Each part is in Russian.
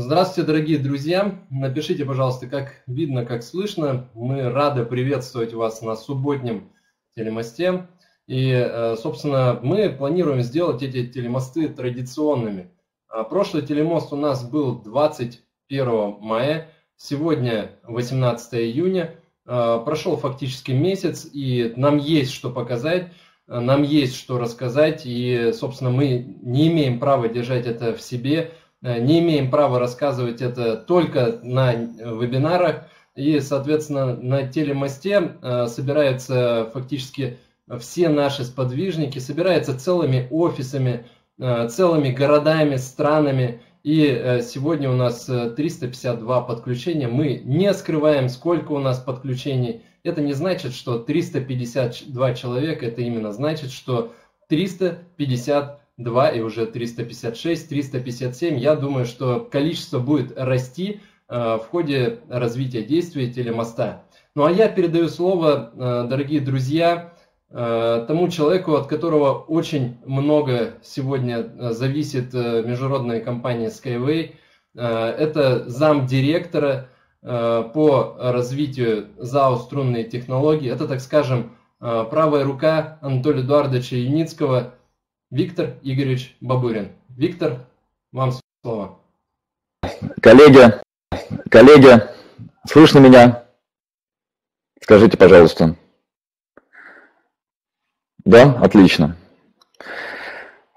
Здравствуйте, дорогие друзья. Напишите, пожалуйста, как видно, как слышно. Мы рады приветствовать вас на субботнем телемосте. И, э, собственно, мы планируем сделать эти телемосты традиционными. А прошлый телемост у нас был 21 мая, сегодня 18 июня. А, прошел фактически месяц, и нам есть что показать нам есть что рассказать, и, собственно, мы не имеем права держать это в себе, не имеем права рассказывать это только на вебинарах, и, соответственно, на телемосте э, собираются фактически все наши сподвижники, собираются целыми офисами, э, целыми городами, странами, и сегодня у нас 352 подключения. Мы не скрываем, сколько у нас подключений. Это не значит, что 352 человека, это именно значит, что 352 и уже 356, 357. Я думаю, что количество будет расти э, в ходе развития действия телемоста. Ну а я передаю слово, э, дорогие друзья, э, тому человеку, от которого очень много сегодня зависит международная компания Skyway. Это зам директора по развитию ЗАО «Струнные технологии». Это, так скажем, правая рука Анатолия Эдуардовича Юницкого Виктор Игоревич Бабурин. Виктор, вам слово. Коллеги, коллеги, слышно меня? Скажите, пожалуйста. Да, отлично.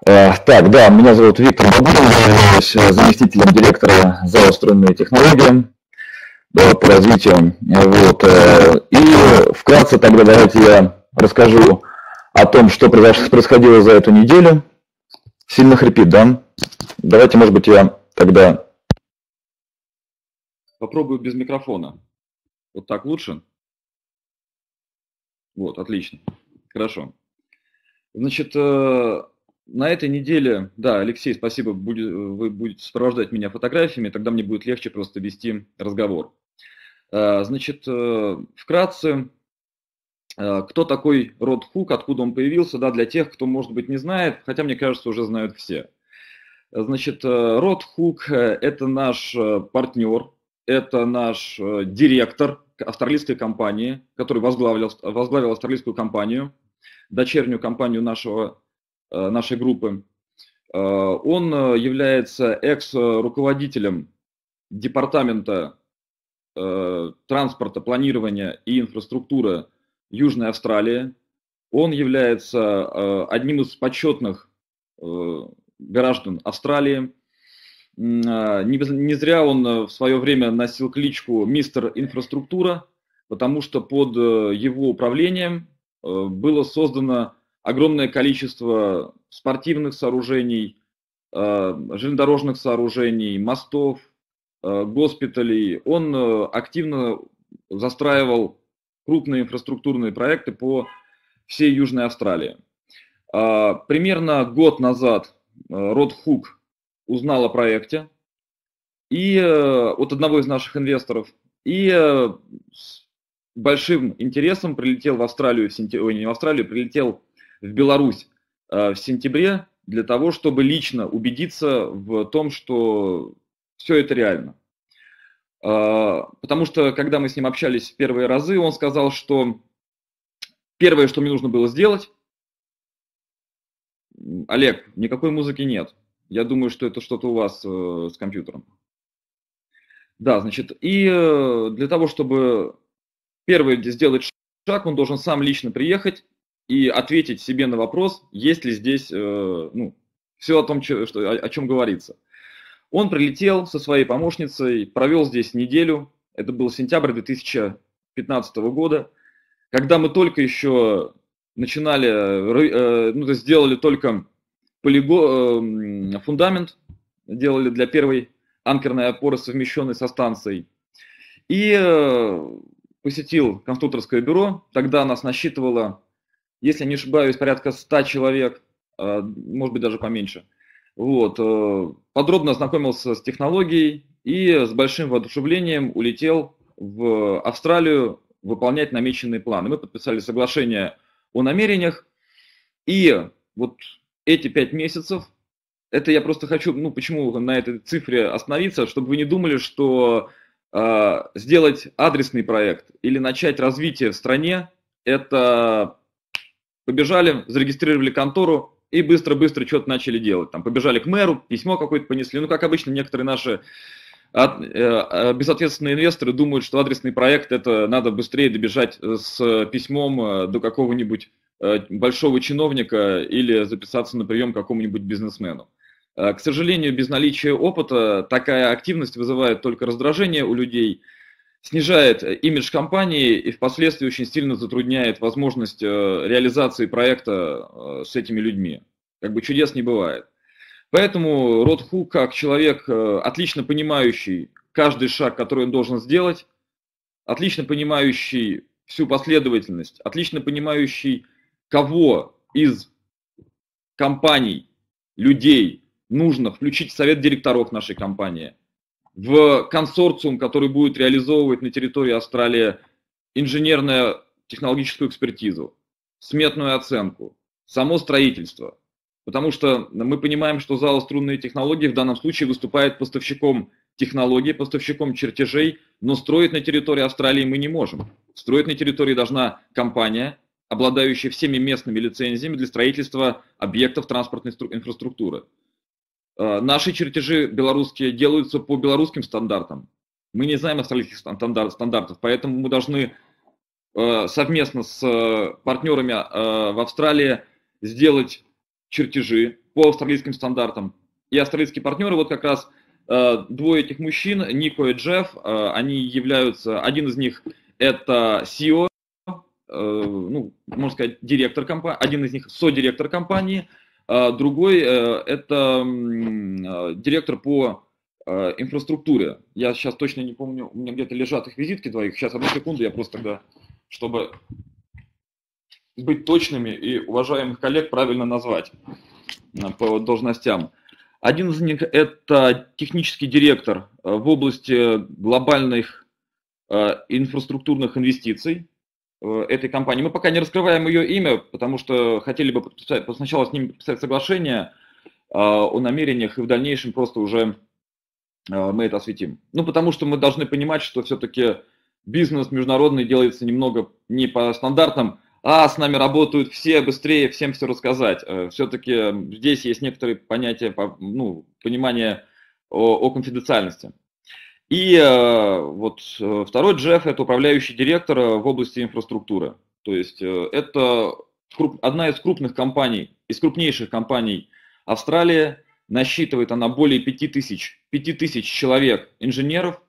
Э, так, да, меня зовут Виктор Бабурин, являюсь заместителем директора ЗАО «Струнные технологии» по развитию. Вот. Э, и вкратце тогда давайте я расскажу о том, что происходило за эту неделю. Сильно хрипит, да? Давайте, может быть, я тогда попробую без микрофона. Вот так лучше? Вот, отлично. Хорошо. Значит, э, на этой неделе, да, Алексей, спасибо, будет, вы будете сопровождать меня фотографиями, тогда мне будет легче просто вести разговор. Э, значит, э, вкратце, кто такой Род Хук, откуда он появился, да, для тех, кто, может быть, не знает, хотя, мне кажется, уже знают все. Значит, Род Хук – это наш партнер, это наш директор австралийской компании, который возглавил, возглавил австралийскую компанию, дочернюю компанию нашего, нашей группы. Он является экс-руководителем департамента э, транспорта, планирования и инфраструктуры Южной Австралии. Он является э, одним из почетных э, граждан Австралии. Э, не, зря он в свое время носил кличку «Мистер Инфраструктура», потому что под его управлением было создано огромное количество спортивных сооружений, железнодорожных сооружений, мостов, госпиталей, он активно застраивал крупные инфраструктурные проекты по всей Южной Австралии. А, примерно год назад э, Род Хук узнал о проекте и от одного из наших инвесторов и с большим интересом прилетел в Австралию, в сентябре, ой, не в Австралию, прилетел в Беларусь в сентябре для того, чтобы лично убедиться в том, что все это реально. А, потому что, когда мы с ним общались в первые разы, он сказал, что первое, что мне нужно было сделать, Олег, никакой музыки нет. Я думаю, что это что-то у вас э, с компьютером. Да, значит, и э, для того, чтобы первый сделать шаг, он должен сам лично приехать и ответить себе на вопрос, есть ли здесь, э, ну, все о том, что, о, о чем говорится. Он прилетел со своей помощницей, провел здесь неделю. Это был сентябрь 2015 года, когда мы только еще начинали, э, ну, то сделали только полиго, э, фундамент, делали для первой анкерной опоры, совмещенной со станцией. И э, посетил конструкторское бюро. Тогда нас насчитывало, если не ошибаюсь, порядка 100 человек, может быть, даже поменьше – вот, э, подробно ознакомился с технологией и с большим воодушевлением улетел в Австралию выполнять намеченные планы. Мы подписали соглашение о намерениях, и вот эти пять месяцев это я просто хочу, ну почему на этой цифре остановиться, чтобы вы не думали, что э, сделать адресный проект или начать развитие в стране, это побежали, зарегистрировали контору и быстро-быстро что-то начали делать. Там побежали к мэру, письмо какое-то понесли. Ну, как обычно, некоторые наши от, э, безответственные инвесторы думают, что адресный проект это надо быстрее добежать с письмом э, до какого-нибудь э, большого чиновника или записаться на прием к какому-нибудь бизнесмену. К сожалению, без наличия опыта такая активность вызывает только раздражение у людей, снижает имидж компании и впоследствии очень сильно затрудняет возможность реализации проекта с этими людьми. Как бы чудес не бывает. Поэтому Род Ху, как человек, э, отлично понимающий каждый шаг, который он должен сделать, отлично понимающий всю последовательность, отлично понимающий, кого из компаний, людей нужно включить в совет директоров нашей компании, в консорциум, который будет реализовывать на территории Австралии инженерную технологическую экспертизу, сметную оценку, само строительство – Потому что мы понимаем, что зал струнные технологии в данном случае выступает поставщиком технологий, поставщиком чертежей, но строить на территории Австралии мы не можем. Строить на территории должна компания, обладающая всеми местными лицензиями для строительства объектов транспортной инфраструктуры. Э, наши чертежи белорусские делаются по белорусским стандартам. Мы не знаем австралийских стандартов, поэтому мы должны э, совместно с э, партнерами в Австралии сделать чертежи по австралийским стандартам. И австралийские партнеры, вот как раз двое этих мужчин, Нико и Джефф, они являются, один из них это CEO, ну, можно сказать, директор компании, один из них содиректор компании, другой это директор по инфраструктуре. Я сейчас точно не помню, у меня где-то лежат их визитки двоих. Сейчас, одну секунду, я просто тогда, чтобы быть точными и уважаемых коллег правильно назвать э, по должностям. Один из них – это технический директор э, в области глобальных э, инфраструктурных инвестиций этой компании. Мы пока не раскрываем ее имя, потому что хотели бы сначала с ним подписать соглашение о намерениях, и в дальнейшем просто уже мы это осветим. Ну, потому что мы должны понимать, что все-таки бизнес международный делается немного не по стандартам а, с нами работают все, быстрее всем все рассказать. Э, Все-таки здесь есть некоторые понятия, ну, понимание о, о конфиденциальности. И э, вот э, второй Джефф – это управляющий директор в области инфраструктуры. То есть это одна из крупных компаний, из крупнейших компаний Австралии. Насчитывает она более 5000, 5000 человек инженеров.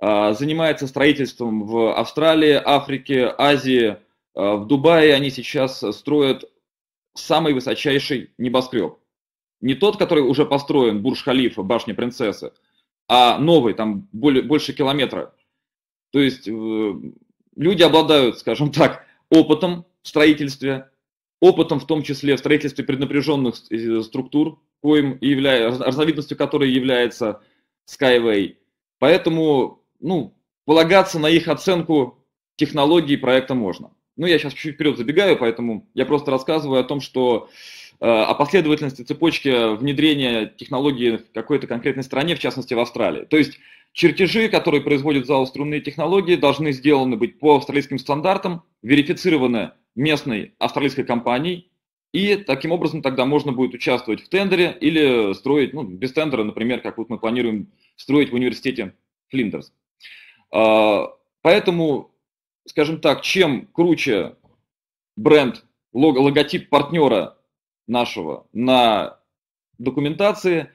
Занимается строительством в Австралии, Африке, Азии – Э, в Дубае они сейчас строят самый высочайший небоскреб. Не тот, который уже построен, Бурж-Халифа, башня принцессы, а новый, там более, больше километра. То есть э, люди обладают, скажем так, опытом в строительстве, опытом в том числе в строительстве преднапряженных э, структур, коим является, разновидностью которой является Skyway. Поэтому ну, полагаться на их оценку технологии проекта можно. Ну, я сейчас чуть-чуть вперед забегаю, поэтому я просто рассказываю о том, что э, о последовательности цепочки внедрения технологии в какой-то конкретной стране, в частности в Австралии. То есть чертежи, которые производят зал струнные технологии, должны сделаны быть по австралийским стандартам, верифицированы местной австралийской компанией, и таким образом тогда можно будет участвовать в тендере или строить, ну, без тендера, например, как вот мы планируем строить в университете Флиндерс. А, поэтому скажем так, чем круче бренд, логотип партнера нашего на документации,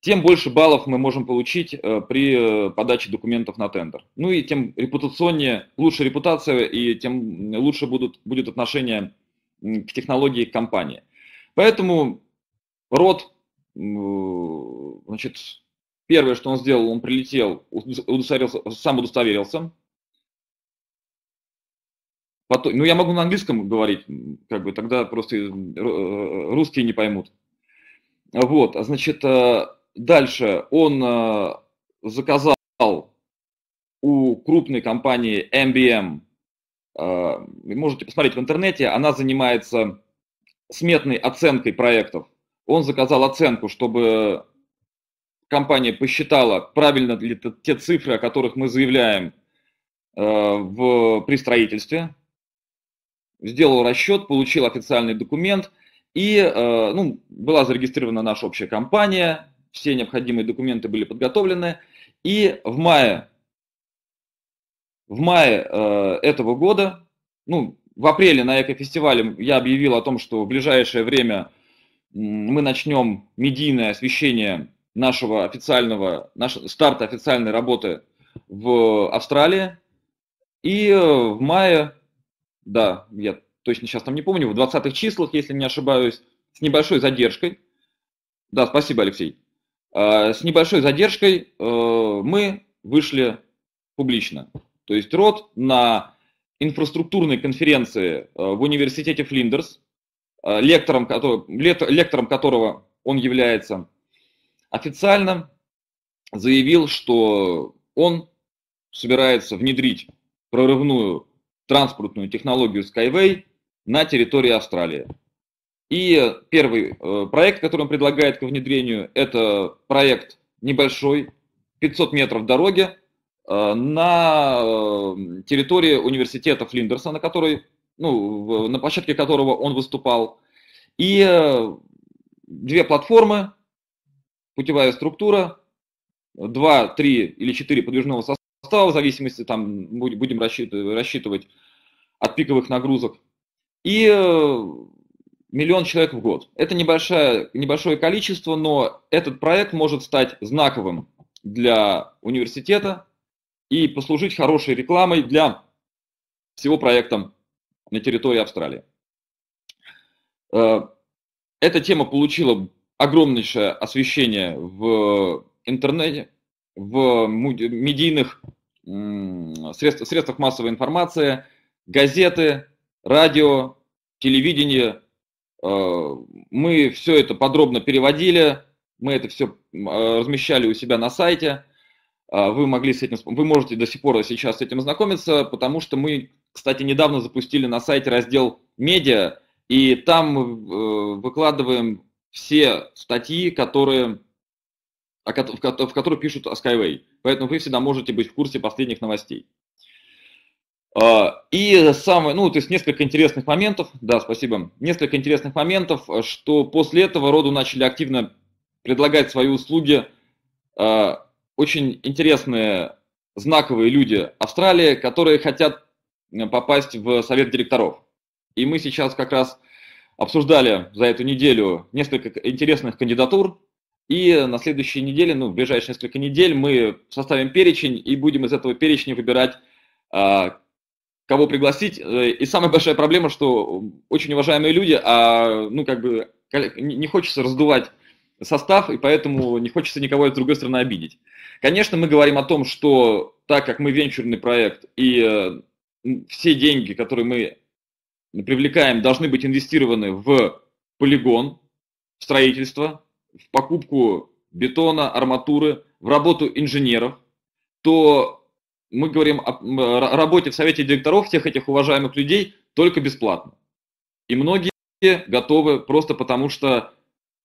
тем больше баллов мы можем получить э, при э, подаче документов на тендер. Ну и тем репутационнее, лучше репутация и тем лучше будут, будет отношение к технологии компании. Поэтому Род, значит, первое, что он сделал, он прилетел, удостоверился, сам удостоверился, Потом, ну, я могу на английском говорить, как бы тогда просто э, русские не поймут. Вот, а значит, э, дальше. Он э, заказал у крупной компании MBM, можете посмотреть в интернете, она занимается сметной оценкой проектов. Он заказал оценку, чтобы компания посчитала, правильно ли те цифры, о которых мы заявляем э, в, при строительстве, сделал расчет, получил официальный документ, и э, ну, была зарегистрирована наша общая компания, все необходимые документы были подготовлены, и в мае, в мае э, этого года, ну, в апреле на экофестивале я объявил о том, что в ближайшее время мы начнем медийное освещение нашего официального, наш, старта официальной работы в Австралии. И э, в мае, да, я точно сейчас там не помню, в 20-х числах, если не ошибаюсь, с небольшой задержкой, да, спасибо, Алексей, э, с небольшой задержкой э, мы вышли публично. То есть РОД на инфраструктурной конференции в университете Флиндерс, лектором, лектором которого он является, официально заявил, что он собирается внедрить прорывную транспортную технологию Skyway на территории Австралии. И первый э, проект, который он предлагает к внедрению, это проект небольшой, 500 метров дороги э, на э, территории университета Флиндерса, на которой, ну, на площадке которого он выступал. И две платформы, путевая структура, 2, 3 или 4 подвижного состава, в зависимости, там будем рассчитывать, рассчитывать от пиковых нагрузок, и э, миллион человек в год. Это небольшое, небольшое количество, но этот проект может стать знаковым для университета и послужить хорошей рекламой для всего проекта на территории Австралии. Э, эта тема получила огромнейшее освещение в интернете, в медийных средств, средствах массовой информации, газеты, радио, телевидение. Э, мы все это подробно переводили, мы это все э, размещали у себя на сайте. Э, вы могли с этим, вы можете до сих пор сейчас с этим знакомиться, потому что мы, кстати, недавно запустили на сайте раздел медиа, и там выкладываем все статьи, которые, в которые пишут о Skyway. Поэтому вы всегда можете быть в курсе последних новостей. А, и самое, ну, то есть несколько интересных моментов, да, спасибо, несколько интересных моментов, что после этого роду начали активно предлагать свои услуги а, очень интересные знаковые люди Австралии, которые хотят попасть в совет директоров. И мы сейчас как раз обсуждали за эту неделю несколько интересных кандидатур, и на следующей неделе, ну, в ближайшие несколько недель мы составим перечень и будем из этого перечня выбирать, а, кого пригласить. И самая большая проблема, что очень уважаемые люди, а, ну, как бы, не хочется раздувать состав, и поэтому не хочется никого с другой стороны обидеть. Конечно, мы говорим о том, что так как мы венчурный проект, и все деньги, которые мы привлекаем, должны быть инвестированы в полигон, в строительство, в покупку бетона, арматуры, в работу инженеров, то мы говорим о работе в совете директоров всех этих уважаемых людей только бесплатно. И многие готовы просто потому, что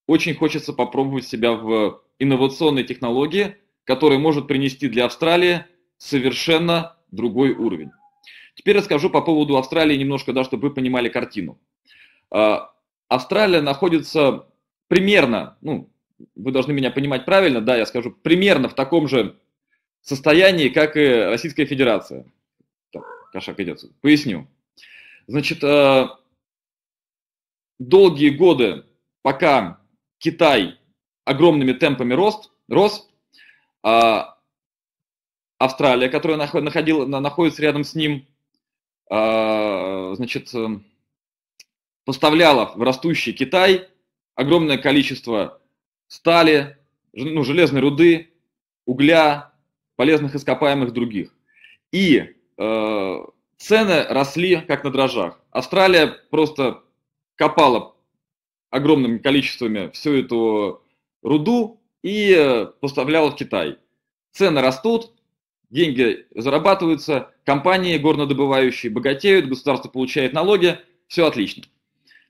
очень хочется попробовать себя в инновационной технологии, которая может принести для Австралии совершенно другой уровень. Теперь расскажу по поводу Австралии немножко, да, чтобы вы понимали картину. А, Австралия находится примерно, ну, вы должны меня понимать правильно, да, я скажу, примерно в таком же состоянии, как и Российская Федерация. Так, кошак идет. Поясню. Значит, а, долгие годы, пока Китай огромными темпами рост, рос, а Австралия, которая находила, находится рядом с ним, а, значит, э, поставляла в растущий Китай огромное количество стали, ну, железной руды, угля, полезных ископаемых других. И э, цены росли как на дрожжах. Австралия просто копала огромными количествами всю эту руду и э, поставляла в Китай. Цены растут, деньги зарабатываются, компании горнодобывающие богатеют, государство получает налоги, все отлично.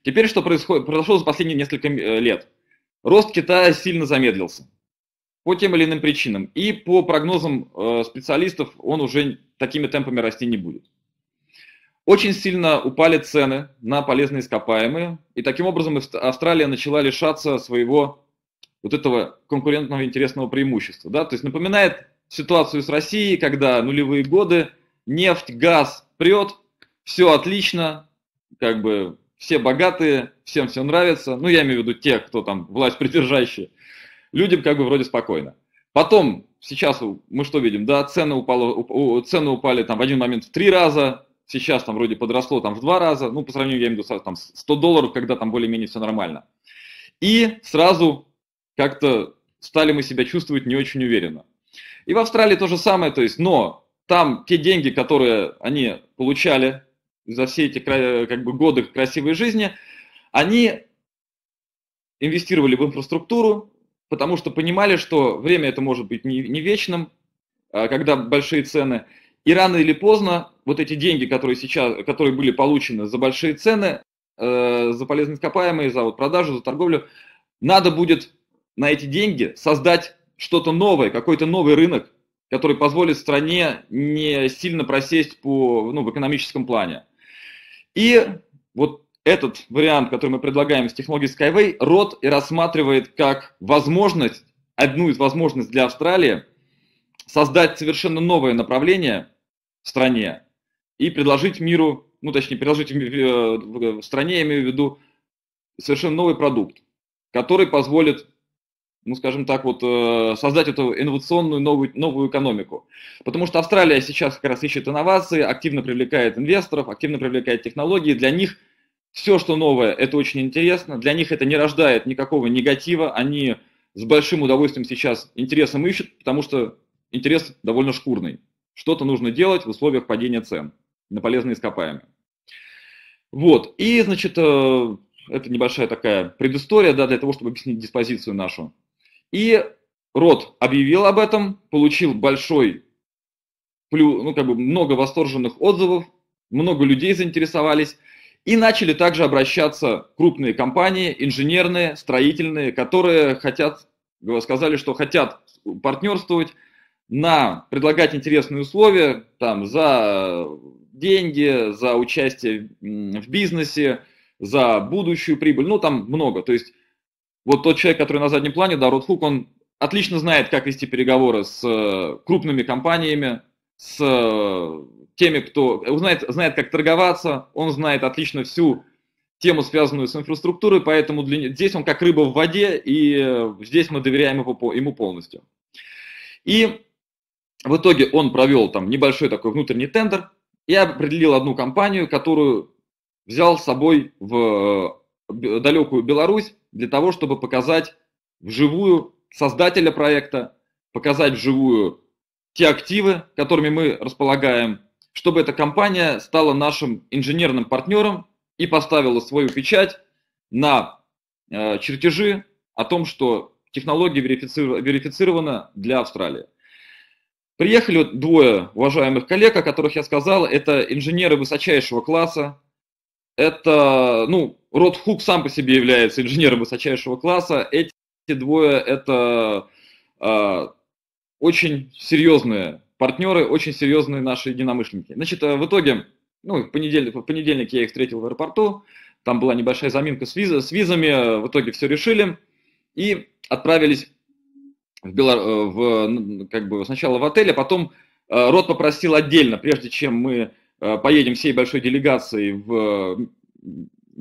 Теперь что происходит, произошло за последние несколько э, лет? рост Китая сильно замедлился по тем или иным причинам. И по прогнозам э, специалистов он уже такими темпами расти не будет. Очень сильно упали цены на полезные ископаемые, и таким образом Австралия начала лишаться своего вот этого конкурентного интересного преимущества. Да? То есть напоминает ситуацию с Россией, когда нулевые годы, нефть, газ прет, все отлично, как бы все богатые, всем все нравится. Ну, я имею в виду те, кто там власть придержащие. Людям как бы вроде спокойно. Потом, сейчас мы что видим? Да, цены, упало, цены упали там в один момент в три раза, сейчас там вроде подросло там в два раза, ну, по сравнению, я имею в виду, там 100 долларов, когда там более-менее все нормально. И сразу как-то стали мы себя чувствовать не очень уверенно. И в Австралии то же самое, то есть, но там те деньги, которые они получали за все эти как бы, годы красивой жизни, они инвестировали в инфраструктуру, потому что понимали, что время это может быть не, не вечным, а, когда большие цены, и рано или поздно вот эти деньги, которые сейчас, которые были получены за большие цены, э, за полезные ископаемые, за вот продажу, за торговлю, надо будет на эти деньги создать что-то новое, какой-то новый рынок, который позволит стране не сильно просесть по, ну, в экономическом плане. И вот этот вариант, который мы предлагаем с технологией Skyway, РОД и рассматривает как возможность, одну из возможностей для Австралии, создать совершенно новое направление в стране и предложить миру, ну точнее, предложить в стране, я имею в виду, совершенно новый продукт, который позволит, ну скажем так, вот э, создать эту инновационную новую, новую экономику. Потому что Австралия сейчас как раз ищет инновации, активно привлекает инвесторов, активно привлекает технологии. Для них все, что новое, это очень интересно. Для них это не рождает никакого негатива. Они с большим удовольствием сейчас интересом ищут, потому что интерес довольно шкурный. Что-то нужно делать в условиях падения цен на полезные ископаемые. Вот, и, значит, э, это небольшая такая предыстория, да, для того, чтобы объяснить диспозицию нашу. И Рот объявил об этом, получил большой, ну, как бы много восторженных отзывов, много людей заинтересовались, и начали также обращаться крупные компании, инженерные, строительные, которые хотят, сказали, что хотят партнерствовать, на предлагать интересные условия там, за деньги, за участие в бизнесе, за будущую прибыль, ну там много. То есть вот тот человек, который на заднем плане, да, Ротхук, он отлично знает, как вести переговоры с э, крупными компаниями, с э, теми, кто знает, знает, как торговаться, он знает отлично всю тему, связанную с инфраструктурой, поэтому для, здесь он как рыба в воде, и э, здесь мы доверяем ему полностью. И в итоге он провел там небольшой такой внутренний тендер и определил одну компанию, которую взял с собой в э, далекую Беларусь для того, чтобы показать вживую создателя проекта, показать вживую те активы, которыми мы располагаем, чтобы эта компания стала нашим инженерным партнером и поставила свою печать на э, чертежи о том, что технология верифицирована для Австралии. Приехали двое уважаемых коллег, о которых я сказал. Это инженеры высочайшего класса. Это, ну, Род Хук сам по себе является инженером высочайшего класса. Эти двое это э, очень серьезные партнеры, очень серьезные наши единомышленники. Значит, э, в итоге, ну, в понедельник, в понедельник я их встретил в аэропорту. Там была небольшая заминка с, виз, с визами. В итоге все решили и отправились в, Белор... Э, в, как бы сначала в отель, а потом э, Рот попросил отдельно, прежде чем мы э, поедем всей большой делегацией в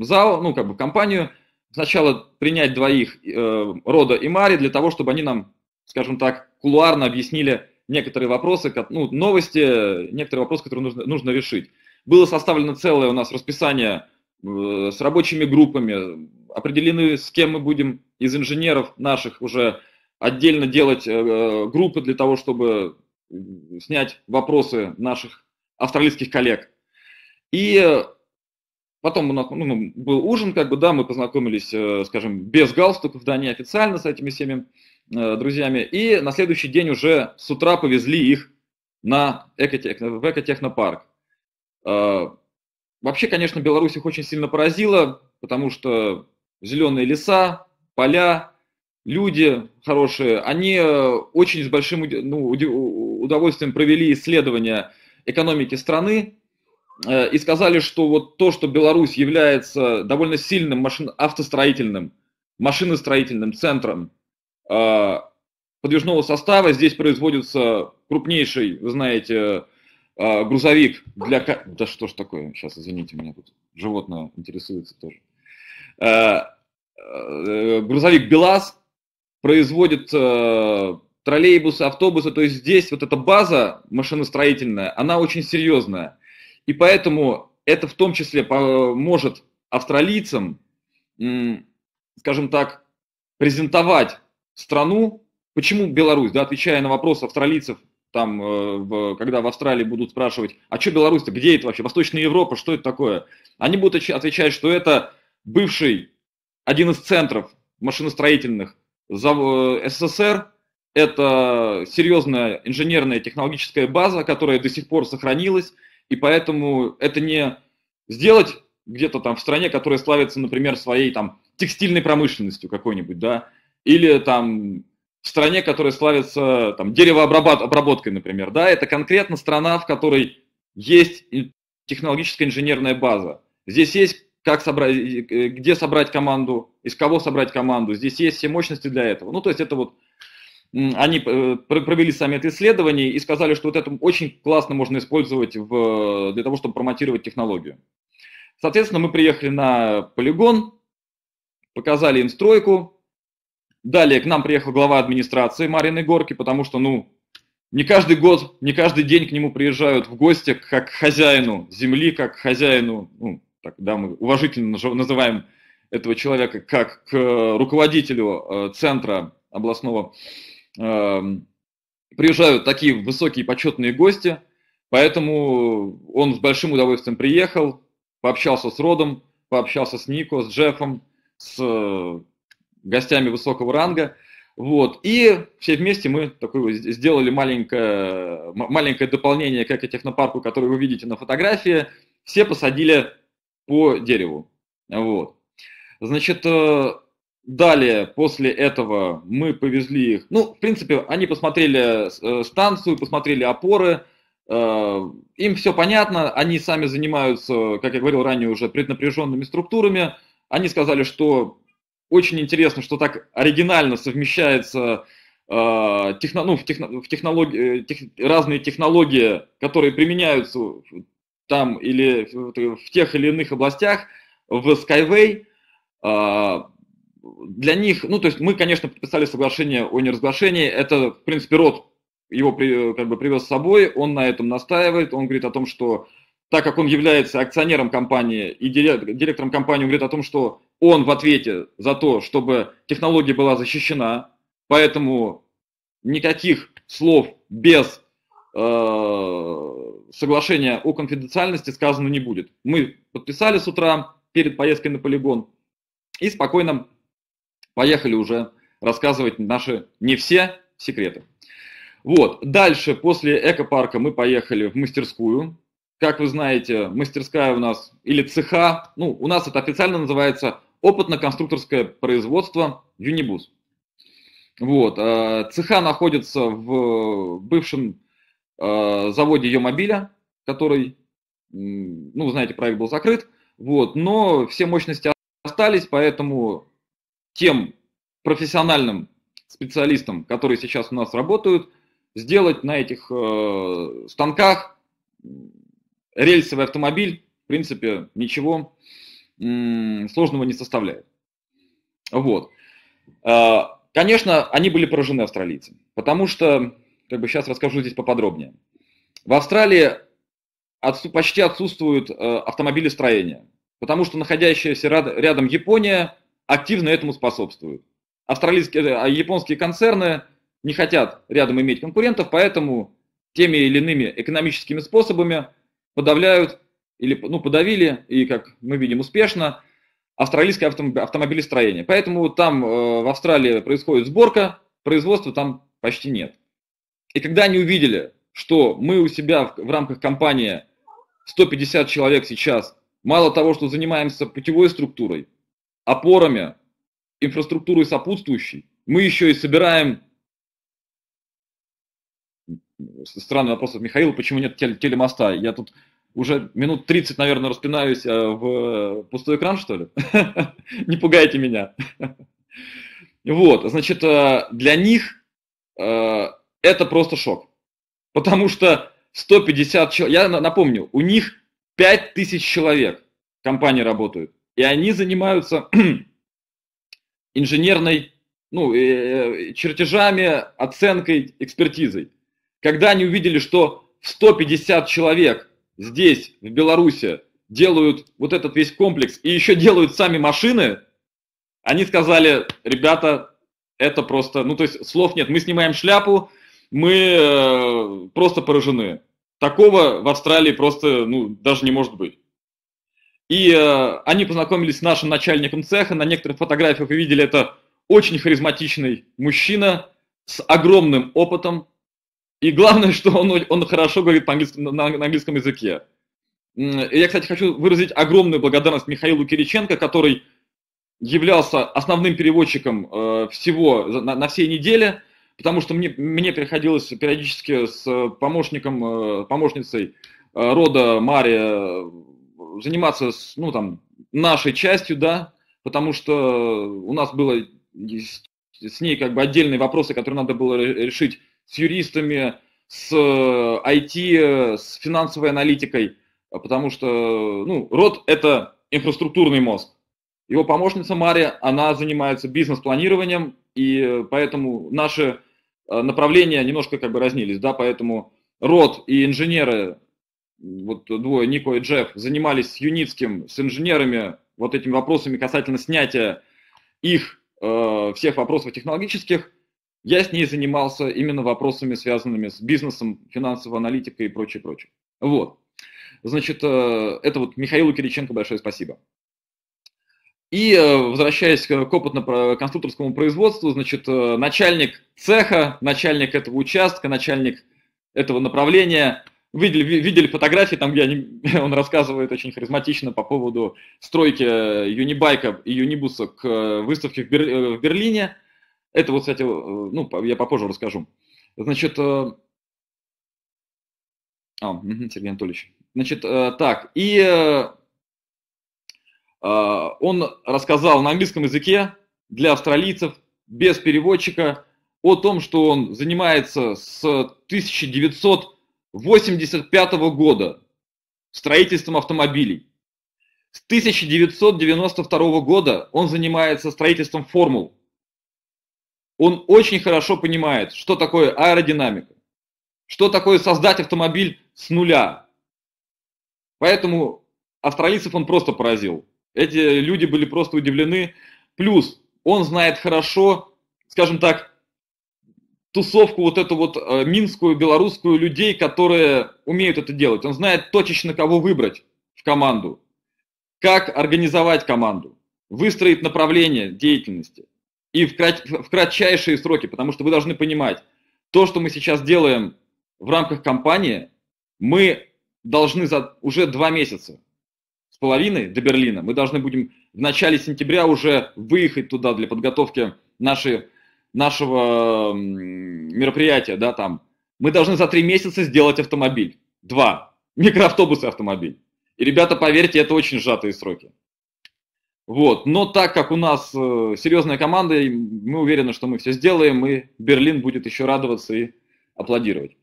зал, ну, как бы компанию, сначала принять двоих, Рода и Мари, для того, чтобы они нам, скажем так, кулуарно объяснили некоторые вопросы, ну, новости, некоторые вопросы, которые нужно, нужно решить. Было составлено целое у нас расписание с рабочими группами, определены, с кем мы будем из инженеров наших уже отдельно делать э, группы для того, чтобы снять вопросы наших австралийских коллег. И потом ну, был ужин, как бы, да, мы познакомились, э, скажем, без галстуков, да, неофициально с этими всеми э, друзьями. И на следующий день уже с утра повезли их на экотех, в экотехнопарк. Вообще, конечно, Беларусь их очень сильно поразила, потому что зеленые леса, поля, люди хорошие, они очень с большим ну, удовольствием провели исследования экономики страны и сказали, что вот то, что Беларусь является довольно сильным машин, автостроительным, машиностроительным центром подвижного состава, здесь производится крупнейший, вы знаете, а, грузовик для... Да что ж такое, сейчас, извините, меня тут животное интересуется тоже. А, э, грузовик БелАЗ производит э, троллейбусы, автобусы, то есть здесь вот эта база машиностроительная, она очень серьезная. И поэтому это в том числе поможет австралийцам, скажем так, презентовать страну. Почему Беларусь? Да, отвечая на вопрос австралийцев, там, э, в, когда в Австралии будут спрашивать, а что Беларусь-то, где это вообще, Восточная Европа, что это такое? Они будут отвечать, что это бывший один из центров машиностроительных э, СССР, это серьезная инженерная технологическая база, которая до сих пор сохранилась, и поэтому это не сделать где-то там в стране, которая славится, например, своей там текстильной промышленностью какой-нибудь, да, или там в стране, которая славится там, деревообработкой, например, да, это конкретно страна, в которой есть технологическая инженерная база. Здесь есть как собрать, где собрать команду, из кого собрать команду, здесь есть все мощности для этого. Ну, то есть это вот они э, провели сами это исследование и сказали, что вот это очень классно можно использовать в, для того, чтобы промотировать технологию. Соответственно, мы приехали на полигон, показали им стройку, Далее к нам приехал глава администрации Марины Горки, потому что, ну, не каждый год, не каждый день к нему приезжают в гости как к хозяину земли, как к хозяину, ну, так, да, мы уважительно называем этого человека как к руководителю э, центра областного. Эм, приезжают такие высокие почетные гости, поэтому он с большим удовольствием приехал, пообщался с Родом, пообщался с Нико, с Джеффом, с гостями высокого ранга. Вот. И все вместе мы такое сделали маленькое, маленькое дополнение к экотехнопарку, который вы видите на фотографии. Все посадили по дереву. Вот. Значит, э, далее, после этого мы повезли их. Ну, в принципе, они посмотрели э, станцию, посмотрели опоры. Э, им все понятно, они сами занимаются, как я говорил ранее, уже преднапряженными структурами. Они сказали, что очень интересно, что так оригинально совмещается э, техно, ну, в, техно, в технологии, тех, разные технологии, которые применяются там или в, в тех или иных областях в Skyway. Для них, ну, то есть мы, конечно, подписали соглашение о неразглашении. Это, в принципе, род его при, как бы привез с собой, он на этом настаивает, он говорит о том, что так как он является акционером компании и директором компании, он говорит о том, что он в ответе за то, чтобы технология была защищена, поэтому никаких слов без э, соглашения о конфиденциальности сказано не будет. Мы подписали с утра перед поездкой на полигон и спокойно поехали уже рассказывать наши не все секреты. Вот, дальше после экопарка мы поехали в мастерскую, как вы знаете, мастерская у нас или цеха, ну, у нас это официально называется опытно-конструкторское производство Юнибус. Вот, э, цеха находится в бывшем э, заводе Йомобиля, который, ну, вы знаете, проект был закрыт, вот, но все мощности остались, поэтому тем профессиональным специалистам, которые сейчас у нас работают, сделать на этих э, станках рельсовый автомобиль, в принципе, ничего сложного не составляет. Вот. А, конечно, они были поражены австралийцы, потому что, как бы сейчас расскажу здесь поподробнее. В Австралии отсу почти отсутствуют э, автомобилестроения, потому что находящаяся рядом Япония активно этому способствует. Австралийские, а японские концерны не хотят рядом иметь конкурентов, поэтому теми или иными экономическими способами подавляют или ну, подавили, и, как мы видим, успешно, австралийское автомобилестроение. Поэтому там э, в Австралии происходит сборка, производства там почти нет. И когда они увидели, что мы у себя в, в рамках компании 150 человек сейчас, мало того, что занимаемся путевой структурой, опорами, инфраструктурой сопутствующей, мы еще и собираем странный вопрос от Михаила, почему нет телемоста? Я тут уже минут 30, наверное, распинаюсь э, в пустой экран, что ли? Не пугайте меня. Вот, значит, э, для них э, это просто шок. Потому что 150 человек, я напомню, у них 5000 человек компании работают. И они занимаются инженерной, ну, чертежами, оценкой, экспертизой. Когда они увидели, что 150 человек здесь, в Беларуси, делают вот этот весь комплекс и еще делают сами машины, они сказали, ребята, это просто, ну то есть слов нет, мы снимаем шляпу, мы э, просто поражены. Такого в Австралии просто, ну, даже не может быть. И э, они познакомились с нашим начальником цеха, на некоторых фотографиях вы видели, это очень харизматичный мужчина с огромным опытом, и главное, что он, он хорошо говорит по английскому, на, на английском языке. Я, кстати, хочу выразить огромную благодарность Михаилу Кириченко, который являлся основным переводчиком э, всего на, на всей неделе, потому что мне, мне приходилось периодически с помощником, э, помощницей э, рода Мария заниматься ну, там, нашей частью, да, потому что у нас было с ней как бы отдельные вопросы, которые надо было решить с юристами, с IT, с финансовой аналитикой, потому что ну, род – это инфраструктурный мозг. Его помощница Мария, она занимается бизнес-планированием, и поэтому наши э, направления немножко как бы разнились, да, поэтому род и инженеры, вот двое, Нико и Джефф, занимались с Юницким, с инженерами, вот этими вопросами касательно снятия их э, всех вопросов технологических, я с ней занимался именно вопросами, связанными с бизнесом, финансовой аналитикой и прочее, прочее. Вот. Значит, э, это вот Михаилу Кириченко большое спасибо. И э, возвращаясь к опытно-конструкторскому производству, значит, э, начальник цеха, начальник этого участка, начальник этого направления, видели, видели фотографии, там, где они, он рассказывает очень харизматично по поводу стройки Юнибайка и Юнибуса к выставке в, Бер, в Берлине. Это вот, кстати, э, ну, я попозже расскажу. Значит, э, а, Сергей Анатольевич. Значит, э, так, и он рассказал на английском языке для австралийцев без переводчика о том, что он занимается с 1985 года строительством автомобилей. С 1992 года он занимается строительством формул он очень хорошо понимает, что такое аэродинамика, что такое создать автомобиль с нуля. Поэтому австралийцев он просто поразил. Эти люди были просто удивлены. Плюс он знает хорошо, скажем так, тусовку вот эту вот э, минскую, белорусскую людей, которые умеют это делать. Он знает точечно, кого выбрать в команду, как организовать команду, выстроить направление деятельности – и в, крат, в кратчайшие сроки, потому что вы должны понимать, то, что мы сейчас делаем в рамках кампании, мы должны за уже два месяца с половиной до Берлина, мы должны будем в начале сентября уже выехать туда для подготовки нашей, нашего мероприятия, да, там. Мы должны за три месяца сделать автомобиль. Два. Микроавтобус и автомобиль. И, ребята, поверьте, это очень сжатые сроки. Вот. Но так как у нас э, серьезная команда, мы уверены, что мы все сделаем, и Берлин будет еще радоваться и аплодировать.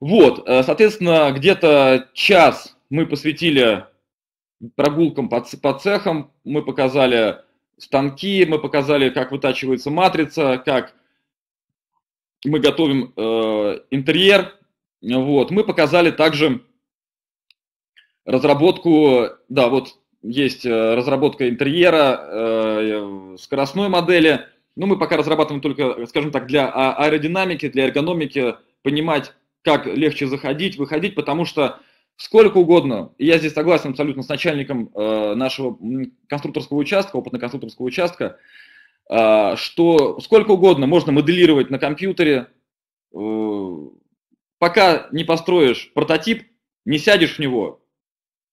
Вот, э, соответственно, где-то час мы посвятили прогулкам по, по цехам, мы показали станки, мы показали, как вытачивается матрица, как мы готовим э, интерьер. Вот. Мы показали также разработку, да, вот есть э, разработка интерьера, э, скоростной модели. Ну, мы пока разрабатываем только, скажем так, для а, аэродинамики, для эргономики, понимать, как легче заходить, выходить, потому что сколько угодно, и я здесь согласен абсолютно с начальником э, нашего конструкторского участка, опытно-конструкторского участка, что сколько угодно можно моделировать на компьютере, пока не построишь прототип, не сядешь в него,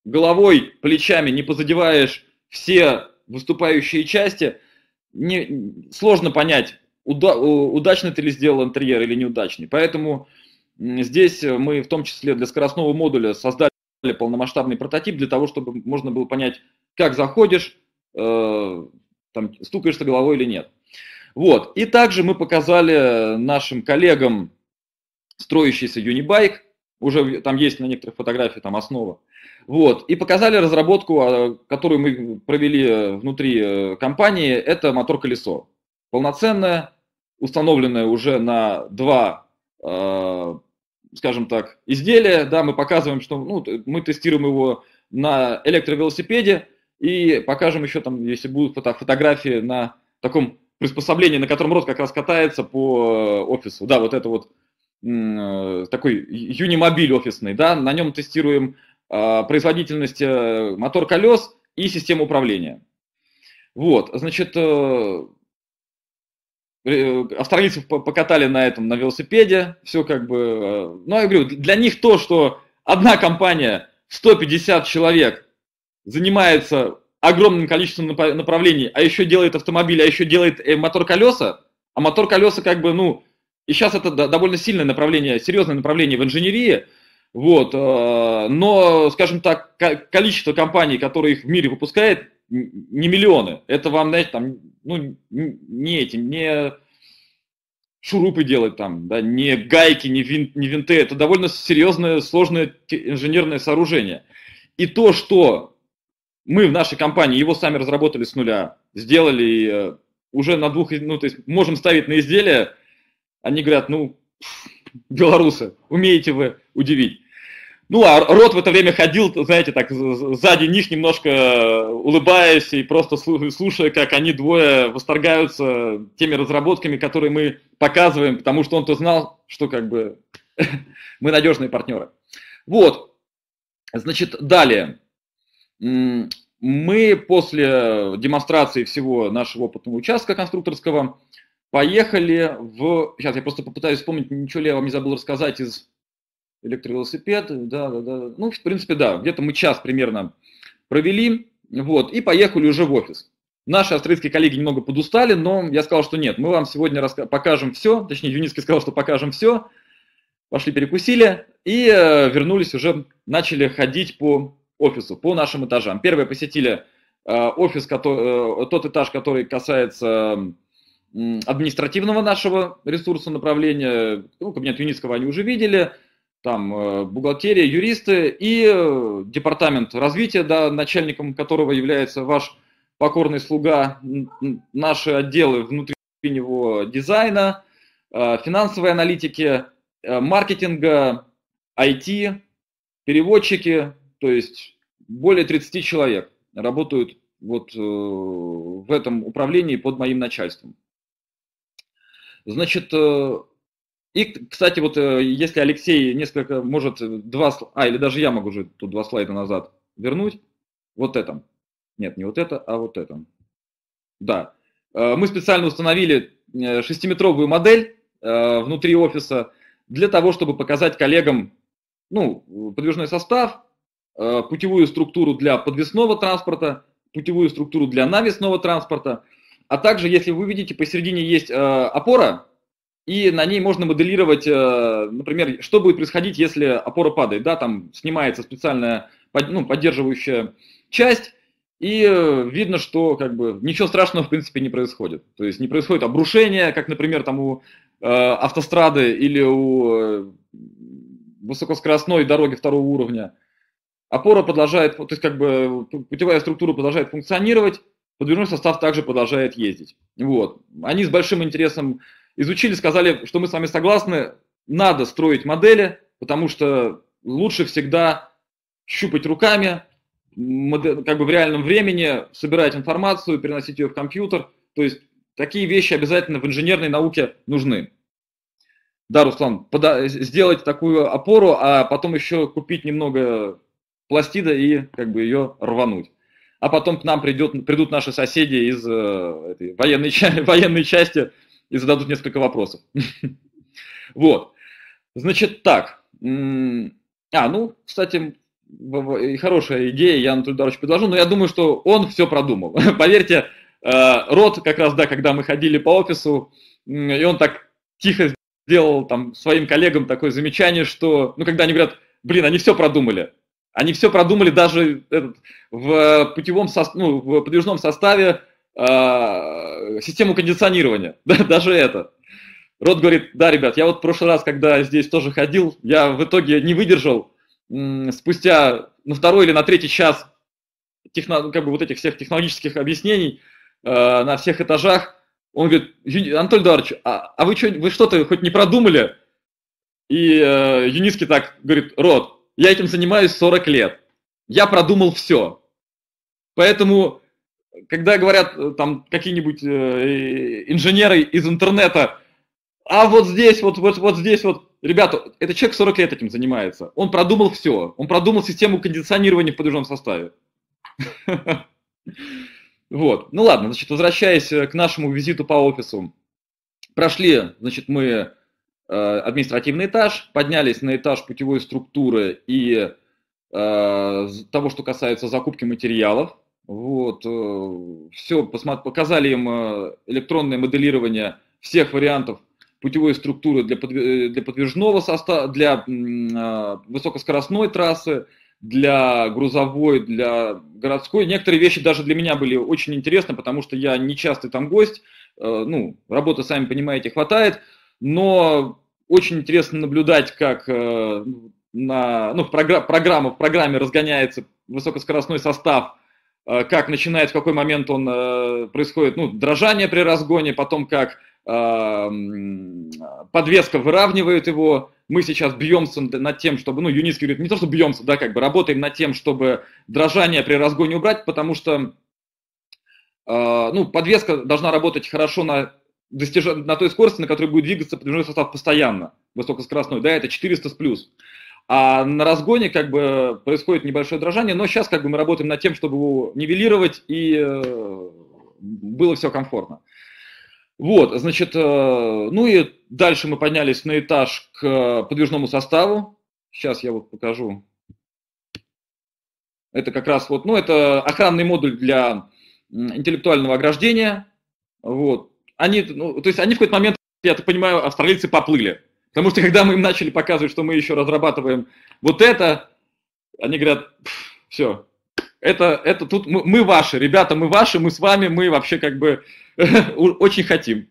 головой, плечами не позадеваешь все выступающие части, не, сложно понять, уда, удачно ты ли сделал интерьер или неудачный. Поэтому здесь мы в том числе для скоростного модуля создали полномасштабный прототип для того, чтобы можно было понять, как заходишь, э, там, стукаешься головой или нет. Вот. И также мы показали нашим коллегам строящийся Unibike, уже там есть на некоторых фотографиях там основа. Вот. И показали разработку, а, которую мы провели внутри э, компании, это мотор-колесо. Полноценное, установленное уже на два, э, скажем так, изделия. Да, мы показываем, что ну, мы тестируем его на электровелосипеде и покажем еще там, если будут фото фотографии на таком приспособлении, на котором рот как раз катается по э, офису. Да, вот это вот э, такой юнимобиль офисный, да, на нем тестируем э, производительность мотор колес и систему управления. Вот, значит, австралийцев покатали на этом, на велосипеде, все как бы, ну, я говорю, для них то, что одна компания, 150 человек занимается огромным количеством направлений, а еще делает автомобиль, а еще делает э, мотор-колеса, а мотор-колеса как бы, ну, и сейчас это довольно сильное направление, серьезное направление в инженерии, вот, э, но, скажем так, количество компаний, которые их в мире выпускает, не миллионы. Это вам, знаете, там, ну, не эти, не шурупы делать там, да, не гайки, не, вин, не винты. Это довольно серьезное, сложное инженерное сооружение. И то, что мы в нашей компании его сами разработали с нуля, сделали э, уже на двух, ну, то есть можем ставить на изделия, они говорят, ну, белорусы, умеете вы удивить. Ну, а Рот в это время ходил, знаете, так сзади них немножко улыбаясь и просто слушая, как они двое восторгаются теми разработками, которые мы показываем, потому что он-то знал, что как бы мы надежные партнеры. Вот, значит, далее мы после демонстрации всего нашего опытного участка конструкторского поехали в... Сейчас я просто попытаюсь вспомнить, ничего ли я вам не забыл рассказать из электровелосипед. Да, да, да. Ну, в принципе, да, где-то мы час примерно провели, вот, и поехали уже в офис. Наши австралийские коллеги немного подустали, но я сказал, что нет, мы вам сегодня раска- покажем все, точнее, Юницкий сказал, что покажем все, пошли перекусили и э, вернулись уже, начали ходить по офису, по нашим этажам. Первые посетили э, офис, который, э, тот этаж, который касается административного нашего ресурса направления. Ну, кабинет Юницкого они уже видели. Там э, бухгалтерия, юристы и департамент развития, да, начальником которого является ваш покорный слуга, наши отделы внутри него дизайна, финансовой аналитики, маркетинга, IT, переводчики, то есть более 30 человек работают вот э, в этом управлении под моим начальством. Значит, э, и, кстати, вот э, если Алексей несколько, может, два, а, или даже я могу уже тут два слайда назад вернуть, вот это. Нет, не вот это, а вот это. Да. Мы специально установили шестиметровую модель внутри офиса для того, чтобы показать коллегам ну, подвижной состав, Э, путевую структуру для подвесного транспорта, путевую структуру для навесного транспорта, а также, если вы видите, посередине есть э, опора, и на ней можно моделировать, э, например, что будет происходить, если опора падает. Да, там снимается специальная ну, поддерживающая часть, и видно, что как бы ничего страшного в принципе не происходит. То есть не происходит обрушение, как, например, там у э, автострады или у э, высокоскоростной дороги второго уровня опора продолжает, то есть как бы путевая структура продолжает функционировать, подвижной состав также продолжает ездить. Вот. Они с большим интересом изучили, сказали, что мы с вами согласны, надо строить модели, потому что лучше всегда щупать руками, как бы в реальном времени, собирать информацию, переносить ее в компьютер. То есть такие вещи обязательно в инженерной науке нужны. Да, Руслан, пода- сделать такую опору, а потом еще купить немного пластида и как бы ее рвануть. А потом к нам придет, придут наши соседи из э, этой военной, военной части и зададут несколько вопросов. Вот. Значит, так. А, ну, кстати, хорошая идея, я Анатолию Даровичу предложу, но я думаю, что он все продумал. Поверьте, э, Рот как раз, да, когда мы ходили по офису, и он так тихо сделал там своим коллегам такое замечание, что, ну, когда они говорят, блин, они все продумали, они все продумали даже этот, в путевом ну, в подвижном составе э, систему кондиционирования, да, даже это. Рот говорит, да, ребят, я вот в прошлый раз, когда здесь тоже ходил, я в итоге не выдержал, спустя на второй или на третий час техно, как бы вот этих всех технологических объяснений э, на всех этажах, он говорит, Анатолий Эдуардович, а, а вы, что, вы что-то хоть не продумали? И э, Юниски так говорит, Рот, я этим занимаюсь 40 лет. Я продумал все. Поэтому, когда говорят э, там какие-нибудь э, инженеры из интернета, а вот здесь, вот, вот, вот здесь, вот, ребята, этот человек 40 лет этим занимается. Он продумал все. Он продумал систему кондиционирования в подвижном составе. Вот. Ну ладно, значит, возвращаясь э, к нашему визиту по офису. Прошли, значит, мы Э, административный этаж, поднялись на этаж путевой структуры и э, того, что касается закупки материалов. Вот, э, все, показали им электронное моделирование всех вариантов путевой структуры для, для подвижного состава, для высокоскоростной трассы, для грузовой, для городской. Некоторые вещи даже для меня были очень интересны, потому что я не частый там гость, ну, работы, сами понимаете, хватает но очень интересно наблюдать, как э, на, ну, в програ- программа, в программе разгоняется высокоскоростной состав, э, как начинает, в какой момент он э, происходит, ну, дрожание при разгоне, потом как подвеска выравнивает его. Мы сейчас бьемся над тем, чтобы, ну, Юницкий говорит, не то, что бьемся, да, как бы работаем над тем, чтобы дрожание при разгоне убрать, потому что, ну, подвеска должна работать хорошо на достиж... на той скорости, на которой будет двигаться подвижной состав постоянно, высокоскоростной, да, это 400 с плюс. А на разгоне как бы происходит небольшое дрожание, но сейчас как бы мы работаем над тем, чтобы его нивелировать и э, было все комфортно. Вот, значит, э, ну и дальше мы поднялись на этаж к подвижному составу. Сейчас я вот покажу. Это как раз вот, ну это охранный модуль для интеллектуального ограждения. Вот, они, ну, то есть они в какой-то момент, я так понимаю, австралийцы поплыли. Потому что когда мы им начали показывать, что мы еще разрабатываем вот это, они говорят, все, это, это тут мы, мы ваши, ребята, мы ваши, мы с вами, мы вообще как бы очень хотим.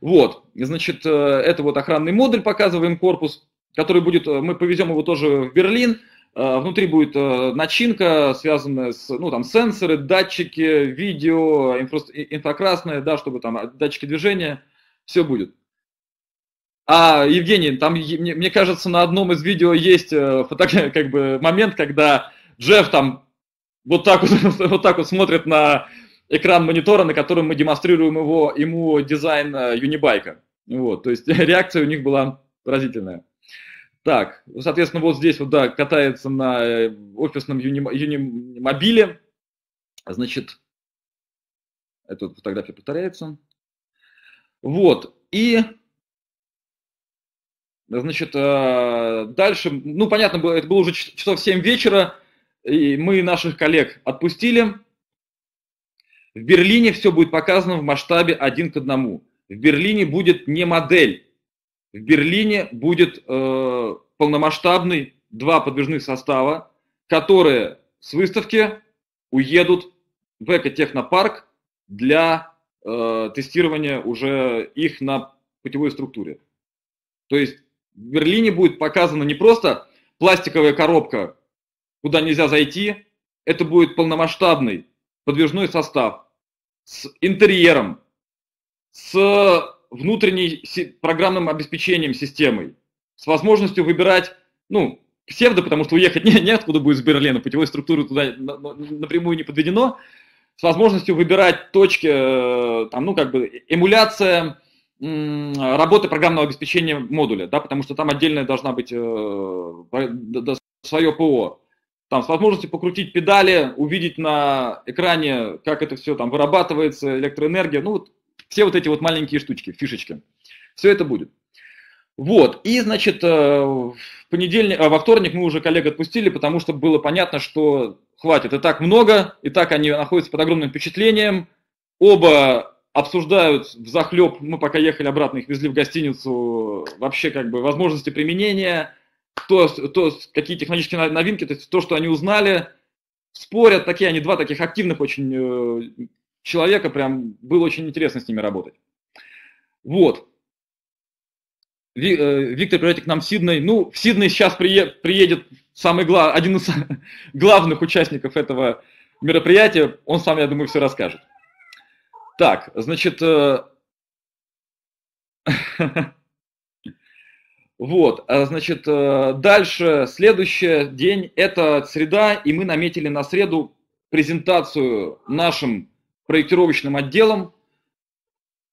Вот, значит, э, это вот охранный модуль, показываем корпус, который будет, э, мы повезем его тоже в Берлин, Э, внутри будет начинка, связанная с, ну, там, сенсоры, датчики, видео, инфра, инфракрасное, да, чтобы там датчики движения, все будет. А, Евгений, там, мне, мне кажется, на одном из видео есть э, фото, как бы момент, когда Джефф там вот так вот, вот так вот смотрит на экран монитора, на котором мы демонстрируем его, ему дизайн юнибайка. Вот, то есть реакция у них была поразительная. Так, соответственно, вот здесь вот, да, катается на э, офисном юнимобиле. Юни Значит, эта фотография повторяется. Вот, и, значит, э, дальше, ну, понятно, было, это было уже часов 7 вечера, и мы наших коллег отпустили. В Берлине все будет показано в масштабе один к одному. В Берлине будет не модель, в Берлине будет э, полномасштабный два подвижных состава, которые с выставки уедут в экотехнопарк для э, тестирования уже их на путевой структуре. То есть в Берлине будет показана не просто пластиковая коробка, куда нельзя зайти, это будет полномасштабный подвижной состав с интерьером, с внутренней программным обеспечением системой, с возможностью выбирать, ну, псевдо, потому что уехать не, неоткуда будет с Берлина, путевой структуры туда напрямую не подведено, с возможностью выбирать точки, э, там, ну, как бы, эмуляция работы программного обеспечения модуля, да, потому что там отдельная должна быть э, свое ПО. Там с возможностью покрутить педали, увидеть на экране, как это все там вырабатывается, электроэнергия, ну, вот все вот эти вот маленькие штучки, фишечки. Все это будет. Вот, и, значит, э, в понедельник, а во вторник мы уже коллег отпустили, потому что было понятно, что хватит, и так много, и так они находятся под огромным впечатлением. Оба обсуждают в захлеб, мы пока ехали обратно, их везли в гостиницу, вообще как бы возможности применения, то, то какие технологические новинки, то есть то, что они узнали, спорят, такие они, два таких активных очень э, человека, прям было очень интересно с ними работать. Вот. Э, Виктор, приезжайте к нам в Сидней. Ну, в Сидней сейчас приедет самый глав, один из главных участников этого мероприятия. Он сам, я думаю, все расскажет. Так, значит, э, вот, а, значит, э, дальше, следующий день, это среда, и мы наметили на среду презентацию нашим проектировочным отделом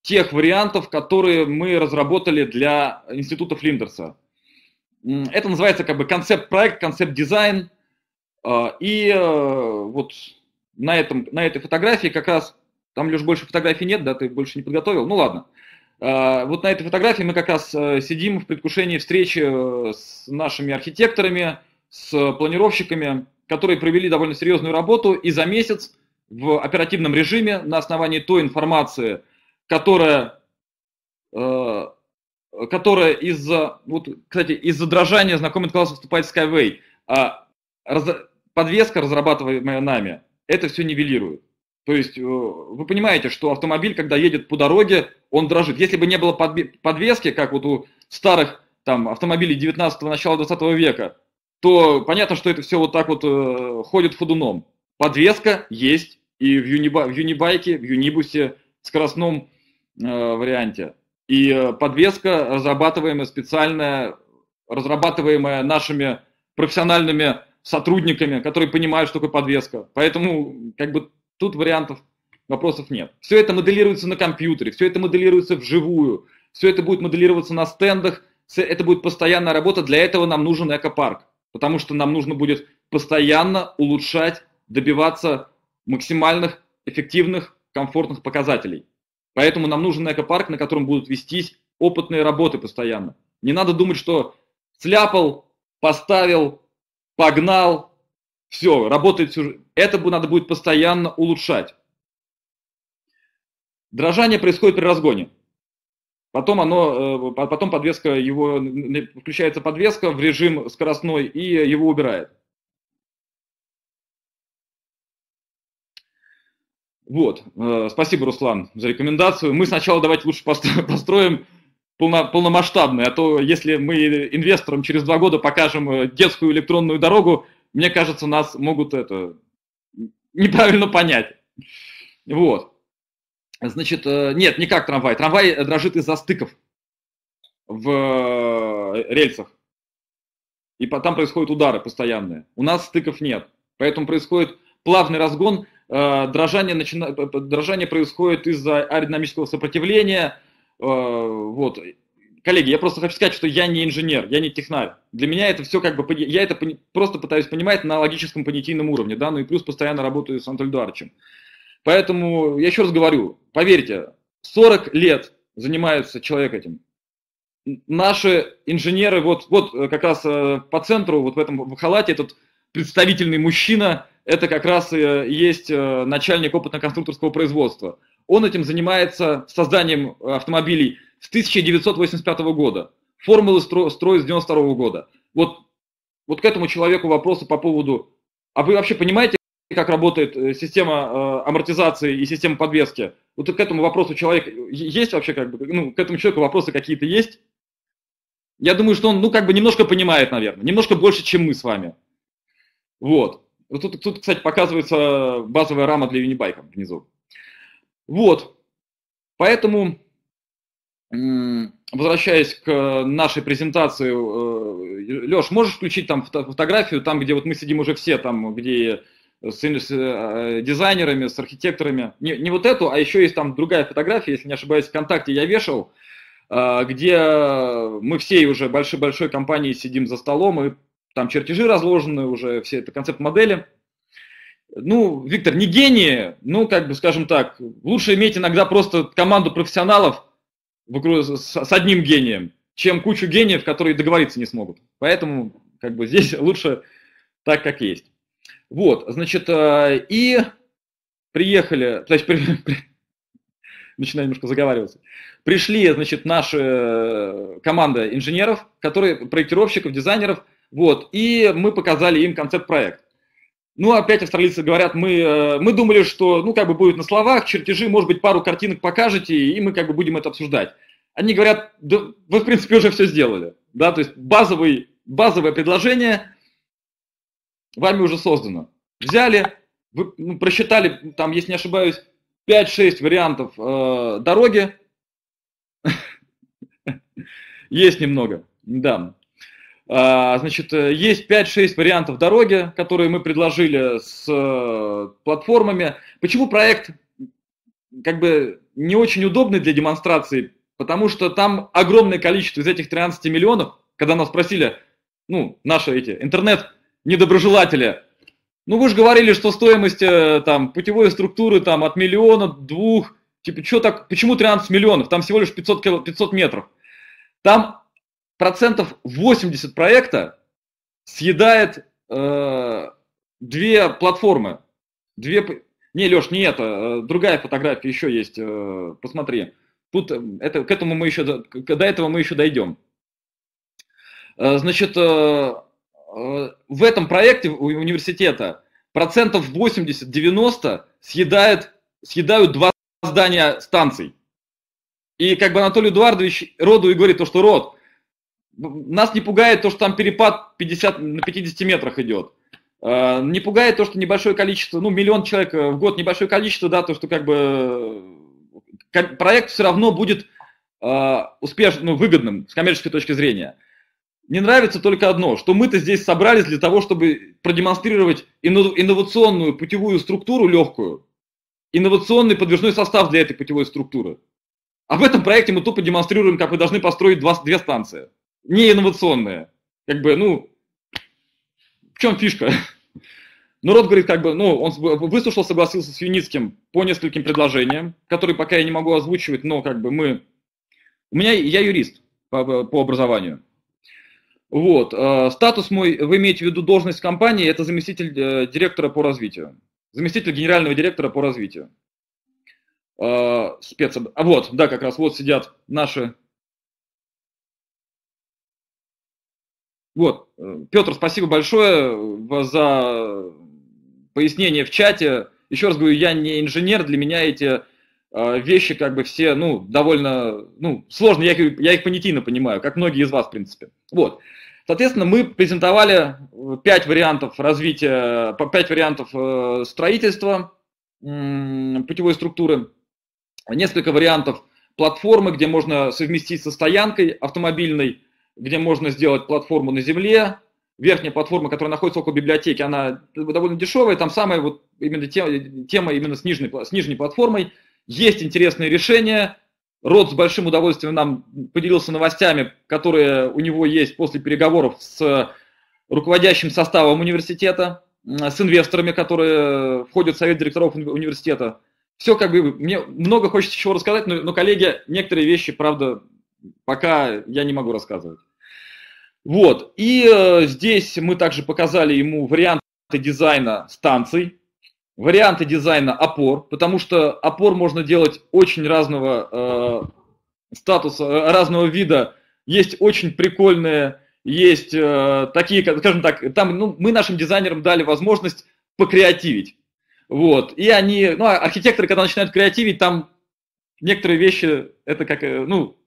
тех вариантов, которые мы разработали для института Флиндерса. Это называется как бы концепт-проект, концепт-дизайн. И э, вот на, этом, на этой фотографии как раз, там, лишь больше фотографий нет, да, ты больше не подготовил? Ну ладно. А, вот на этой фотографии мы как раз э, сидим в предвкушении встречи э, с нашими архитекторами, с планировщиками, которые провели довольно серьезную работу и за месяц в оперативном режиме на основании той информации, которая, э, которая из-за, вот, кстати, из-за дрожания знакомый класс выступает Skyway, а раз, подвеска, разрабатываемая нами, это все нивелирует. То есть э, вы понимаете, что автомобиль, когда едет по дороге, он дрожит. Если бы не было подвески, как вот у старых там, автомобилей 19-го, начала 20 века, то понятно, что это все вот так вот э, ходит ходуном. Подвеска есть и в, юниба, в юнибайке, в юнибусе, в скоростном э, варианте. И э, подвеска, разрабатываемая специальная, разрабатываемая нашими профессиональными сотрудниками, которые понимают, что такое подвеска. Поэтому как бы тут вариантов, вопросов нет. Все это моделируется на компьютере, все это моделируется вживую, все это будет моделироваться на стендах, это будет постоянная работа, для этого нам нужен экопарк, потому что нам нужно будет постоянно улучшать, добиваться максимальных, эффективных, комфортных показателей. Поэтому нам нужен экопарк, на котором будут вестись опытные работы постоянно. Не надо думать, что сляпал, поставил, погнал, все, работает все. Это надо будет постоянно улучшать. Дрожание происходит при разгоне. Потом, оно, э, потом подвеска его, включается подвеска в режим скоростной и его убирает. Вот, э, спасибо, Руслан, за рекомендацию. Мы сначала давайте лучше построим полно, полномасштабный, а то если мы инвесторам через два года покажем э, детскую электронную дорогу, мне кажется, нас могут это неправильно понять. Вот. Значит, э, нет, не как трамвай. Трамвай дрожит из-за стыков в рельсах. И там происходят удары постоянные. У нас стыков нет. Поэтому происходит плавный разгон Э, дрожание, начина... дрожание происходит из-за аэродинамического сопротивления. Э, вот. Коллеги, я просто хочу сказать, что я не инженер, я не технарь. Для меня это все как бы, я это просто пытаюсь понимать на логическом понятийном уровне, да, ну и плюс постоянно работаю с Антон Эдуардовичем. Поэтому я еще раз говорю, поверьте, 40 лет занимается человек этим. Наши инженеры, вот, вот как раз э, по центру, вот в этом в халате этот представительный мужчина, это как раз и есть э, начальник опытно-конструкторского производства. Он этим занимается созданием автомобилей с 1985 года. Формулы стро, строят с 92 года. Вот, вот к этому человеку вопросы по поводу, а вы вообще понимаете, как работает э, система э, амортизации и система подвески? Вот к этому вопросу человек есть вообще как бы, ну, к этому человеку вопросы какие-то есть? Я думаю, что он, ну, как бы немножко понимает, наверное, немножко больше, чем мы с вами. Вот. Вот тут, тут, кстати, показывается базовая рама для юнибайка внизу. Вот. Поэтому, возвращаясь к нашей презентации, э, Леш, можешь включить там фотографию, там, где вот мы сидим уже все, там, где с, с э, дизайнерами, с архитекторами. Не, не вот эту, а еще есть там другая фотография, если не ошибаюсь, ВКонтакте я вешал, э, где мы все уже большой-большой компанией сидим за столом и там чертежи разложены уже, все это концепт-модели. Ну, Виктор, не гении, ну, как бы, скажем так, лучше иметь иногда просто команду профессионалов с одним гением, чем кучу гениев, которые договориться не смогут. Поэтому, как бы, здесь лучше так, как есть. Вот, значит, э, и приехали, есть при, при, начинаю немножко заговариваться. Пришли, значит, наши э, команда инженеров, которые, проектировщиков, дизайнеров, вот, и мы показали им концепт-проект. Ну, опять австралийцы говорят, мы, э, мы думали, что, ну, как бы будет на словах, чертежи, может быть, пару картинок покажете, и мы как бы будем это обсуждать. Они говорят, да, вы, в принципе, уже все сделали. Да, то есть базовый, базовое предложение вами уже создано. Взяли, вы ну, просчитали, там, если не ошибаюсь, 5-6 вариантов э, дороги. Есть немного, да. А, значит, есть 5-6 вариантов дороги, которые мы предложили с э, платформами. Почему проект как бы не очень удобный для демонстрации? Потому что там огромное количество из этих 13 миллионов, когда нас спросили, ну, наши эти интернет-недоброжелатели, ну, вы же говорили, что стоимость э, там путевой структуры там от миллиона, двух, типа, что так, почему 13 миллионов? Там всего лишь 500, 500 метров. Там процентов 80 проекта съедает э, две платформы. Две... Не, Леш, не это, э, другая фотография еще есть, э, посмотри. Тут э, это, к этому мы еще, до этого мы еще дойдем. Значит, в этом проекте университета процентов 80-90 съедает, съедают два здания станций. И как бы Анатолий Эдуардович Роду и говорит, то, что Род, нас не пугает то, что там перепад 50, на 50 метрах идет. А, не пугает то, что небольшое количество, ну, миллион человек в год, небольшое количество, да, то, что как бы проект все равно будет а, успешным, ну, выгодным с коммерческой точки зрения. Не нравится только одно, что мы-то здесь собрались для того, чтобы продемонстрировать инновационную путевую структуру легкую, инновационный подвижной состав для этой путевой структуры. А в этом проекте мы тупо демонстрируем, как мы должны построить два, две станции не инновационные. Как бы, ну, в чем фишка? Ну, Рот говорит, как бы, ну, он выслушал, согласился с Юницким по нескольким предложениям, которые пока я не могу озвучивать, но как бы мы... У меня, я юрист по, по образованию. Вот. Э, статус мой, вы имеете в виду должность компании, это заместитель э, директора по развитию. Заместитель генерального директора по развитию. Э, спец... А вот, да, как раз вот сидят наши Вот, Петр, спасибо большое за пояснение в чате. Еще раз говорю, я не инженер, для меня эти а, вещи как бы все, ну, довольно, ну, сложно, я их, я их понятийно понимаю, как многие из вас, в принципе. Вот. Соответственно, мы презентовали 5 вариантов развития, 5 вариантов э, строительства путевой структуры, несколько вариантов платформы, где можно совместить со стоянкой автомобильной, где можно сделать платформу на земле. Верхняя платформа, которая находится около библиотеки, она довольно дешевая. Там самая вот именно тема, тема именно с нижней, с нижней платформой. Есть интересные решения. Род с большим удовольствием нам поделился новостями, которые у него есть после переговоров с руководящим составом университета, с инвесторами, которые входят в совет директоров университета. Все как бы, мне много хочется еще рассказать, но, но коллеги, некоторые вещи, правда, пока я не могу рассказывать. Вот, и э, здесь мы также показали ему варианты дизайна станций, варианты дизайна опор, потому что опор можно делать очень разного э, статуса, э, разного вида. Есть очень прикольные, есть э, такие, скажем так, там ну, мы нашим дизайнерам дали возможность покреативить. Вот, и они, ну, архитекторы, когда начинают креативить, там некоторые вещи, это как, э, ну,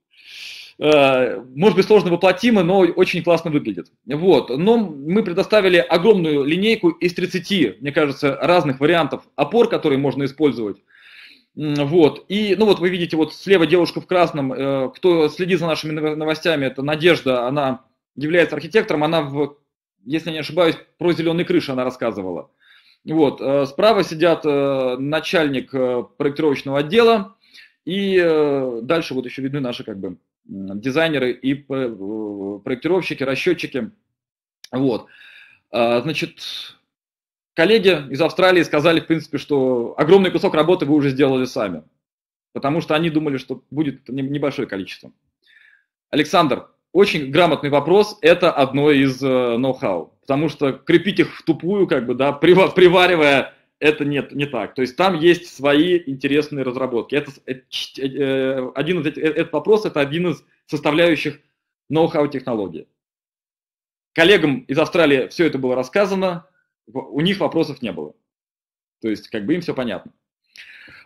может быть, сложно воплотимо, но очень классно выглядит. Вот. Но мы предоставили огромную линейку из 30, мне кажется, разных вариантов опор, которые можно использовать. Вот. И, ну вот вы видите, вот слева девушка в красном, э, кто следит за нашими новостями, это Надежда, она является архитектором, она, в, если не ошибаюсь, про зеленые крыши она рассказывала. Вот. Э, справа сидят начальник проектировочного отдела, и дальше вот еще видны наши как бы дизайнеры и проектировщики, расчетчики. Вот. А, значит, коллеги из Австралии сказали, в принципе, что огромный кусок работы вы уже сделали сами, потому что они думали, что будет небольшое количество. Александр, очень грамотный вопрос, это одно из э, ноу-хау, потому что крепить их в тупую, как бы, да, приваривая это нет, не так. То есть там есть свои интересные разработки. Это, это э, один из, этот вопрос это один из составляющих ноу-хау технологии. Коллегам из Австралии все это было рассказано, у них вопросов не было. То есть как бы им все понятно.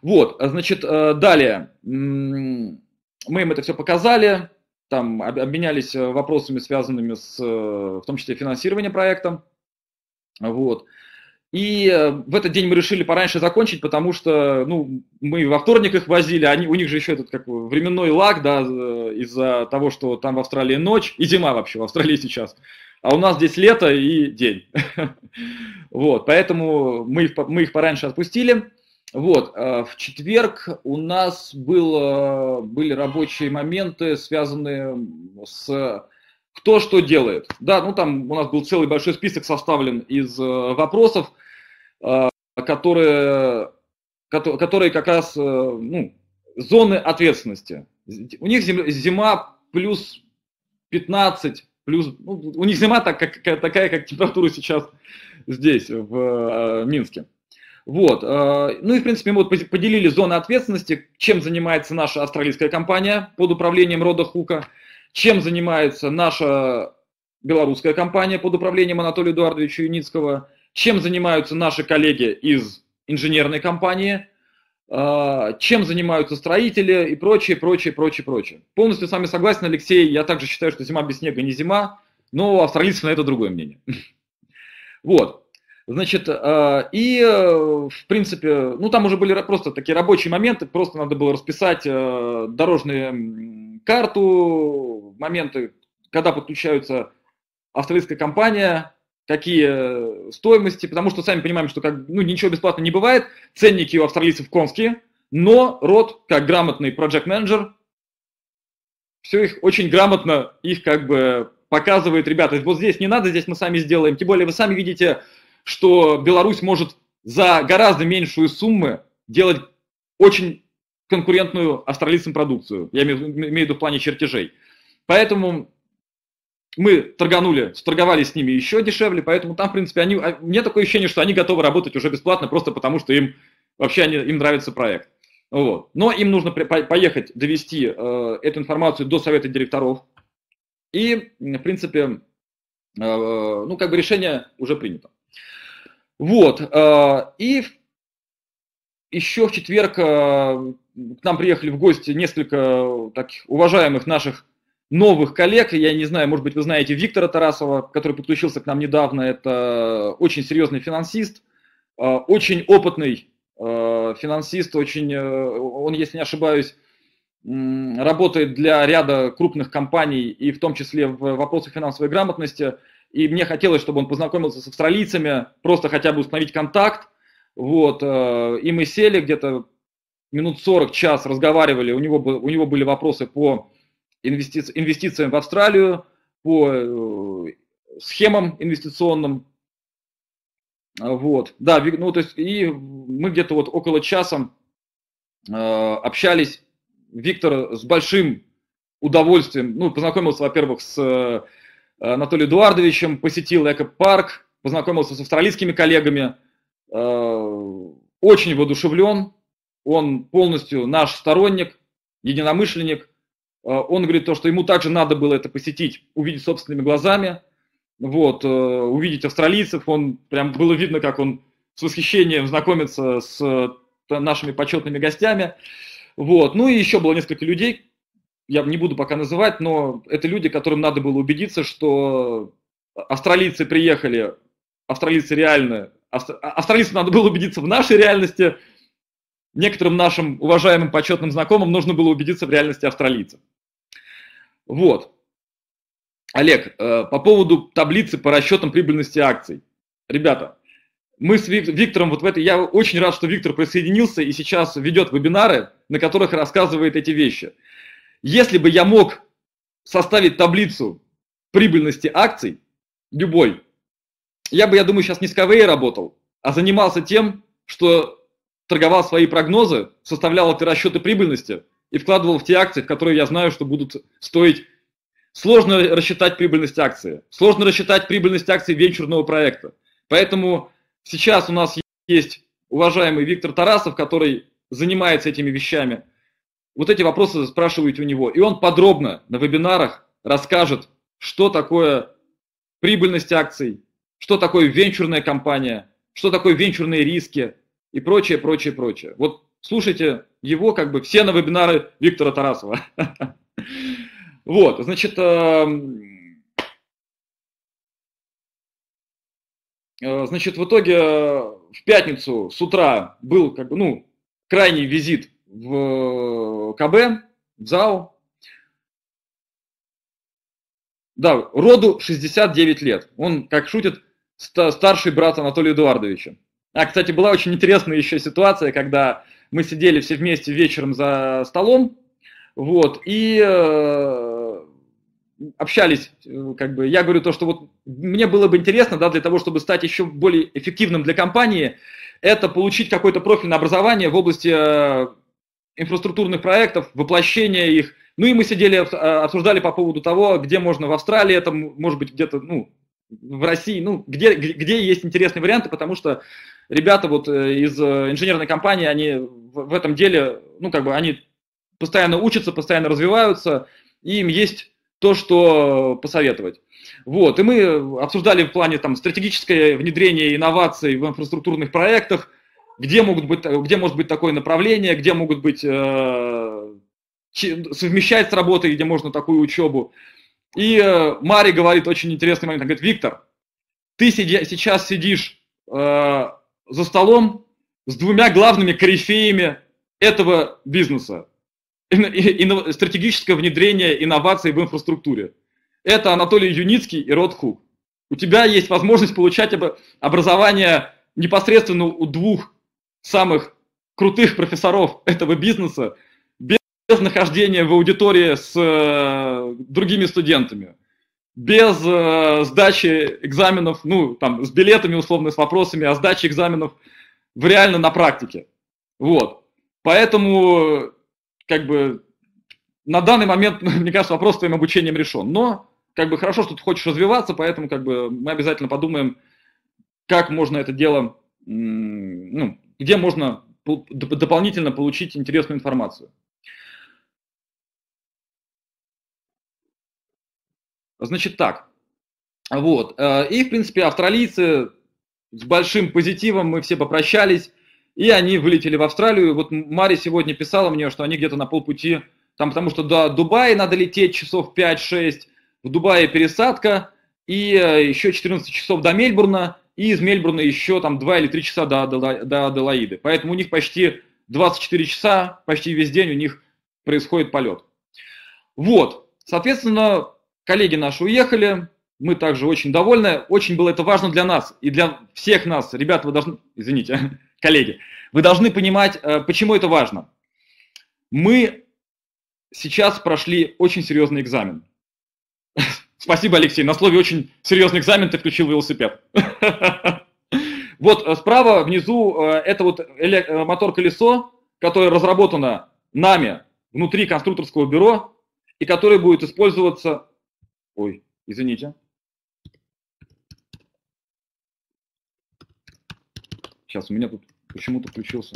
Вот, значит, э, далее мы им это все показали, там обменялись вопросами, связанными с, в том числе, финансированием проекта. Вот. И э, в этот день мы решили пораньше закончить, потому что ну, мы во вторник их возили, они, у них же еще этот как временной лаг, да, из-за того, что там в Австралии ночь и зима вообще в Австралии сейчас. А у нас здесь лето и день. Вот, поэтому мы их, мы их пораньше отпустили. Вот, э, в четверг у нас был, были рабочие моменты, связанные с кто что делает. Да, ну там у нас был целый большой список составлен из э, вопросов, э, которые, которые как раз э, ну, зоны ответственности. У них зима плюс 15, плюс, ну, у них зима так, как, такая, как температура сейчас здесь, в Минске. Вот. Ну и, в принципе, мы вот поделили зоны ответственности, чем занимается наша австралийская компания под управлением Рода Хука – чем занимается наша белорусская компания под управлением Анатолия Эдуардовича Юницкого, чем занимаются наши коллеги из инженерной компании, а, чем занимаются строители и прочее, прочее, прочее, прочее. Полностью с вами согласен, Алексей. Я также считаю, что зима без снега не зима, но у австралийцев на это другое мнение. Вот. Значит, а, и, в принципе, ну там уже были просто такие рабочие моменты, просто надо было расписать а, дорожные карту, моменты, когда подключаются австралийская компания, какие стоимости, потому что сами понимаем, что как, ну, ничего бесплатно не бывает, ценники у австралийцев конские, но рот, как грамотный project менеджер все их очень грамотно их как бы показывает, ребята, вот здесь не надо, здесь мы сами сделаем, тем более вы сами видите, что Беларусь может за гораздо меньшую сумму делать очень конкурентную австралийцам продукцию. Я имею, имею в виду в плане чертежей. Поэтому мы торганули, торговали с ними еще дешевле, поэтому там, в принципе, они, а, мне такое ощущение, что они готовы работать уже бесплатно, просто потому что им вообще они, им нравится проект. Вот. Но им нужно поехать, довести э, эту информацию до совета директоров. И, в принципе, э, ну, как бы решение уже принято. Вот. Э, и еще в четверг э, к нам приехали в гости несколько таких уважаемых наших новых коллег. Я не знаю, может быть, вы знаете Виктора Тарасова, который подключился к нам недавно. Это очень серьезный финансист, э, очень опытный э, финансист, очень, э, он, если не ошибаюсь, работает для ряда крупных компаний и в том числе в вопросах финансовой грамотности. И мне хотелось, чтобы он познакомился с австралийцами, просто хотя бы установить контакт. Вот, и мы сели где-то минут 40, час разговаривали, у него, у него были вопросы по инвести, инвестициям в Австралию, по э, схемам инвестиционным. Вот, да, ну то есть и мы где-то вот около часа э, общались. Виктор с большим удовольствием, ну, познакомился, во-первых, с э, Анатолием Эдуардовичем, посетил экопарк, познакомился с австралийскими коллегами, э, очень воодушевлен, он полностью наш сторонник, единомышленник. Э, он говорит то, что ему также надо было это посетить, увидеть собственными глазами, вот, э, увидеть австралийцев. Он прям было видно, как он с восхищением знакомится с э, нашими почетными гостями. Вот. Ну и еще было несколько людей, я не буду пока называть, но это люди, которым надо было убедиться, что австралийцы приехали, австралийцы реально, австралийцам надо было убедиться в нашей реальности – некоторым нашим уважаемым почетным знакомым нужно было убедиться в реальности австралийцев. Вот. Олег, э, по поводу таблицы по расчетам прибыльности акций. Ребята, мы с Виктором вот в этой, я очень рад, что Виктор присоединился и сейчас ведет вебинары, на которых рассказывает эти вещи. Если бы я мог составить таблицу прибыльности акций, любой, я бы, я думаю, сейчас не с КВЕ работал, а занимался тем, что торговал свои прогнозы, составлял эти расчеты прибыльности и вкладывал в те акции, в которые я знаю, что будут стоить. Сложно рассчитать прибыльность акции, сложно рассчитать прибыльность акций венчурного проекта. Поэтому сейчас у нас есть уважаемый Виктор Тарасов, который занимается этими вещами, вот эти вопросы спрашиваете у него, и он подробно на вебинарах расскажет, что такое прибыльность акций, что такое венчурная компания, что такое венчурные риски и прочее, прочее, прочее. Вот слушайте его, как бы все на вебинары Виктора Тарасова. Вот, значит, эм, э, значит, в итоге э, в пятницу с утра был, как бы, ну, крайний визит в КБ, в ЗАО. Да, роду 69 лет. Он, как шутит, старший брат Анатолия Эдуардовича. А, кстати, была очень интересная еще ситуация, когда мы сидели все вместе вечером за столом, вот, и э, общались, э, как бы, я говорю то, что вот мне было бы интересно, да, для того, чтобы стать еще более эффективным для компании, это получить какое-то профильное образование в области э, инфраструктурных проектов, воплощения их. Ну и мы сидели, э, обсуждали по поводу того, где можно в Австралии, это может быть где-то, ну, в России, ну, где, где есть интересные варианты, потому что ребята вот э, из э, инженерной компании, они в этом деле, ну, как бы, они постоянно учатся, постоянно развиваются, и им есть то, что посоветовать. Вот, и мы обсуждали в плане там стратегическое внедрение инноваций в инфраструктурных проектах, где, могут быть, где может быть такое направление, где могут быть э, совмещать с работой, где можно такую учебу. И э, Мари говорит очень интересный момент, она говорит, Виктор, ты сиди, сейчас сидишь э, за столом с двумя главными корифеями этого бизнеса. И, и, и, стратегическое внедрение инноваций в инфраструктуре. Это Анатолий Юницкий и Род Хук. У тебя есть возможность получать образование непосредственно у двух самых крутых профессоров этого бизнеса без нахождения в аудитории с э, другими студентами, без э, сдачи экзаменов, ну, там, с билетами, условно, с вопросами о сдаче экзаменов в реально на практике. Вот. Поэтому, как бы, на данный момент, мне кажется, вопрос с твоим обучением решен. Но, как бы, хорошо, что ты хочешь развиваться, поэтому, как бы, мы обязательно подумаем, как можно это дело, ну, где можно дополнительно получить интересную информацию. Значит так, вот, э, и в принципе австралийцы с большим позитивом мы все попрощались, и они вылетели в Австралию. Вот Мари сегодня писала мне, что они где-то на полпути, там, потому что до Дубая надо лететь часов 5-6, в Дубае пересадка, и э, еще 14 часов до Мельбурна, и из Мельбурна еще там 2 или 3 часа до, до, до Аделаиды. Поэтому у них почти 24 часа, почти весь день у них происходит полет. Вот, соответственно, коллеги наши уехали, мы также очень довольны, очень было это важно для нас и для всех нас. Ребята, вы должны, извините, коллеги, вы должны понимать, э, почему это важно. Мы сейчас прошли очень серьезный экзамен. Спасибо, Алексей. На слове очень серьезный экзамен ты включил велосипед. Вот э, справа внизу э, это вот мотор-колесо, которое разработано нами внутри конструкторского бюро и которое будет использоваться... Ой, извините. Сейчас у меня тут почему-то включился.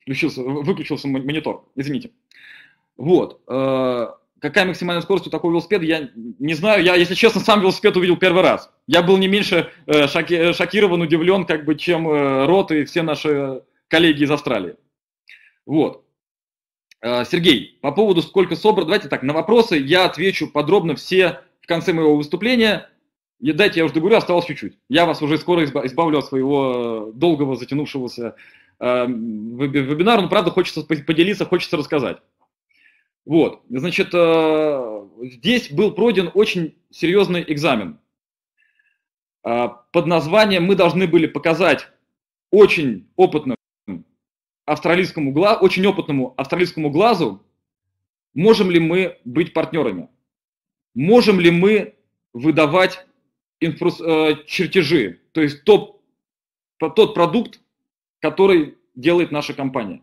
Включился, выключился монитор, извините. Вот. Э, какая максимальная скорость у такого велосипеда, я не знаю. Я, если честно, сам велосипед увидел первый раз. Я был не меньше э, шоки, шокирован, удивлен, как бы, чем э, Рот и все наши коллеги из Австралии. Вот. Сергей, по поводу сколько собрано, давайте так, на вопросы я отвечу подробно все в конце моего выступления. И дайте, я уже договорю, осталось чуть-чуть. Я вас уже скоро избавлю от своего долгого затянувшегося вебинара, но правда хочется поделиться, хочется рассказать. Вот, значит, э, здесь был пройден очень серьезный экзамен. Э, под названием мы должны были показать очень опытному австралийскому глазу, очень опытному австралийскому глазу, можем ли мы быть партнерами, можем ли мы выдавать инфру... Э, чертежи, то есть топ, тот продукт, который делает наша компания.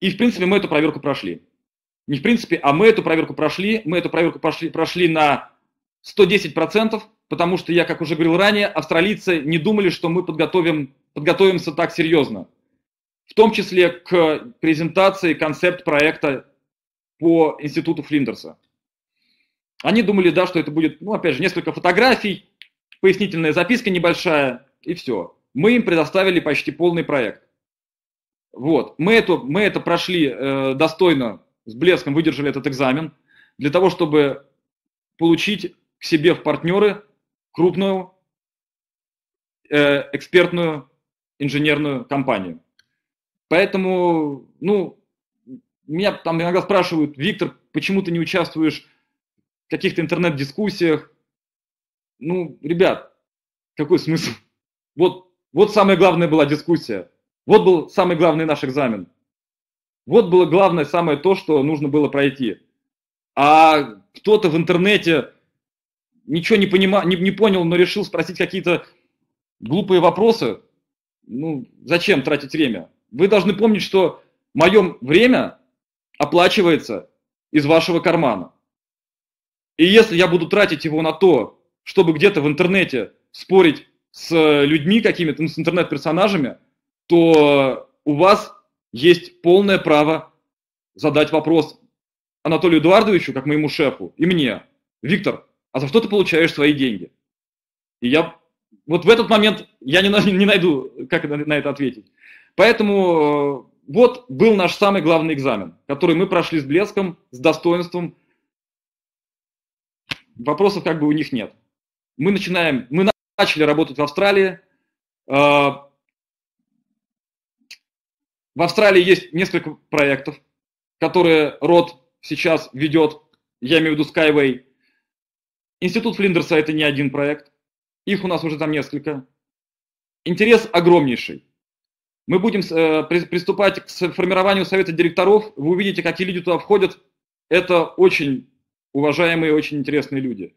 И, в принципе, мы эту проверку прошли. Не в принципе, а мы эту проверку прошли. Мы эту проверку прошли, прошли на 110%. потому что я, как уже говорил ранее, австралийцы не думали, что мы подготовим, подготовимся так серьезно. В том числе к презентации концепт проекта по институту Флиндерса. Они думали, да, что это будет, ну, опять же, несколько фотографий, пояснительная записка небольшая, и все. Мы им предоставили почти полный проект. Вот. Мы, это, мы это прошли э, достойно, с блеском выдержали этот экзамен, для того, чтобы получить к себе в партнеры крупную э, экспертную инженерную компанию. Поэтому, ну, меня там иногда спрашивают, Виктор, почему ты не участвуешь в каких-то интернет-дискуссиях? Ну, ребят, какой смысл? Вот, вот самая главная была дискуссия. Вот был самый главный наш экзамен. Вот было главное самое то, что нужно было пройти. А кто-то в интернете ничего не, понима, не, не понял, но решил спросить какие-то глупые вопросы. Ну, зачем тратить время? Вы должны помнить, что мое время оплачивается из вашего кармана. И если я буду тратить его на то, чтобы где-то в интернете спорить с людьми какими-то, ну, с интернет-персонажами, то у вас есть полное право задать вопрос Анатолию Эдуардовичу, как моему шефу, и мне. Виктор, а за что ты получаешь свои деньги? И я вот в этот момент я не, не найду, как на это ответить. Поэтому вот был наш самый главный экзамен, который мы прошли с блеском, с достоинством. Вопросов как бы у них нет. Мы начинаем, мы начали работать в Австралии. А, в Австралии есть несколько проектов, которые РОД сейчас ведет, я имею в виду Skyway. Институт Флиндерса это не один проект, их у нас уже там несколько. Интерес огромнейший. Мы будем э, приступать к формированию совета директоров. Вы увидите, какие люди туда входят. Это очень уважаемые, очень интересные люди.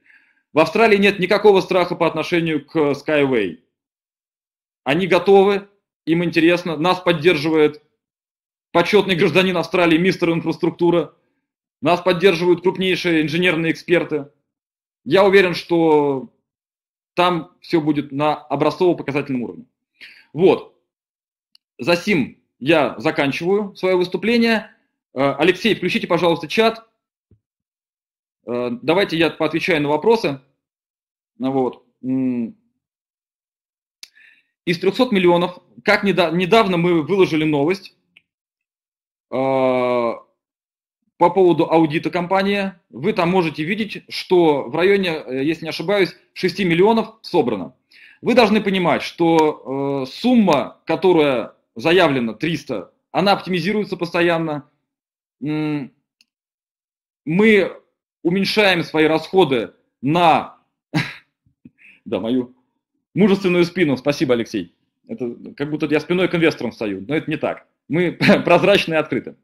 В Австралии нет никакого страха по отношению к Skyway. Они готовы, им интересно, нас поддерживает почетный гражданин Австралии, мистер инфраструктура, нас поддерживают крупнейшие инженерные эксперты. Я уверен, что там все будет на образцово-показательном уровне. Вот. За сим я заканчиваю свое выступление. Э, Алексей, включите, пожалуйста, чат. Э, давайте я поотвечаю на вопросы. Вот. Из 300 миллионов, как недавно мы выложили новость э, по поводу аудита компании, вы там можете видеть, что в районе, если не ошибаюсь, 6 миллионов собрано. Вы должны понимать, что сумма, которая заявлено 300, она оптимизируется постоянно. Мы уменьшаем свои расходы на да, мою мужественную спину. Спасибо, Алексей. Это как будто я спиной к инвесторам стою, но это не так. Мы прозрачны и открыты.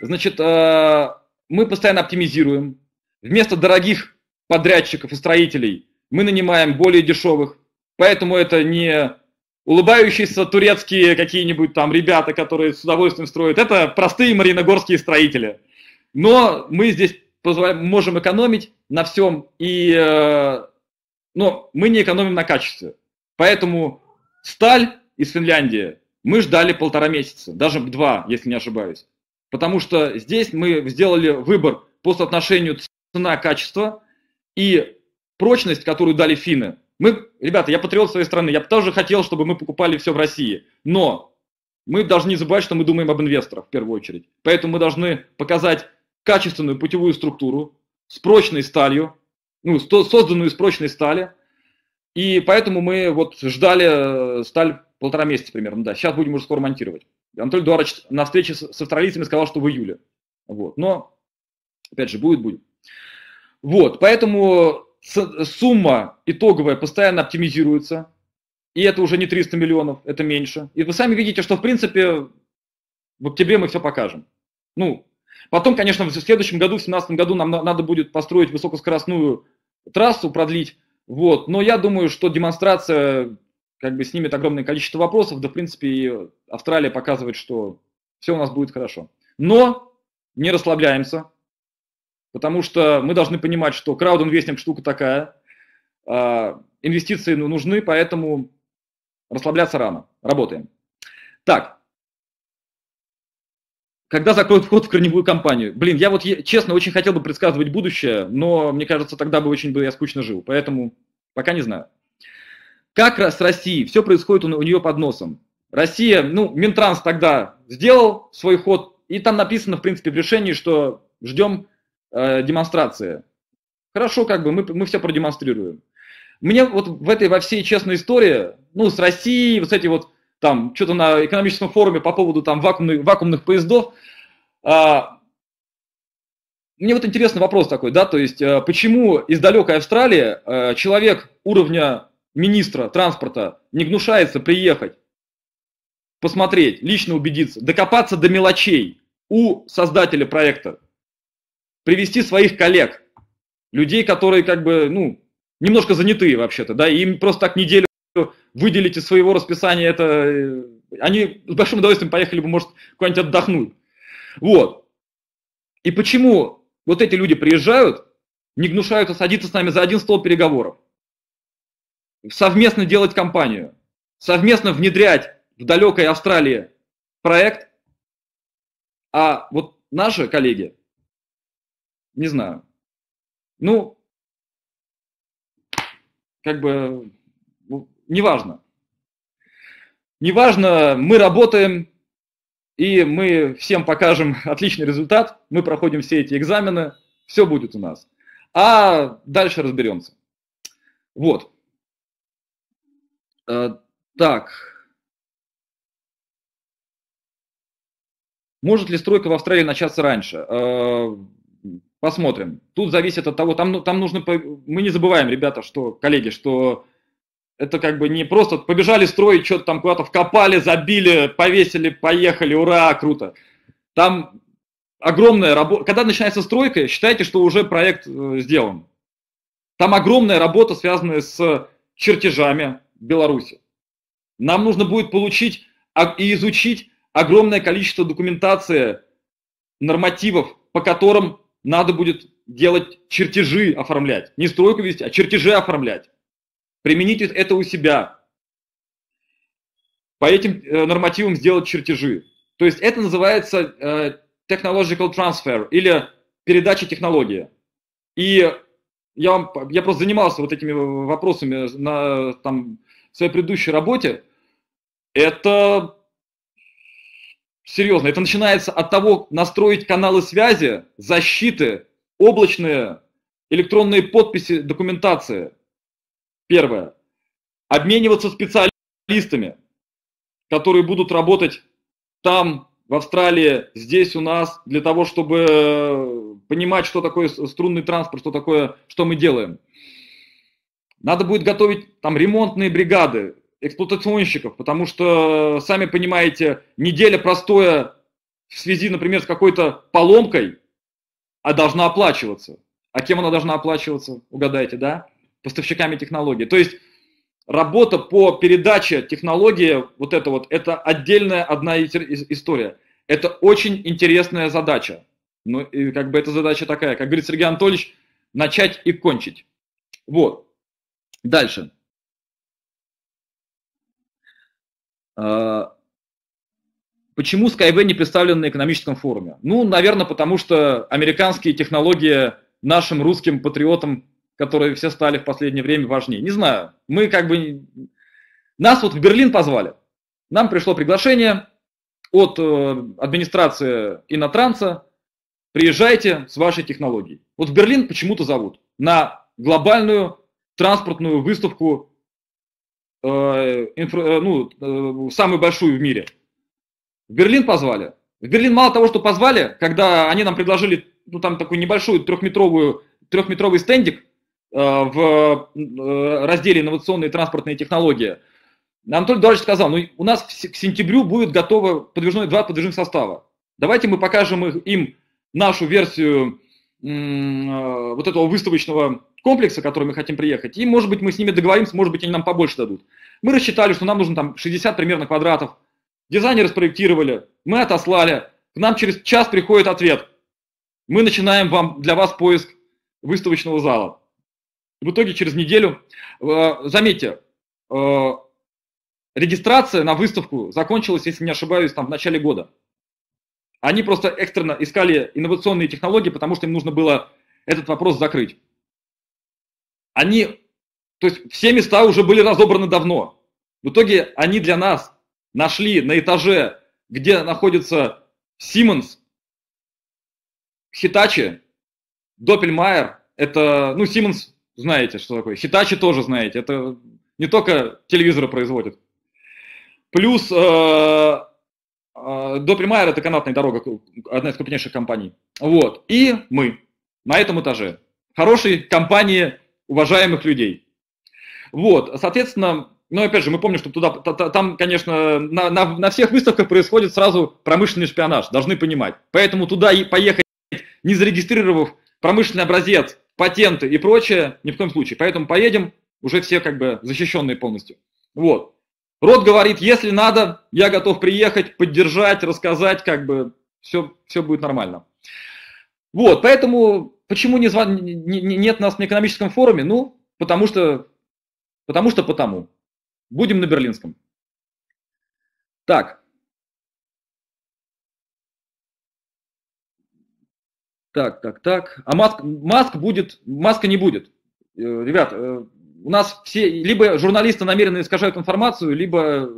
Значит, э, мы постоянно оптимизируем. Вместо дорогих подрядчиков и строителей мы нанимаем более дешевых. Поэтому это не улыбающиеся турецкие какие-нибудь там ребята, которые с удовольствием строят, это простые мариногорские строители. Но мы здесь можем экономить на всем, и, э, но мы не экономим на качестве. Поэтому сталь из Финляндии мы ждали полтора месяца, даже два, если не ошибаюсь. Потому что здесь мы сделали выбор по соотношению цена-качество и прочность, которую дали финны, мы, ребята, я патриот своей страны, я тоже хотел, чтобы мы покупали все в России, но мы должны не забывать, что мы думаем об инвесторах в первую очередь. Поэтому мы должны показать качественную путевую структуру с прочной сталью, ну, созданную из прочной стали. И поэтому мы вот ждали э, сталь полтора месяца примерно, да. Сейчас будем уже скоро монтировать. Анатолий Эдуардович на встрече с, с австралийцами сказал, что в июле. Вот. Но, опять же, будет, будет. Вот, поэтому сумма итоговая постоянно оптимизируется, и это уже не 300 миллионов, это меньше. И вы сами видите, что в принципе в октябре мы все покажем. Ну, потом, конечно, в следующем году, в 2017 году нам надо будет построить высокоскоростную трассу, продлить, вот. Но я думаю, что демонстрация как бы снимет огромное количество вопросов, да, в принципе, и Австралия показывает, что все у нас будет хорошо. Но не расслабляемся, Потому что мы должны понимать, что краудинвестинг штука такая. А, инвестиции нужны, поэтому расслабляться рано. Работаем. Так. Когда закроют вход в корневую компанию? Блин, я вот честно очень хотел бы предсказывать будущее, но мне кажется, тогда бы очень бы я скучно жил. Поэтому пока не знаю. Как с Россией? Все происходит у, у нее под носом. Россия, ну, Минтранс тогда сделал свой ход, и там написано, в принципе, в решении, что ждем э, демонстрации. Хорошо, как бы мы, мы все продемонстрируем. Мне вот в этой, во всей честной истории, ну, с Россией, вот эти вот, там, что-то на экономическом форуме по поводу там вакуумных, вакуумных поездов, а, мне вот интересный вопрос такой, да, то есть, а, почему из далекой Австралии а, человек уровня министра транспорта не гнушается приехать, посмотреть, лично убедиться, докопаться до мелочей у создателя проекта, привести своих коллег, людей, которые как бы, ну, немножко занятые вообще-то, да, им просто так неделю выделить из своего расписания это, э, они с большим удовольствием поехали бы, может, куда-нибудь отдохнуть. Вот. И почему вот эти люди приезжают, не гнушаются садиться с нами за один стол переговоров, совместно делать кампанию, совместно внедрять в далекой Австралии проект, а вот наши коллеги, не знаю, ну, как бы ну, неважно. Неважно, мы работаем, и мы всем покажем отличный результат, мы проходим все эти экзамены, все будет у нас. А дальше разберемся. Вот. Э, так. Может ли стройка в Австралии начаться раньше? Посмотрим. Тут зависит от того, там, ну, там нужно, мы не забываем, ребята, что, коллеги, что это как бы не просто побежали строить, что-то там куда-то вкопали, забили, повесили, поехали, ура, круто. Там огромная работа. Когда начинается стройка, считайте, что уже проект э, сделан. Там огромная работа, связанная с чертежами Беларуси. Нам нужно будет получить и изучить огромное количество документации, нормативов, по которым надо будет делать чертежи оформлять. Не стройку вести, а чертежи оформлять. Применить это у себя. По этим э, нормативам сделать чертежи. То есть это называется э, technological transfer или передача технологии. И я, вам, я просто занимался вот этими вопросами на там, своей предыдущей работе. Это серьезно. Это начинается от того, настроить каналы связи, защиты, облачные, электронные подписи, документация. Первое. Обмениваться специалистами, которые будут работать там, в Австралии, здесь у нас, для того, чтобы понимать, что такое струнный транспорт, что такое, что мы делаем. Надо будет готовить там ремонтные бригады, эксплуатационщиков, потому что, сами понимаете, неделя простоя в связи, например, с какой-то поломкой, а должна оплачиваться. А кем она должна оплачиваться? Угадайте, да? Поставщиками технологий. То есть работа по передаче технологии, вот это вот, это отдельная одна история. Это очень интересная задача. Ну, и как бы эта задача такая, как говорит Сергей Анатольевич, начать и кончить. Вот. Дальше. А, почему Skyway не представлен на экономическом форуме? Ну, наверное, потому что американские технологии нашим русским патриотам, которые все стали в последнее время важнее. Не знаю, мы как бы... Нас вот в Берлин позвали. Нам пришло приглашение от э, администрации Инотранса. Приезжайте с вашей технологией. Вот в Берлин почему-то зовут на глобальную транспортную выставку инфра, э, ну, э, самую большую в мире. В Берлин позвали. В Берлин мало того, что позвали, когда они нам предложили ну, там такую небольшую трехметровую, трехметровый стендик в разделе инновационные транспортные технологии, Анатолий Эдуардович сказал, ну, у нас к сентябрю будет готово подвижное, два подвижных состава. Давайте мы покажем им нашу версию вот этого выставочного комплекса, который мы хотим приехать, и, может быть, мы с ними договоримся, может быть, они нам побольше дадут. Мы рассчитали, что нам нужно там 60 примерно квадратов. Дизайнеры спроектировали, мы отослали, к нам через час приходит ответ. Мы начинаем вам, для вас поиск выставочного зала. В итоге через неделю, э, заметьте, э, регистрация на выставку закончилась, если не ошибаюсь, там в начале года. Они просто экстренно искали инновационные технологии, потому что им нужно было этот вопрос закрыть. Они, то есть все места уже были разобраны давно. В итоге они для нас нашли на этаже, где находится Siemens, Hitachi, Doppelmayr, это, ну, Siemens знаете, что такое, Hitachi тоже знаете, это не только телевизоры производят. Плюс э, э, Doppelmayr это канатная дорога, одна из крупнейших компаний. Вот, и мы на этом этаже. Хорошей компании уважаемых людей. Вот, соответственно, ну, опять же, мы помним, что туда, там, конечно, на, на, на всех выставках происходит сразу промышленный шпионаж, должны понимать. Поэтому туда и поехать, не зарегистрировав промышленный образец, патенты и прочее, ни в коем случае. Поэтому поедем уже все как бы защищенные полностью. Вот. Род говорит, если надо, я готов приехать, поддержать, рассказать, как бы все, все будет нормально. Вот, поэтому почему не не, нет нас на экономическом форуме? Ну, потому что, потому что потому. Будем на берлинском. Так. Так, так, так. А Маск, Маск будет, Маска не будет. Э, ребят, э, у нас все, либо журналисты намеренно искажают информацию, либо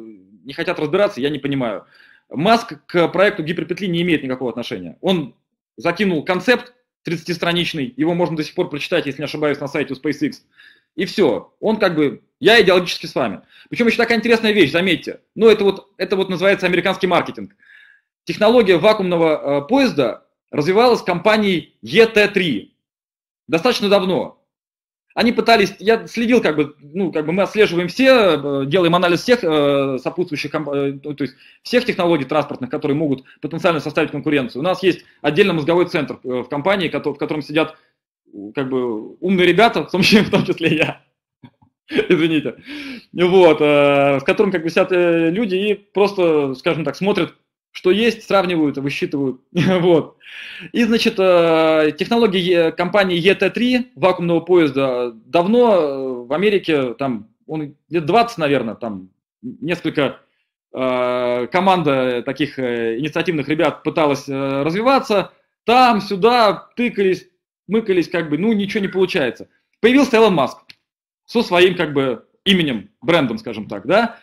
не хотят разбираться, я не понимаю. Маск к проекту гиперпетли не имеет никакого отношения. Он закинул концепт 30-страничный, его можно до сих пор прочитать, если не ошибаюсь, на сайте у SpaceX. И все. Он как бы, я идеологически с вами. Причем еще такая интересная вещь, заметьте. Ну, это вот, это вот называется американский маркетинг. Технология вакуумного э, поезда развивалась компанией ET3 достаточно давно. Они пытались, я следил, как бы, ну, как бы мы отслеживаем все, э, делаем анализ всех э, сопутствующих, э, то есть всех технологий транспортных, которые могут потенциально составить конкуренцию. У нас есть отдельно мозговой центр э, в компании, в котором сидят как бы умные ребята, в том числе, в том числе я. Извините. Вот, э, с которым как бы сидят э, люди и просто, скажем так, смотрят что есть, сравнивают, высчитывают. вот. И, значит, э, технологии компании ET3, вакуумного поезда, давно э, в Америке, там, он лет 20, наверное, там несколько э, команда таких инициативных ребят пыталась развиваться, там, сюда, тыкались, мыкались, как бы, ну, ничего не получается. Появился Элон Маск со своим, как бы, именем, брендом, скажем так, да,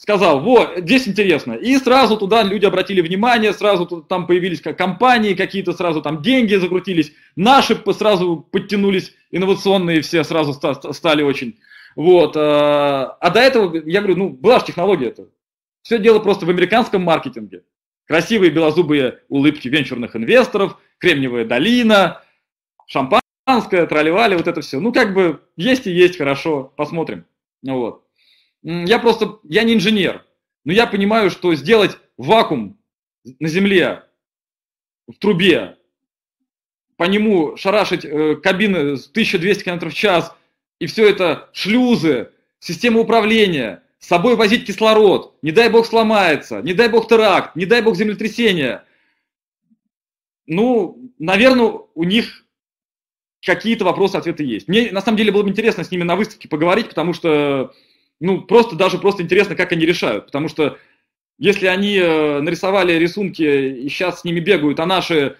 сказал, вот, здесь интересно. И сразу туда люди обратили внимание, сразу там появились компании какие-то, сразу там деньги закрутились, наши сразу подтянулись, инновационные все сразу стали очень. Вот. А, а до этого, я говорю, ну, была же технология это. Все дело просто в американском маркетинге. Красивые белозубые улыбки венчурных инвесторов, Кремниевая долина, шампанское, тролливали, вот это все. Ну, как бы есть и есть, хорошо, посмотрим. Вот. Я просто, я не инженер, но я понимаю, что сделать вакуум на Земле, в трубе, по нему шарашить э, кабины с 1200 км в час, и все это шлюзы, система управления, с собой возить кислород, не дай бог сломается, не дай бог теракт, не дай бог землетрясение. Ну, наверное, у них какие-то вопросы, ответы есть. Мне на самом деле было бы интересно с ними на выставке поговорить, потому что ну, просто даже просто интересно, как они решают. Потому что если они э, нарисовали рисунки и сейчас с ними бегают, а наши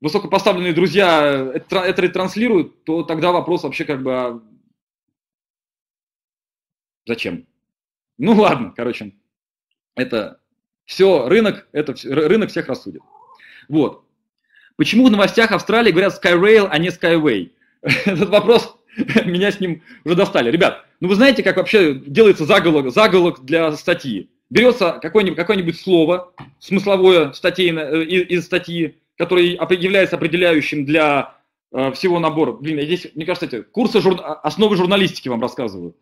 высокопоставленные друзья это, это ретранслируют, то тогда вопрос вообще как бы а зачем? Ну ладно, короче, это все рынок, это рынок всех рассудит. Вот. Почему в новостях Австралии говорят Skyrail, а не Skyway? Этот вопрос меня с ним уже достали. Ребят, ну вы знаете, как вообще делается заголовок, заголовок для статьи? Берется какое-нибудь, какое-нибудь слово, смысловое статьи, э, из статьи, которое является определяющим для э, всего набора. Блин, я здесь, мне кажется, эти курсы жур... основы журналистики вам рассказываю.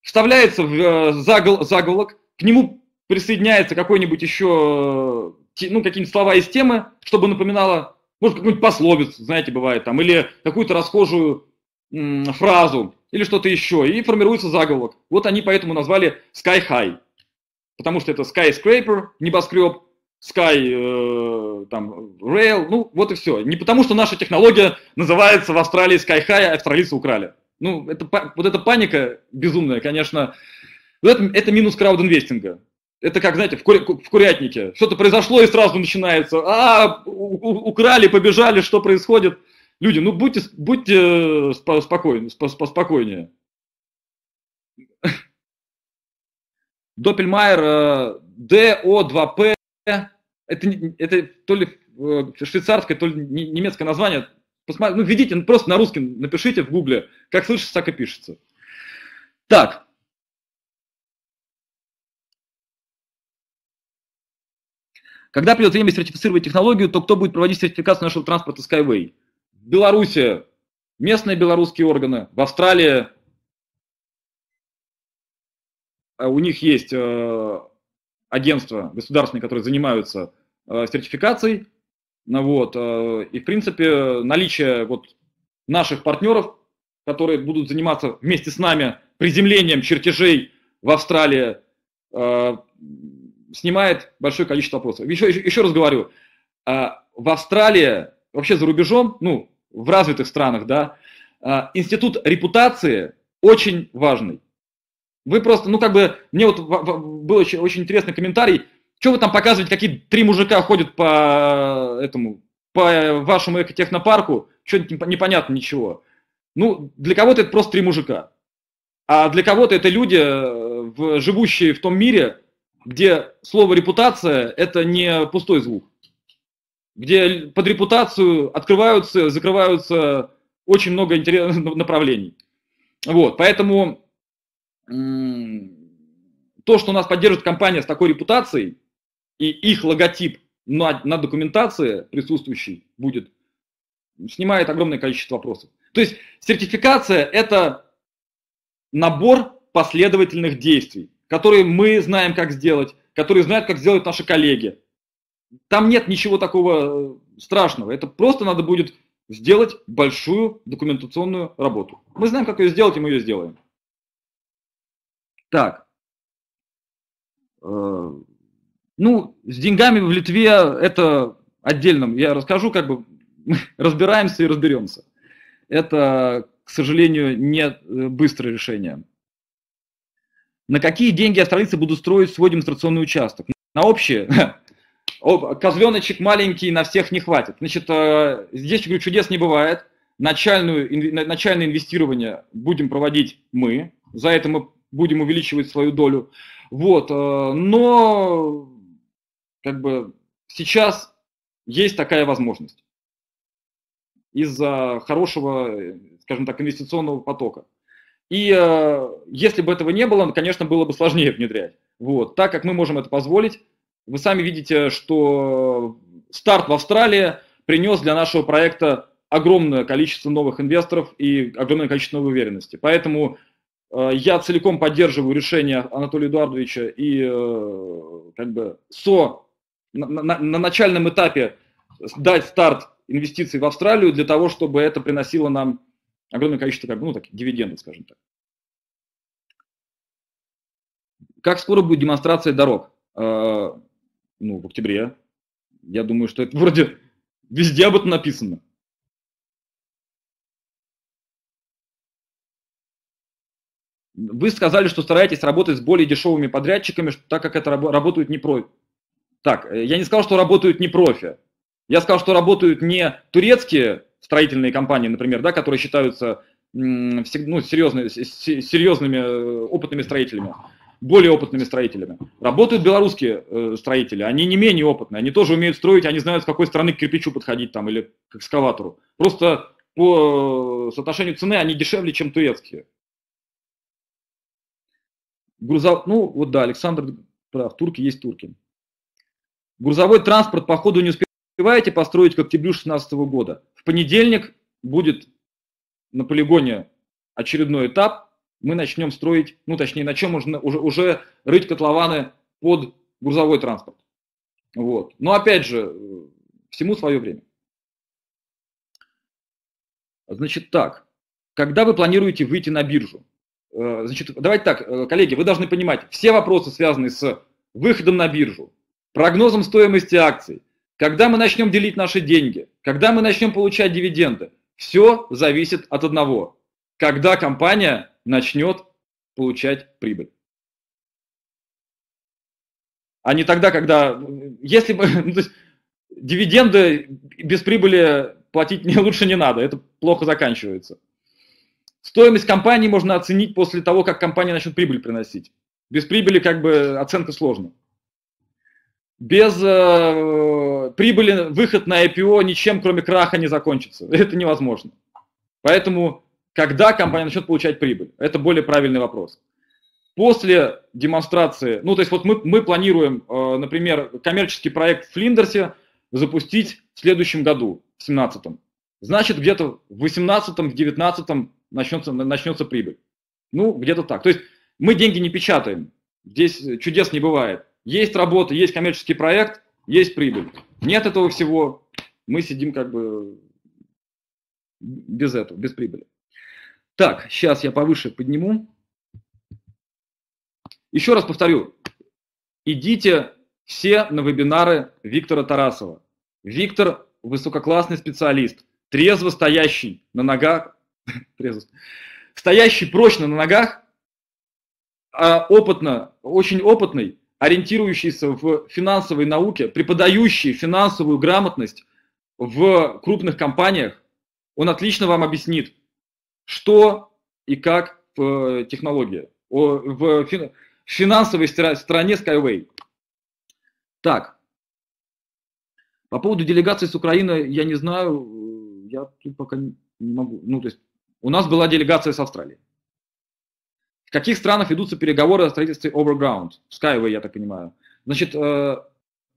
Вставляется в э, загол... заголовок, к нему присоединяется какой-нибудь еще, ну, какие-нибудь слова из темы, чтобы напоминало, может, какую-нибудь пословицу, знаете, бывает там, или какую-то расхожую фразу или что-то еще, и формируется заголовок. Вот они поэтому назвали Sky High, потому что это skyscraper, небоскреб, Sky, там, Rail, ну, вот и все. Не потому, что наша технология называется в Австралии Sky High, а австралийцы украли. Ну, это, вот эта паника безумная, конечно, это, это минус краудинвестинга. Это как, знаете, в, кури, в курятнике. Что-то произошло и сразу начинается. А, украли, побежали, что происходит? Люди, ну будьте, будьте спокойны, спокойнее. Доппельмайер DO2P, это, это то ли э, швейцарское, то ли немецкое название. Посмотрите, ну, введите, ну, просто на русском напишите в гугле, как слышится, так и пишется. Так, Когда придет время сертифицировать технологию, то кто будет проводить сертификацию нашего транспорта Skyway? В Беларуси местные белорусские органы, в Австралии э, у них есть э, агентства государственные, которые занимаются э, сертификацией. Ну, вот, и, в принципе, наличие вот наших партнеров, которые будут заниматься вместе с нами приземлением чертежей в Австралии, снимает большое количество вопросов. Еще, еще, еще раз говорю, а, в Австралии, вообще за рубежом, ну, в развитых странах, да, а, институт репутации очень важный. Вы просто, ну, как бы, мне вот был очень, очень интересный комментарий, что вы там показываете, какие три мужика ходят по этому, по вашему экотехнопарку, что непонятно ничего. Ну, для кого-то это просто три мужика. А для кого-то это люди, э, живущие в том мире, где слово репутация – это не пустой звук, где под репутацию открываются, закрываются очень много интересных направлений. Вот, поэтому то, что нас поддерживает компания с такой репутацией, и их логотип на, на документации присутствующий будет, снимает огромное количество вопросов. То есть сертификация – это набор последовательных действий которые мы знаем, как сделать, которые знают, как сделать наши коллеги. Там нет ничего такого э, страшного. Это просто надо будет сделать большую документационную работу. Мы знаем, как ее сделать, и мы ее сделаем. Так. Э, ну, с деньгами в Литве это отдельно. Я расскажу, как бы разбираемся и разберемся. Это, к сожалению, не э, быстрое решение. На какие деньги австралийцы будут строить свой демонстрационный участок? На общие? Козленочек маленький, на всех не хватит. Значит, э, здесь, говорю, чудес не бывает. Начальную, начальное инвестирование будем проводить мы. За это мы будем увеличивать свою долю. Вот, э, но как бы сейчас есть такая возможность из-за хорошего, скажем так, инвестиционного потока. И э, если бы этого не было, конечно, было бы сложнее внедрять. Вот. Так как мы можем это позволить, вы сами видите, что старт в Австралии принес для нашего проекта огромное количество новых инвесторов и огромное количество новой уверенности. Поэтому э, я целиком поддерживаю решение Анатолия Эдуардовича и э, как бы со на, на, на начальном этапе дать старт инвестиций в Австралию для того, чтобы это приносило нам огромное количество как, ну, так, дивидендов, скажем так. Как скоро будет демонстрация дорог? Ну, в октябре. Я думаю, что это вроде везде об этом написано. Вы сказали, что стараетесь работать с более дешевыми подрядчиками, так как это работают не профи. Так, э, я не сказал, что работают не профи. Я сказал, что работают не турецкие строительные компании, например, да, которые считаются ну, серьезными, серьезными э, опытными строителями, более опытными строителями. Работают белорусские э, строители, они не менее опытные, они тоже умеют строить, они знают, с какой стороны к кирпичу подходить там или к экскаватору. Просто по э, соотношению цены они дешевле, чем турецкие. Грузов... Ну, вот да, Александр прав, турки есть турки. Грузовой транспорт, по ходу не успеваете построить к октябрю 2016 года понедельник будет на полигоне очередной этап. Мы начнем строить, ну точнее, начнем уже, уже, уже рыть котлованы под грузовой транспорт. Вот. Но опять же, всему свое время. Значит так, когда вы планируете выйти на биржу? Э, значит, давайте так, э, коллеги, вы должны понимать, все вопросы, связанные с выходом на биржу, прогнозом стоимости акций, когда мы начнем делить наши деньги, когда мы начнем получать дивиденды, все зависит от одного. Когда компания начнет получать прибыль. А не тогда, когда, если бы, ну, то есть, дивиденды без прибыли платить не, лучше не надо, это плохо заканчивается. Стоимость компании можно оценить после того, как компания начнет прибыль приносить. Без прибыли как бы оценка сложна. Без э, прибыли выход на IPO ничем, кроме краха, не закончится. Это невозможно. Поэтому, когда компания начнет получать прибыль? Это более правильный вопрос. После демонстрации, ну то есть вот мы, мы планируем, э, например, коммерческий проект в Флиндерсе запустить в следующем году, в 2017. Значит, где-то в 2018, в 2019 начнется, начнется прибыль. Ну, где-то так. То есть мы деньги не печатаем. Здесь чудес не бывает. Есть работа, есть коммерческий проект, есть прибыль. Нет этого всего, мы сидим как бы без этого, без прибыли. Так, сейчас я повыше подниму. Еще раз повторю, идите все на вебинары Виктора Тарасова. Виктор высококлассный специалист, трезво стоящий на ногах, трезво, стоящий прочно на ногах, а опытно, очень опытный, ориентирующийся в финансовой науке, преподающий финансовую грамотность в крупных компаниях, он отлично вам объяснит, что и как в технологии, в финансовой стороне Skyway. Так, по поводу делегации с Украины, я не знаю, я тут пока не могу. Ну, то есть, у нас была делегация с Австралии. В каких странах ведутся переговоры о строительстве Overground? Skyway, я так понимаю. Значит, э,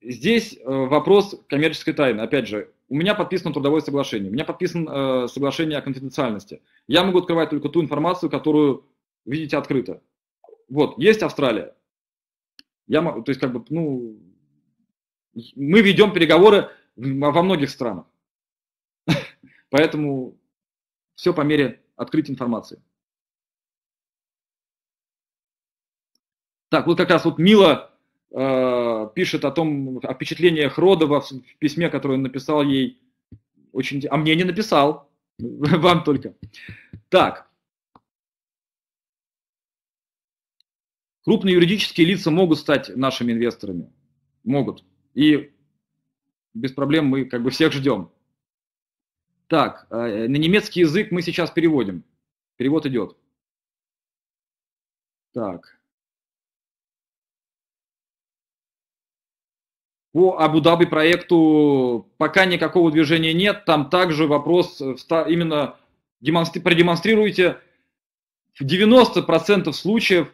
здесь э, вопрос коммерческой тайны. Опять же, у меня подписано трудовое соглашение, у меня подписано э, соглашение о конфиденциальности. Я могу открывать только ту информацию, которую видите открыто. Вот, есть Австралия. Я, то есть, как бы, ну, мы ведем переговоры во многих странах. Поэтому все по мере открытия информации. Так, вот как раз вот Мила э, пишет о том, о впечатлениях Родова в, письме, которое он написал ей. Очень, а мне не написал, вам только. Так. Крупные юридические лица могут стать нашими инвесторами. Могут. И без проблем мы как бы всех ждем. Так, э, на немецкий язык мы сейчас переводим. Перевод идет. Так. По Абу-Даби проекту пока никакого движения нет. Там также вопрос именно демонстри- продемонстрируйте. В 90% случаев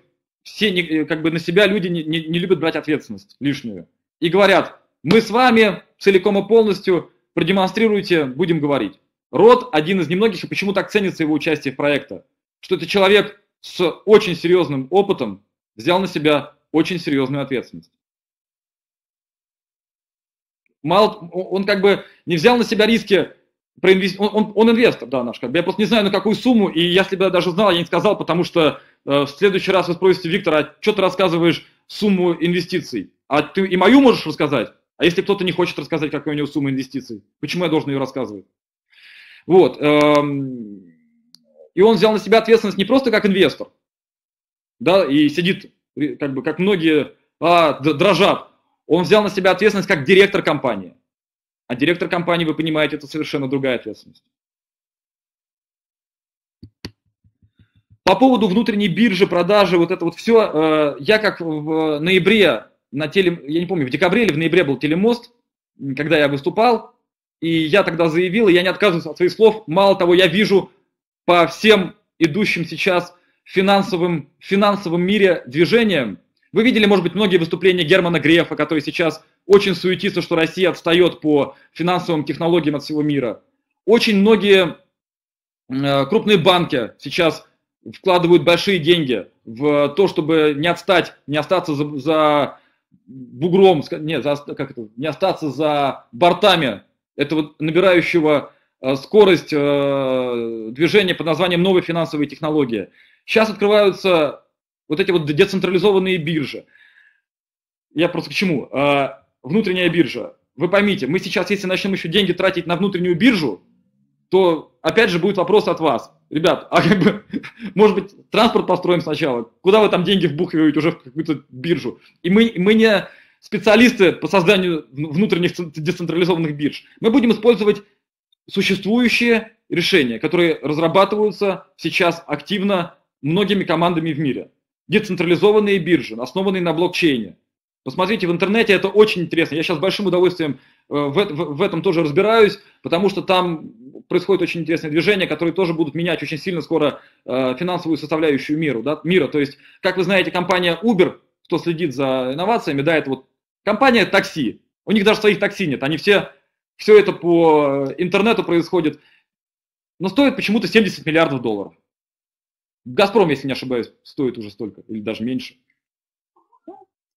все как бы на себя люди не, не, не любят брать ответственность лишнюю и говорят, мы с вами целиком и полностью продемонстрируйте, будем говорить. Род один из немногих, и почему так ценится его участие в проекте, что это человек с очень серьезным опытом взял на себя очень серьезную ответственность. Мало, он как бы не взял на себя риски, он, он, он инвестор, да, наш, как бы. я просто не знаю, на какую сумму, и если бы я даже знал, я не сказал, потому что э, в следующий раз вы спросите Виктора, а что ты рассказываешь сумму инвестиций? А ты и мою можешь рассказать? А если кто-то не хочет рассказать, какая у него сумма инвестиций, почему я должен ее рассказывать? Вот. Эм, и он взял на себя ответственность не просто как инвестор, да, и сидит, как бы, как многие а, дрожат. Он взял на себя ответственность как директор компании. А директор компании, вы понимаете, это совершенно другая ответственность. По поводу внутренней биржи, продажи, вот это вот все, э, я как в ноябре на теле, я не помню, в декабре или в ноябре был телемост, когда я выступал, и я тогда заявил, и я не отказываюсь от своих слов, мало того, я вижу по всем идущим сейчас финансовым, финансовом мире движениям, вы видели, может быть, многие выступления Германа Грефа, который сейчас очень суетится, что Россия отстает по финансовым технологиям от всего мира. Очень многие э, крупные банки сейчас вкладывают большие деньги в то, чтобы не отстать, не остаться за, за бугром, нет, за, как это, не остаться за бортами этого набирающего э, скорость э, движения под названием новые финансовые технологии. Сейчас открываются вот эти вот децентрализованные биржи. Я просто к чему? Э, внутренняя биржа. Вы поймите, мы сейчас, если начнем еще деньги тратить на внутреннюю биржу, то опять же будет вопрос от вас. Ребят, а как бы, может быть, транспорт построим сначала? Куда вы там деньги вбухиваете уже в какую-то биржу? И мы, мы не специалисты по созданию внутренних децентрализованных бирж. Мы будем использовать существующие решения, которые разрабатываются сейчас активно многими командами в мире. Децентрализованные биржи, основанные на блокчейне. Посмотрите в интернете, это очень интересно. Я сейчас с большим удовольствием э, в, в, в этом тоже разбираюсь, потому что там происходит очень интересное движение, которые тоже будут менять очень сильно скоро э, финансовую составляющую миру, да, мира. То есть, как вы знаете, компания Uber, кто следит за инновациями, да, это вот компания такси. У них даже своих такси нет. Они все, все это по интернету происходит. Но стоит почему-то 70 миллиардов долларов. Газпром, если не ошибаюсь, стоит уже столько, или даже меньше.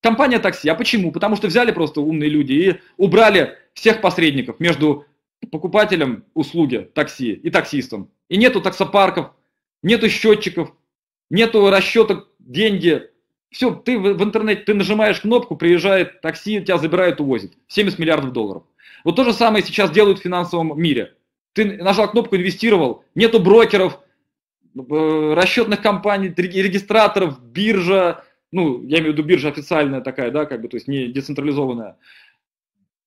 Компания такси. А почему? Потому что взяли просто умные люди и убрали всех посредников между покупателем услуги такси и таксистом. И нету таксопарков, нету счетчиков, нету расчеток, деньги. Все, ты в, интернете, ты нажимаешь кнопку, приезжает такси, тебя забирают, увозят. 70 миллиардов долларов. Вот то же самое сейчас делают в финансовом мире. Ты нажал кнопку, инвестировал, нету брокеров, расчетных компаний, регистраторов, биржа, ну, я имею в виду биржа официальная такая, да, как бы, то есть не децентрализованная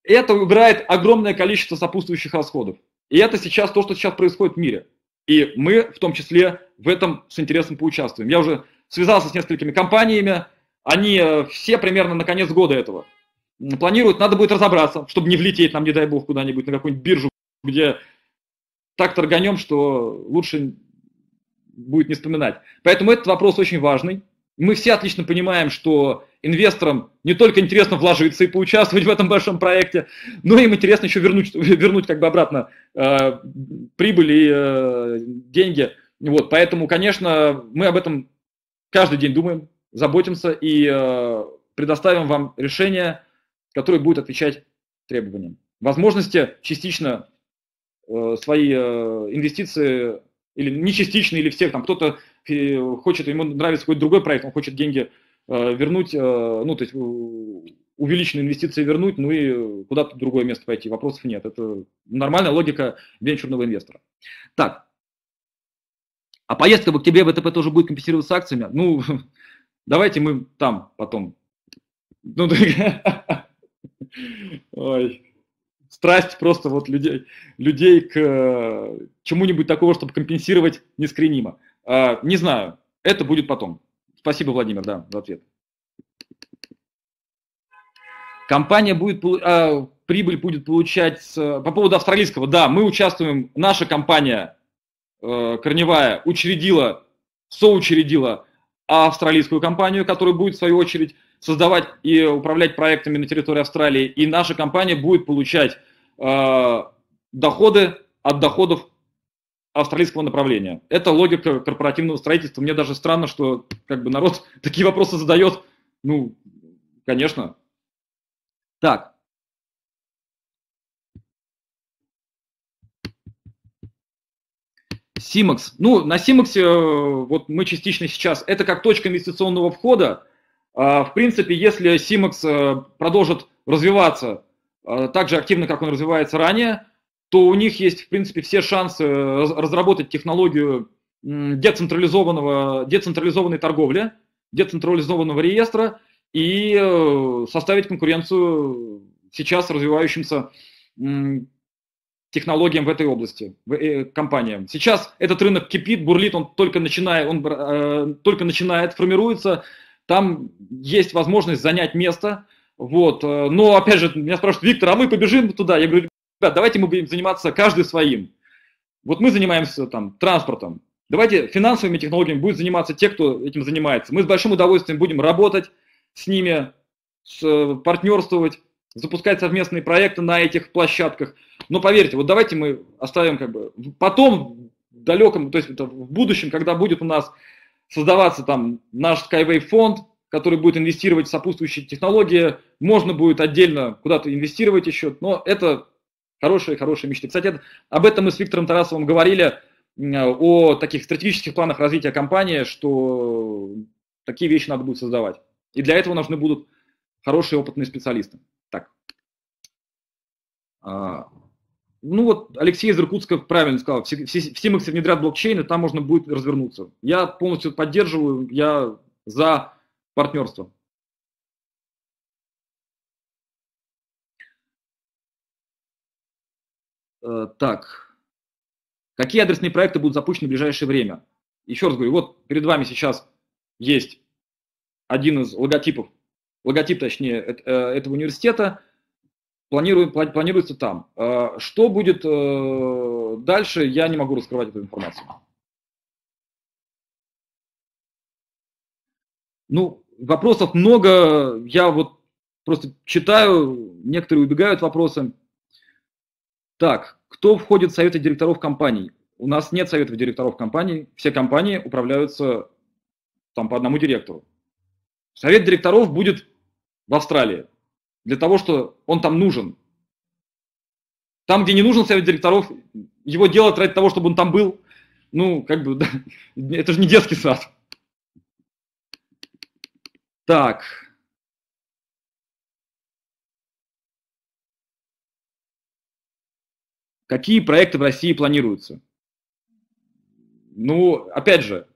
это убирает огромное количество сопутствующих расходов. И это сейчас то, что сейчас происходит в мире. И мы в том числе в этом с интересом поучаствуем. Я уже связался с несколькими компаниями, они э, все примерно на конец года этого планируют, надо будет разобраться, чтобы не влететь нам, не дай бог, куда-нибудь на какую-нибудь биржу, где так торганем, что лучше будет не вспоминать. Поэтому этот вопрос очень важный. Мы все отлично понимаем, что инвесторам не только интересно вложиться и поучаствовать в этом большом проекте, но им интересно еще вернуть, вернуть как бы обратно э, прибыль и э, деньги. Вот, поэтому, конечно, мы об этом каждый день думаем, заботимся и э, предоставим вам решение, которое будет отвечать требованиям. Возможности частично э, свои э, инвестиции или не частично, или всех, там кто-то э, хочет, ему нравится какой-то другой проект, он хочет деньги Э, вернуть, э, ну, то есть увеличенные инвестиции вернуть, ну и куда-то в другое место пойти. Вопросов нет. Это нормальная логика венчурного инвестора. Так. А поездка в октябре ВТП тоже будет компенсироваться акциями? Ну, давайте мы там потом. Ну, Ой. Страсть просто вот людей, людей к э, чему-нибудь такого, чтобы компенсировать нескренимо. А, не знаю, это будет потом. Спасибо, Владимир, да, за ответ. Компания будет, э, прибыль будет получать, по поводу австралийского, да, мы участвуем, наша компания э, корневая учредила, соучредила австралийскую компанию, которая будет в свою очередь создавать и управлять проектами на территории Австралии, и наша компания будет получать доходы от доходов австралийского направления. Это логика корпоративного строительства. Мне даже странно, что как бы народ такие вопросы задает. Ну, конечно. Так. Симакс. Ну, на Симаксе э, вот мы частично сейчас, это как точка инвестиционного входа. А, в принципе, если Симакс э, продолжит развиваться э, так же активно, как он развивается ранее, то у них есть, в принципе, все шансы разработать технологию децентрализованного, децентрализованной торговли, децентрализованного реестра и э, составить конкуренцию сейчас развивающимся технологиям в этой области, э, компаниям. Сейчас этот рынок кипит, бурлит, он только начинает, он э, только начинает, формируется, там есть возможность занять место, вот. Э, но, опять же, меня спрашивают, Виктор, а мы побежим туда? Я говорю, ребят, давайте мы будем заниматься каждый своим. Вот мы занимаемся там транспортом. Давайте финансовыми технологиями будут заниматься те, кто этим занимается. Мы с большим удовольствием будем работать с ними, с, э, партнерствовать, запускать совместные проекты на этих площадках. Но поверьте, вот давайте мы оставим как бы потом в далеком, то есть в будущем, когда будет у нас создаваться там наш Skyway фонд, который будет инвестировать в сопутствующие технологии, можно будет отдельно куда-то инвестировать еще, но это Хорошие, хорошие мечты. Кстати, об этом мы с Виктором Тарасовым говорили, о таких стратегических планах развития компании, что такие вещи надо будет создавать. И для этого нужны будут хорошие опытные специалисты. Так. А, ну вот Алексей из Иркутска правильно сказал, все, все, все мы внедрят блокчейн, и там можно будет развернуться. Я полностью поддерживаю, я за партнерство. Э, так, какие адресные проекты будут запущены в ближайшее время? Еще раз говорю, вот перед вами сейчас есть один из логотипов, логотип, точнее, э, этого университета, планируется там. Э, что будет дальше, я не могу раскрывать эту информацию. Ну, вопросов много, я вот просто читаю, некоторые убегают вопросом. Так, кто входит в советы директоров компаний? У нас нет советов директоров компаний, все компании управляются там по одному директору. Совет директоров будет в Австралии, для того, что он там нужен. Там, где не нужен совет директоров, его делать ради того, чтобы он там был, ну, как бы, да, это же не детский сад. Так, Какие проекты в России планируются? Ну, опять же,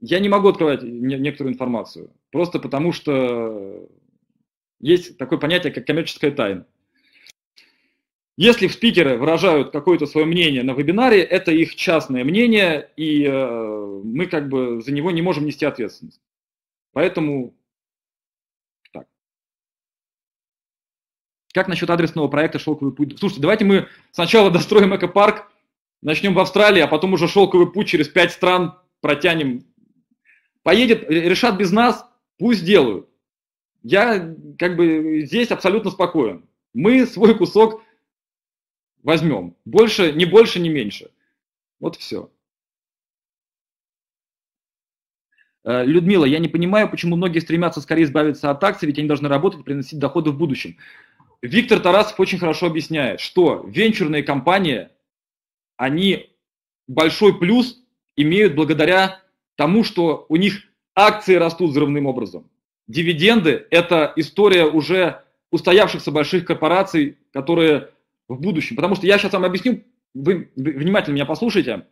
я не могу открывать некоторую информацию, просто потому что есть такое понятие, как коммерческая тайна. Если спикеры выражают какое-то свое мнение на вебинаре, это их частное мнение, и э, мы как бы за него не можем нести ответственность. Поэтому Как насчет адресного проекта «Шелковый путь»? Слушайте, давайте мы сначала достроим экопарк, начнем в Австралии, а потом уже «Шелковый путь» через пять стран протянем. Поедет, решат без нас, пусть делают. Я как бы здесь абсолютно спокоен. Мы свой кусок возьмем. Больше, не больше, не меньше. Вот все. Э, Людмила, я не понимаю, почему многие стремятся скорее избавиться от акций, ведь они должны работать приносить доходы в будущем. Виктор Тарасов очень хорошо объясняет, что венчурные компании, они большой плюс имеют благодаря тому, что у них акции растут взрывным образом. Дивиденды – это история уже устоявшихся больших корпораций, которые в будущем. Потому что я сейчас вам объясню, вы внимательно меня послушайте,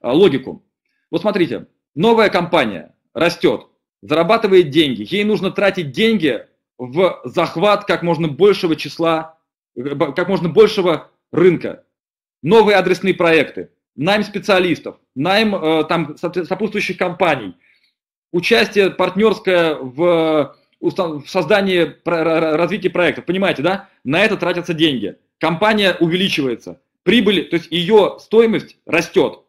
а, логику. Вот смотрите, новая компания растет, зарабатывает деньги, ей нужно тратить деньги в захват как можно большего числа, как можно большего рынка. Новые адресные проекты, найм специалистов, найм э, там, сопутствующих компаний, участие партнерское в, в создании, развитии проектов. Понимаете, да? На это тратятся деньги. Компания увеличивается. Прибыль, то есть ее стоимость растет.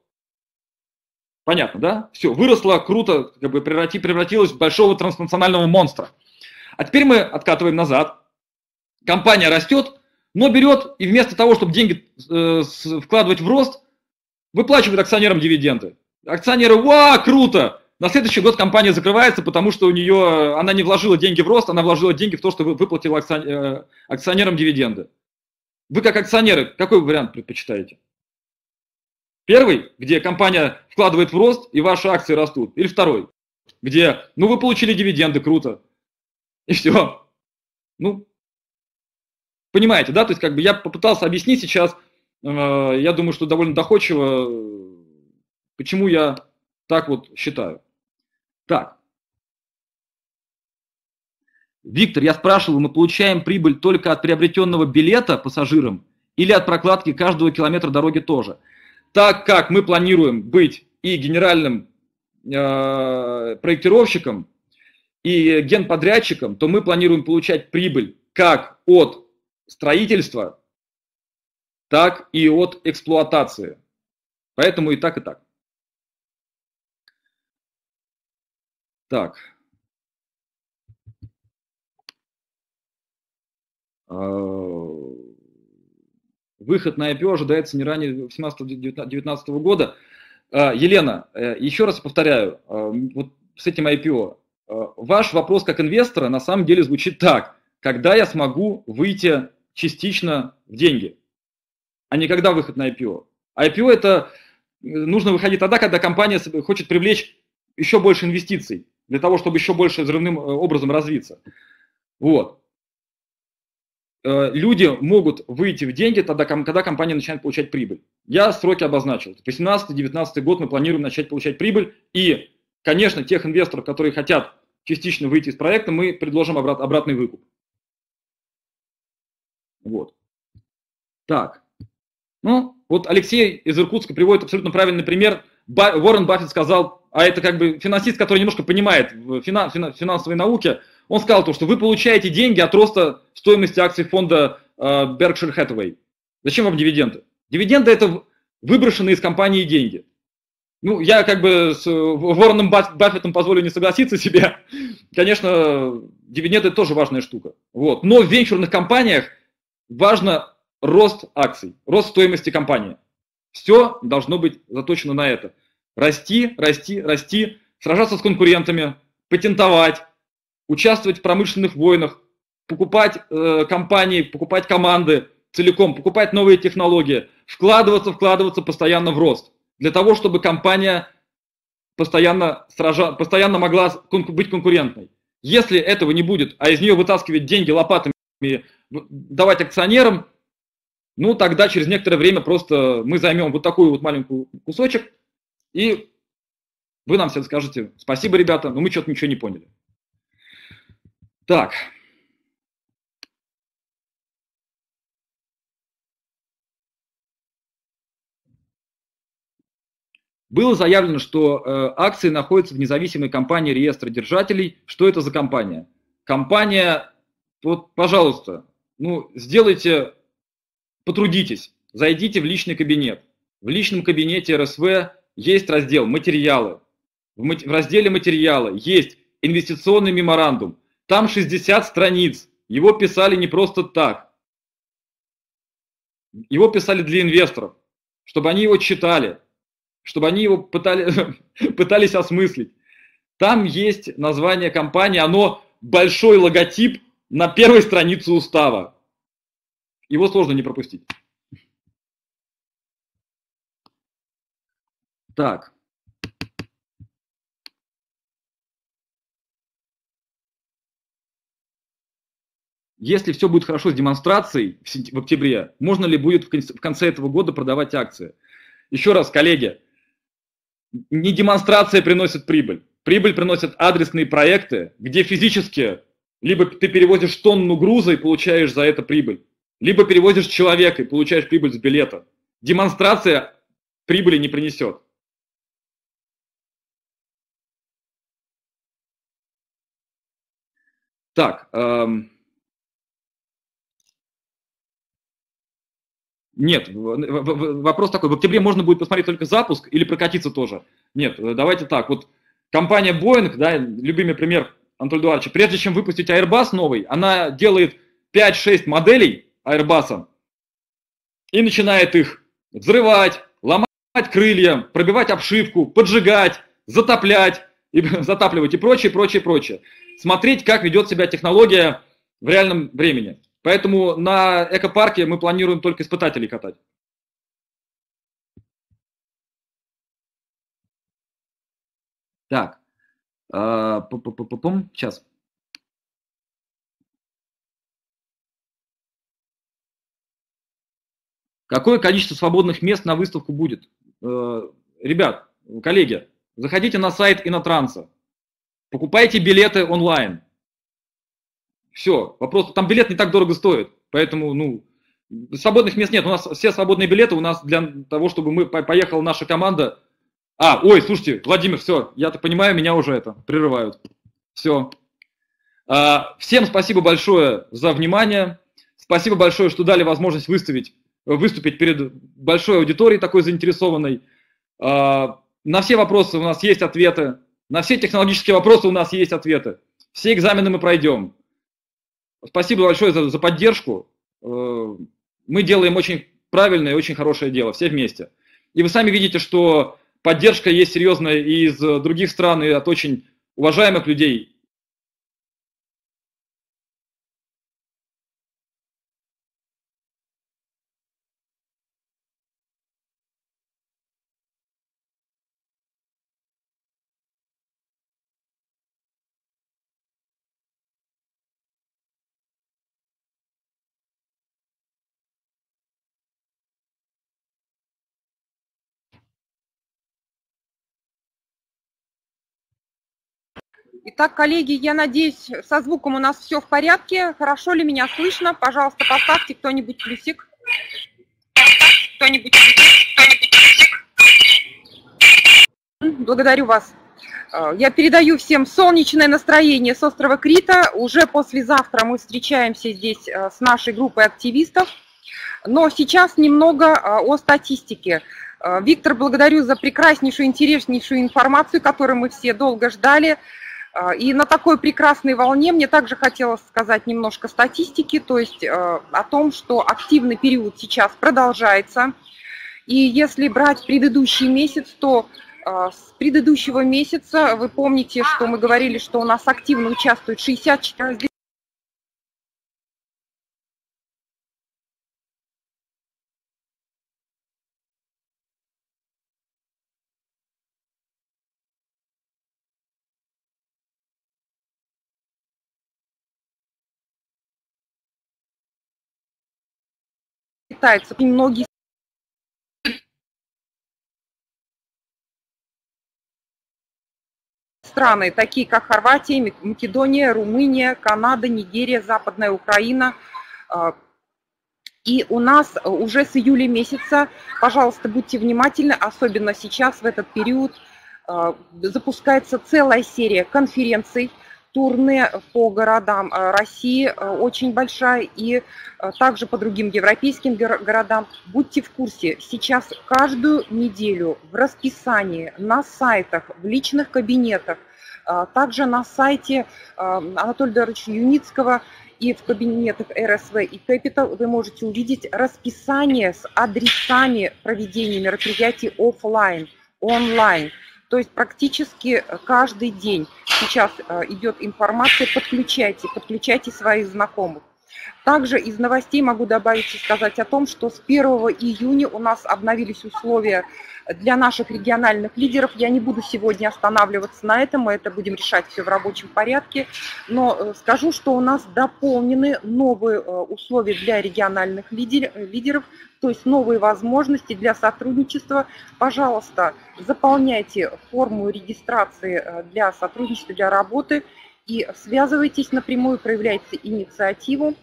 Понятно, да? Все, выросла, круто, как бы превратилась в большого транснационального монстра. А теперь мы откатываем назад. Компания растет, но берет и вместо того, чтобы деньги э, вкладывать в рост, выплачивает акционерам дивиденды. Акционеры, ва, круто! На следующий год компания закрывается, потому что у нее, она не вложила деньги в рост, она вложила деньги в то, что выплатила э, акционерам дивиденды. Вы как акционеры, какой вариант предпочитаете? Первый, где компания вкладывает в рост и ваши акции растут. Или второй, где, ну вы получили дивиденды, круто. И все. Ну, понимаете, да? То есть, как бы я попытался объяснить сейчас, э, я думаю, что довольно доходчиво, почему я так вот считаю. Так. Виктор, я спрашивал, мы получаем прибыль только от приобретенного билета пассажирам или от прокладки каждого километра дороги тоже? Так как мы планируем быть и генеральным э, проектировщиком, и генподрядчиком, то мы планируем получать прибыль как от строительства, так и от эксплуатации. Поэтому и так, и так. Так. А, выход на IPO ожидается не ранее 2018-2019 года. А, Елена, э, еще раз повторяю, а, вот с этим IPO ваш вопрос как инвестора на самом деле звучит так. Когда я смогу выйти частично в деньги, а не когда выход на IPO. IPO это э, нужно выходить тогда, когда компания хочет привлечь еще больше инвестиций, для того, чтобы еще больше взрывным э, образом развиться. Вот. э, люди могут выйти в деньги тогда, когда компания начинает получать прибыль. Я сроки обозначил. 18-19 год мы планируем начать получать прибыль. И, конечно, тех инвесторов, которые хотят частично выйти из проекта, мы предложим обрат, обратный выкуп. Вот. Так. Ну, вот Алексей из Иркутска приводит абсолютно правильный пример. Ба Уоррен Баффет сказал, а это как бы финансист, который немножко понимает в финан финансовой науке, он сказал то, что вы получаете деньги от роста стоимости акций фонда э, Berkshire Hathaway. Зачем вам дивиденды? Дивиденды это выброшенные из компании деньги. Ну, я как бы с Уорреном Баффетом позволю не согласиться себе. Конечно, дивиденды тоже важная штука. Вот. Но в венчурных компаниях важно рост акций, рост стоимости компании. Все должно быть заточено на это. Расти, расти, расти, сражаться с конкурентами, патентовать, участвовать в промышленных войнах, покупать э, компании, покупать команды целиком, покупать новые технологии, вкладываться, вкладываться постоянно в рост. Для того, чтобы компания постоянно, сража, постоянно могла быть конкурентной. Если этого не будет, а из нее вытаскивать деньги лопатами, давать акционерам, ну тогда через некоторое время просто мы займем вот такой вот маленький кусочек, и вы нам все скажете, спасибо, ребята, но мы что-то ничего не поняли. Так. Было заявлено, что э, акции находятся в независимой компании реестра держателей. Что это за компания? Компания, вот, пожалуйста, ну, сделайте, потрудитесь, зайдите в личный кабинет. В личном кабинете РСВ есть раздел «Материалы». В, в разделе «Материалы» есть инвестиционный меморандум. Там 60 страниц. Его писали не просто так. Его писали для инвесторов, чтобы они его читали, чтобы они его пытали, пытались осмыслить. Там есть название компании, оно большой логотип на первой странице устава. Его сложно не пропустить. Так. Если все будет хорошо с демонстрацией в октябре, можно ли будет в конце этого года продавать акции? Еще раз, коллеги, не демонстрация приносит прибыль. Прибыль приносят адресные проекты, где физически либо ты перевозишь тонну груза и получаешь за это прибыль, либо перевозишь человека и получаешь прибыль с билета. Демонстрация прибыли не принесет. Так, эм, Нет, вопрос такой, в октябре можно будет посмотреть только запуск или прокатиться тоже? Нет, э, давайте так, вот компания Boeing, да, любимый пример Анатолия Эдуардовича, прежде чем выпустить Airbus новый, она делает 5-6 моделей Airbus и начинает их взрывать, ломать крылья, пробивать обшивку, поджигать, затоплять, и, затапливать и прочее, прочее, прочее. Смотреть, как ведет себя технология в реальном времени. Поэтому на экопарке мы планируем только испытателей катать. Так, а, сейчас. Какое количество свободных мест на выставку будет? Э, ребят, коллеги, заходите на сайт Инотранса, покупайте билеты онлайн. Все, вопрос, там билет не так дорого стоит, поэтому, ну, свободных мест нет, у нас все свободные билеты у нас для того, чтобы мы, поехала наша команда. А, ой, слушайте, Владимир, все, я так понимаю, меня уже это, прерывают. Все. А, всем спасибо большое за внимание, спасибо большое, что дали возможность выставить, выступить перед большой аудиторией такой заинтересованной. А, на все вопросы у нас есть ответы, на все технологические вопросы у нас есть ответы. Все экзамены мы пройдем. Спасибо большое за, за поддержку. Э, мы делаем очень правильное и очень хорошее дело, все вместе. И вы сами видите, что поддержка есть серьезная и из других стран, и от очень уважаемых людей, Итак, коллеги, я надеюсь, со звуком у нас все в порядке. Хорошо ли меня слышно? Пожалуйста, поставьте кто-нибудь плюсик. Кто-нибудь Благодарю вас. Э, я передаю всем солнечное настроение с острова Крита. Уже послезавтра мы встречаемся здесь э, с нашей группой активистов. Но сейчас немного э, о статистике. Виктор, благодарю за прекраснейшую, интереснейшую информацию, которую мы все долго ждали. А, и на такой прекрасной волне мне также хотелось сказать немножко статистики, то есть э, о том, что активный период сейчас продолжается. И если брать предыдущий месяц, то э, с предыдущего месяца вы помните, что мы говорили, что у нас активно участвует 64 пытаются многие страны, такие как Хорватия, Македония, Румыния, Канада, Нигерия, Западная Украина. А, и у нас уже с июля месяца, пожалуйста, будьте внимательны, особенно сейчас, в этот период, а, запускается целая серия конференций, турне по городам э, России э, очень большая и э, также по другим европейским городам. Будьте в курсе, сейчас каждую неделю в расписании, на сайтах, в личных кабинетах, также на сайте Анатолия Доровича Юницкого и в кабинетах РСВ и Capital вы можете увидеть расписание с адресами проведения мероприятий офлайн, онлайн. То есть практически э, каждый день сейчас э, идет информация, подключайте, подключайте своих знакомых. Также из новостей могу добавить и сказать о том, что с 1 июня у нас обновились условия для наших региональных лидеров. Я не буду сегодня останавливаться на этом, мы это будем решать все в рабочем порядке, но э, скажу, что у нас дополнены новые условия для региональных лидеров, то есть новые возможности для сотрудничества. Пожалуйста, заполняйте форму регистрации э, для сотрудничества, для работы и связывайтесь напрямую, проявляйте инициативу,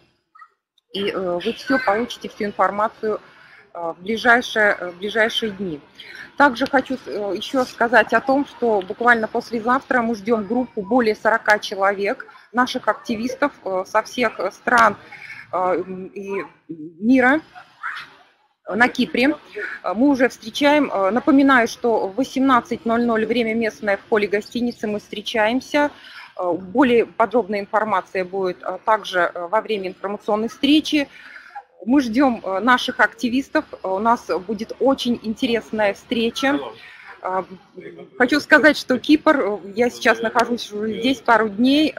и э, вы все получите, всю информацию э, в ближайшие, в ближайшие дни. Также хочу еще сказать о том, что буквально послезавтра мы ждем группу более 40 человек, наших активистов со всех стран и мира, на Кипре. Мы уже встречаем. Напоминаю, что в 18.00 время местное в холле гостиницы мы встречаемся. Более подробная информация будет также во время информационной встречи. Мы ждем наших активистов. У нас будет очень интересная встреча. Хочу сказать, что Кипр, я сейчас нахожусь здесь пару дней,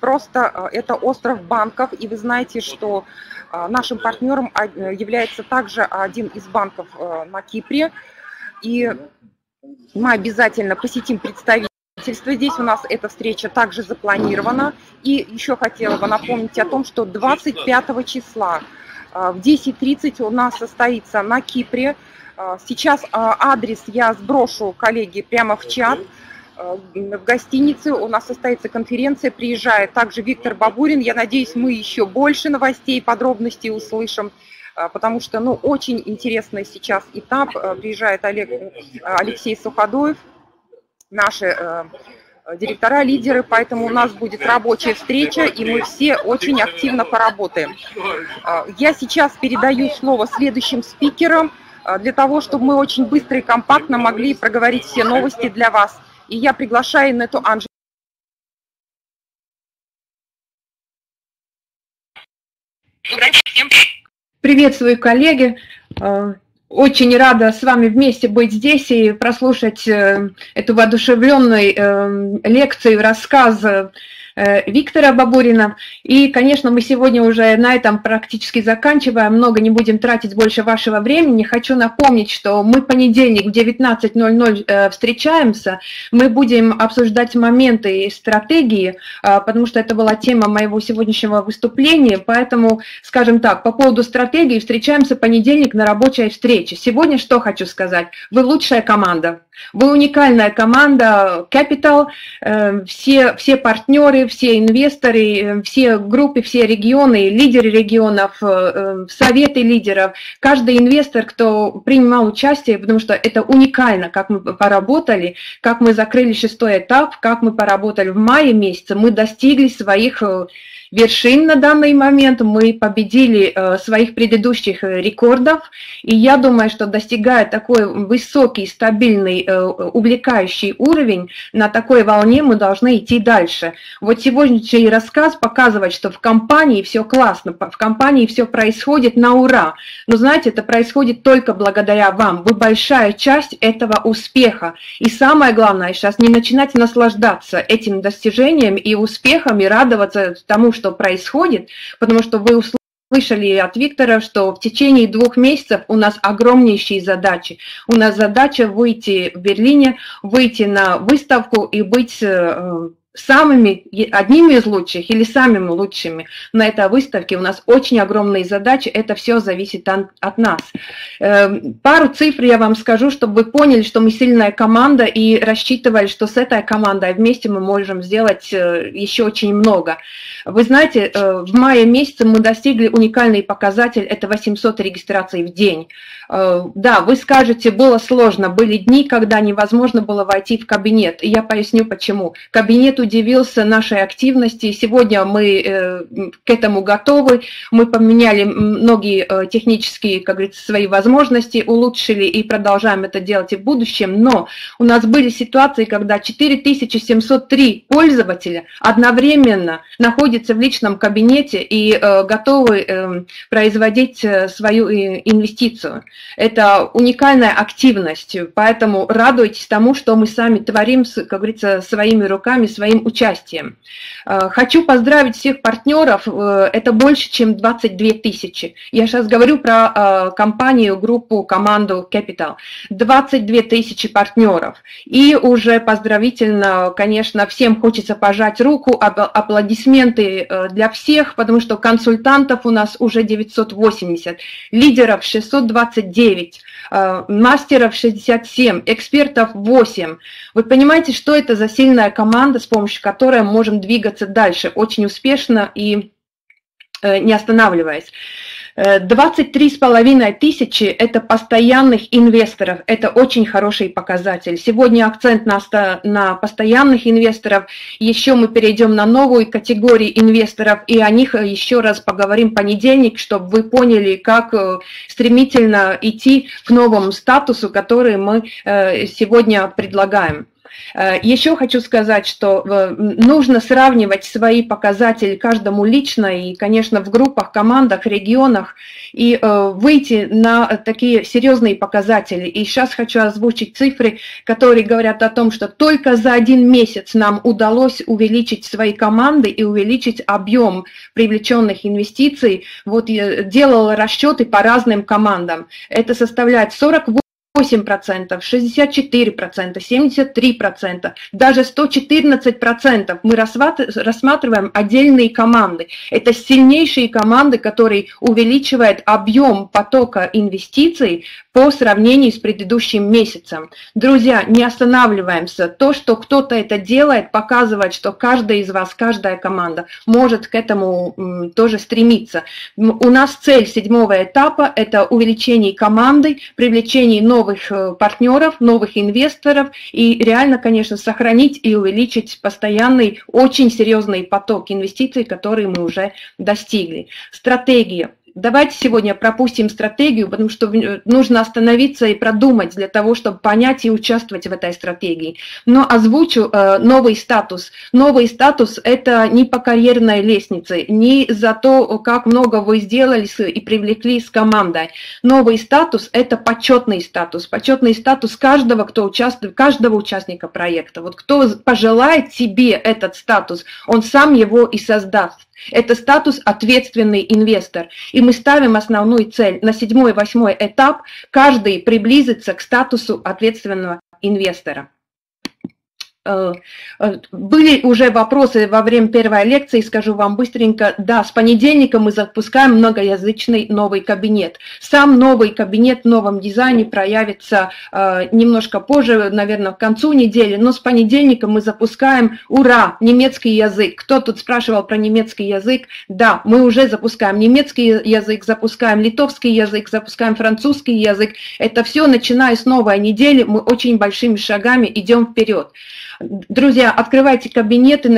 просто это остров банков, и вы знаете, что а, нашим партнером является также один из банков э, на Кипре. И мы обязательно посетим представительство. Здесь у нас эта встреча также запланирована. И еще хотела бы напомнить о том, что 25 числа э, в 10.30 у нас состоится на Кипре. Э, сейчас адрес я сброшу, коллеги, прямо в чат. Э, в гостинице у нас состоится конференция, приезжает также Виктор Бабурин. Я надеюсь, мы еще больше новостей, подробностей услышим, э, потому что ну, очень интересный сейчас этап. Э, приезжает Олег, Алексей Суходоев, наши директора, лидеры, поэтому у нас будет рабочая встреча, и мы все очень активно поработаем. Я сейчас передаю слово следующим спикерам, для того, чтобы мы очень быстро и компактно могли проговорить все новости для вас. И я приглашаю Нету Анжелу. Приветствую, коллеги. Очень рада с вами вместе быть здесь и прослушать э, эту воодушевленную э, лекцию, рассказ Виктора Бабурина. И, конечно, мы сегодня уже на этом практически заканчиваем, много не будем тратить больше вашего времени. Хочу напомнить, что мы понедельник в 19.00 э, встречаемся, мы будем обсуждать моменты и стратегии, потому что это была тема моего сегодняшнего выступления, поэтому, скажем так, по поводу стратегии встречаемся понедельник на рабочей встрече. Сегодня что хочу сказать? Вы лучшая команда. Вы уникальная команда Capital, э, все, все партнеры, все инвесторы, э, все группы, все регионы, лидеры регионов, э, советы лидеров, каждый инвестор, кто принимал участие, потому что это уникально, как мы поработали, как мы закрыли шестой этап, как мы поработали в мае месяце, мы достигли своих вершин на данный момент. Мы победили э, своих предыдущих э, рекордов. И я думаю, что достигая такой высокий, стабильный, э, увлекающий уровень, на такой волне мы должны идти дальше. Вот сегодняшний рассказ показывает, что в компании все классно, в компании все происходит на ура. Но знаете, это происходит только благодаря вам. Вы большая часть этого успеха. И самое главное сейчас не начинать наслаждаться этим достижением и успехом, и радоваться тому, что что происходит, потому что вы услышали от Виктора, что в течение двух месяцев у нас огромнейшие задачи. У нас задача выйти в Берлине, выйти на выставку и быть э, самыми, одними из лучших или самыми лучшими на этой выставке. У нас очень огромные задачи, это все зависит от нас. Эм, пару цифр я вам скажу, чтобы вы поняли, что мы сильная команда и рассчитывали, что с этой командой вместе мы можем сделать э, еще очень много. Вы знаете, э, в мае месяце мы достигли уникальный показатель, это 800 регистраций в день. Э, да, вы скажете, было сложно, были дни, когда невозможно было войти в кабинет, и я поясню почему. Кабинет удивился нашей активности, сегодня мы э, к этому готовы, мы поменяли многие э, технические, как говорится, свои возможности, улучшили и продолжаем это делать и в будущем, но у нас были ситуации, когда 4703 пользователя одновременно находятся в личном кабинете и готовы производить свою инвестицию. Это уникальная активность, поэтому радуйтесь тому, что мы сами творим, как говорится, своими руками, своим участием. Э, хочу поздравить всех партнеров, э, это больше, чем 22 тысячи. Я сейчас говорю про э, компанию, группу, команду Capital. 22 тысячи партнеров. И уже поздравительно, конечно, всем хочется пожать руку, аплодисменты для всех, потому что консультантов у нас уже 980, лидеров 620 29, э, мастеров 67, экспертов 8. Вы понимаете, что это за сильная команда, с помощью которой мы можем двигаться дальше очень успешно и э, не останавливаясь. 23,5 тысячи – это постоянных инвесторов, это очень хороший показатель. Сегодня акцент на, на постоянных инвесторов, еще мы перейдем на новую категорию инвесторов, и о них еще раз поговорим в понедельник, чтобы вы поняли, как э, стремительно идти к новому статусу, который мы э, сегодня предлагаем. Э, Еще хочу сказать, что э, нужно сравнивать свои показатели каждому лично и, конечно, в группах, командах, регионах и э, выйти на такие серьезные показатели. И сейчас хочу озвучить цифры, которые говорят о том, что только за один месяц нам удалось увеличить свои команды и увеличить объем привлеченных инвестиций. Вот я делала расчеты по разным командам. Это составляет 48 8%, 64%, 73%, даже 114% мы рассматриваем отдельные команды. Это сильнейшие команды, которые увеличивают объем потока инвестиций по сравнению с предыдущим месяцем. Друзья, не останавливаемся. То, что кто-то это делает, показывает, что каждый из вас, каждая команда может к этому тоже стремиться. У нас цель седьмого этапа – это увеличение команды, привлечение новых э, партнеров, новых инвесторов и реально, конечно, сохранить и увеличить постоянный, очень серьезный поток инвестиций, которые мы уже достигли. Стратегия давайте сегодня пропустим стратегию, потому что нужно остановиться и продумать для того, чтобы понять и участвовать в этой стратегии. Но озвучу э, новый статус. Новый статус – это не по карьерной лестнице, не за то, как много вы сделали и привлекли с командой. Новый статус – это почетный статус. Почетный статус каждого, кто участвует, каждого участника проекта. Вот кто пожелает себе этот статус, он сам его и создаст. Это статус ответственный инвестор. И мы ставим основную цель. На седьмой, восьмой этап каждый приблизится к статусу ответственного инвестора. Э, э, были уже вопросы во время первой лекции, скажу вам быстренько. Да, с понедельника мы запускаем многоязычный новый кабинет. Сам новый кабинет в новом дизайне проявится э, немножко позже, наверное, к концу недели, но с понедельника мы запускаем, ура, немецкий язык. Кто тут спрашивал про немецкий язык? Да, мы уже запускаем немецкий язык, запускаем литовский язык, запускаем французский язык. Это все, начиная с новой недели, мы очень большими шагами идем вперед. Друзья, открывайте кабинеты,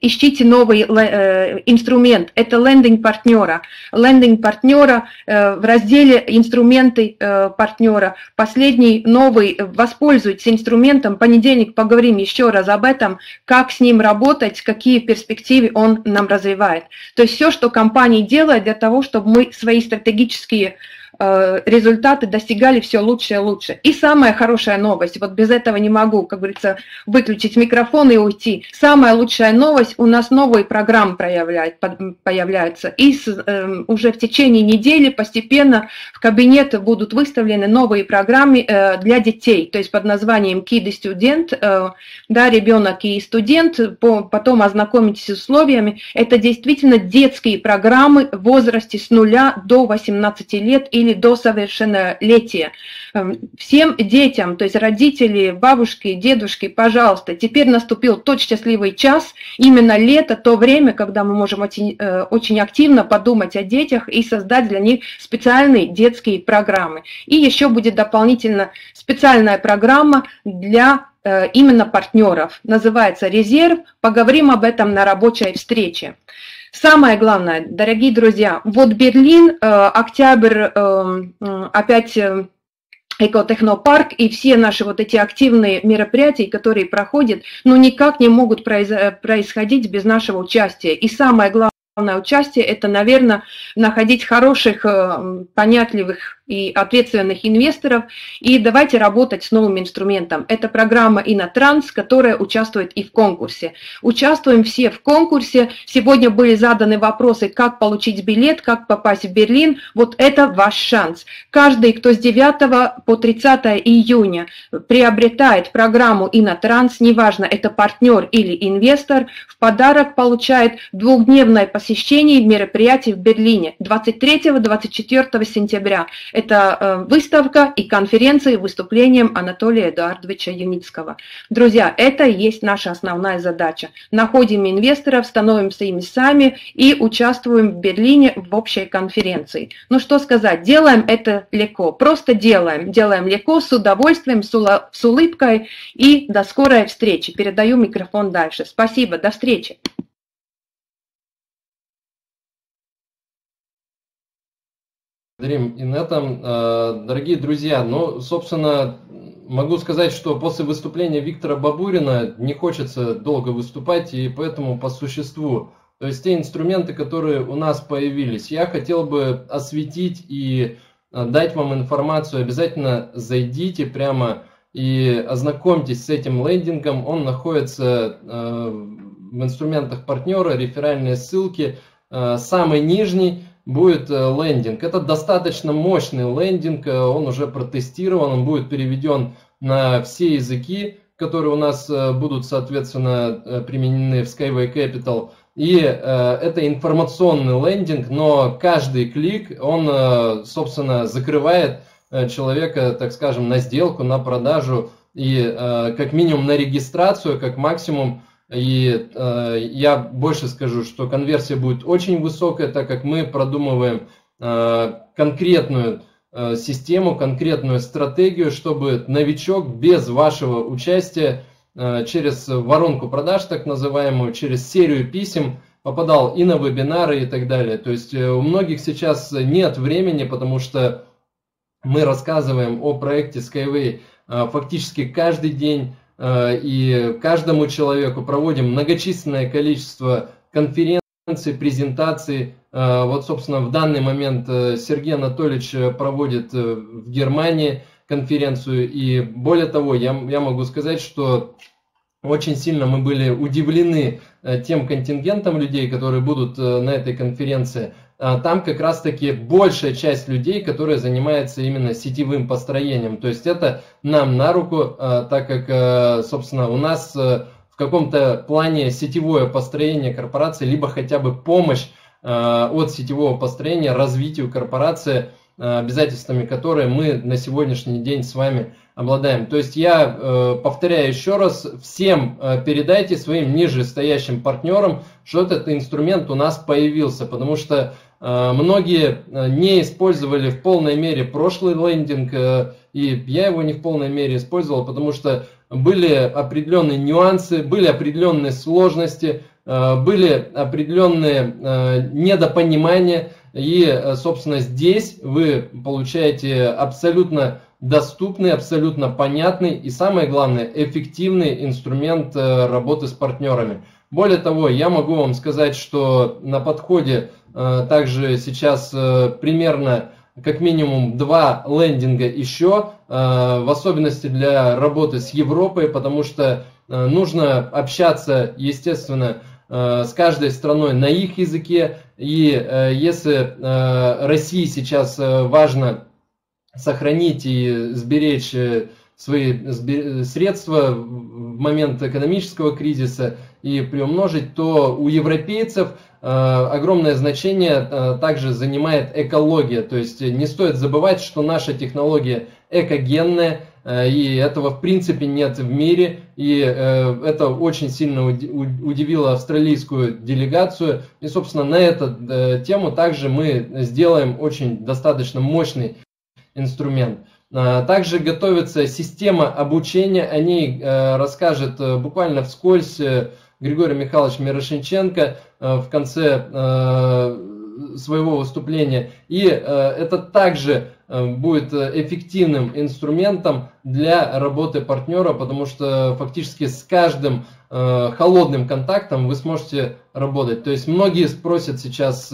ищите новый э, инструмент. Это лендинг партнера. Лендинг партнера э, в разделе инструменты э, партнера. Последний новый, воспользуйтесь инструментом. Понедельник поговорим еще раз об этом, как с ним работать, какие перспективы он нам развивает. То есть все, что компания делает для того, чтобы мы свои стратегические результаты достигали все лучше и лучше. И самая хорошая новость, вот без этого не могу, как говорится, выключить микрофон и уйти. Самая лучшая новость, у нас новые программы проявляют, появляются. И с, э, уже в течение недели постепенно в кабинеты будут выставлены новые программы э, для детей, то есть под названием Kid и студент, э, да, ребенок и студент, по, потом ознакомитесь с условиями. Это действительно детские программы в возрасте с нуля до 18 лет или или до совершеннолетия. Эм, всем детям, то есть родители, бабушки, дедушки, пожалуйста, теперь наступил тот счастливый час, именно лето, то время, когда мы можем очень, э, активно подумать о детях и создать для них специальные детские программы. И еще будет дополнительно специальная программа для э, именно партнеров. Называется «Резерв». Поговорим об этом на рабочей встрече. Самое главное, дорогие друзья, вот Берлин, э, октябрь, э, опять э, экотехнопарк и все наши вот эти активные мероприятия, которые проходят, ну никак не могут происходить без нашего участия. И самое главное участие – это, наверное, находить хороших, понятливых и ответственных инвесторов. И давайте работать с новым инструментом. Это программа Инотранс, которая участвует и в конкурсе. Участвуем все в конкурсе. Сегодня были заданы вопросы, как получить билет, как попасть в Берлин. Вот это ваш шанс. Каждый, кто с 9 по 30 июня приобретает программу Инотранс, неважно, это партнер или инвестор, в подарок получает двухдневное посещение мероприятий в Берлине 23-24 сентября. Это э, выставка и конференции выступлением Анатолия Эдуардовича Юницкого. Друзья, это и есть наша основная задача. Находим инвесторов, становимся ими сами и участвуем в Берлине в общей конференции. Ну что сказать, делаем это легко, просто делаем. Делаем легко, с удовольствием, с улыбкой и до скорой встречи. Передаю микрофон дальше. Спасибо, до встречи. Благодарим Инета. Э, дорогие друзья, ну, собственно, могу сказать, что после выступления Виктора Бабурина не хочется долго выступать, и поэтому по существу. То есть те инструменты, которые у нас появились, я хотел бы осветить и э, дать вам информацию. Обязательно зайдите прямо и ознакомьтесь с этим лендингом. Он находится э, в инструментах партнера, реферальные ссылки. Самый нижний будет э, лендинг. Это достаточно мощный лендинг, э, он уже протестирован, он будет переведен на все языки, которые у нас э, будут, соответственно, применены в Skyway Capital. И это информационный лендинг, но каждый клик, он, собственно, закрывает человека, так скажем, на сделку, на продажу и как минимум на регистрацию, как максимум и э, я больше скажу, что конверсия будет очень высокая, так как мы продумываем э, конкретную э, систему, конкретную стратегию, чтобы новичок без вашего участия э, через воронку продаж, так называемую, через серию писем, попадал и на вебинары и так далее. То есть у многих сейчас нет времени, потому что мы рассказываем о проекте Skyway фактически каждый день и каждому человеку проводим многочисленное количество конференций, презентаций. Вот, собственно, в данный момент Сергей Анатольевич проводит в Германии конференцию. И более того, я, я могу сказать, что очень сильно мы были удивлены э, тем контингентом людей, которые будут э, на этой конференции. А там как раз-таки большая часть людей, которые занимаются именно сетевым построением. То есть это нам на руку, э, так как, собственно, у нас в каком-то плане сетевое построение корпорации, либо хотя бы помощь от сетевого построения развитию корпорации – Э, обязательствами, которые мы на сегодняшний день с вами обладаем. То есть я э, повторяю еще раз, всем э, передайте своим нижестоящим партнерам, что этот инструмент у нас появился, потому что многие не использовали в полной мере прошлый лендинг, и я его не в полной мере использовал, потому что были определенные нюансы, были определенные сложности, были определенные недопонимания, и, э, собственно, здесь вы получаете абсолютно доступный, абсолютно понятный и, самое главное, эффективный инструмент э, работы с партнерами. Более того, я могу вам сказать, что на подходе э, также сейчас примерно как минимум два лендинга еще, в особенности для работы с Европой, потому что нужно общаться, естественно, с каждой страной на их языке, и э, если э, России сейчас э, важно сохранить и сберечь свои средства в момент экономического кризиса и приумножить, то у европейцев огромное значение также занимает экология. То есть не стоит забывать, что наша технология экогенная, Э, и этого в принципе нет в мире, и э, это очень сильно удивило австралийскую делегацию, и, собственно, на эту э, тему также мы сделаем очень достаточно мощный инструмент. Также готовится система обучения, о ней расскажет буквально вскользь Григорий Михайлович Мирошниченко в конце своего выступления. И это также Э, будет э, эффективным инструментом для работы партнера, потому что фактически с каждым э, холодным контактом вы сможете работать. То есть многие спросят сейчас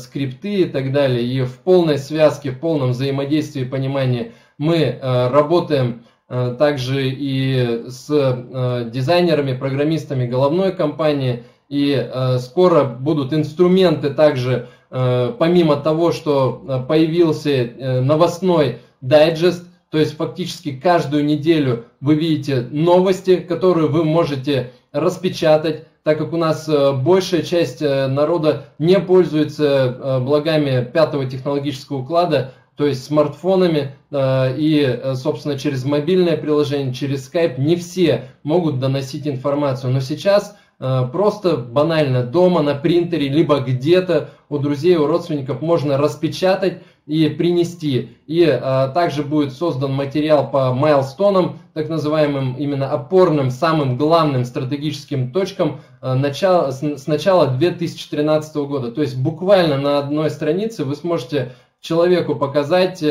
скрипты и так далее, и в полной связке, в полном взаимодействии, понимании мы работаем также и с дизайнерами, программистами головной компании, и скоро будут инструменты также Э, помимо того, что э, появился э, новостной дайджест, то есть фактически каждую неделю вы видите новости, которые вы можете распечатать, так как у нас большая часть народа не пользуется благами пятого технологического уклада, то есть смартфонами и, собственно, через мобильное приложение, через Skype не все могут доносить информацию. Но сейчас Э, просто банально дома на принтере, либо где-то у друзей, у родственников можно распечатать и принести. И а, также будет создан материал по майлстонам, так называемым именно опорным, самым главным стратегическим точкам а, начала, с, с начала 2013 года. То есть буквально на одной странице вы сможете человеку показать,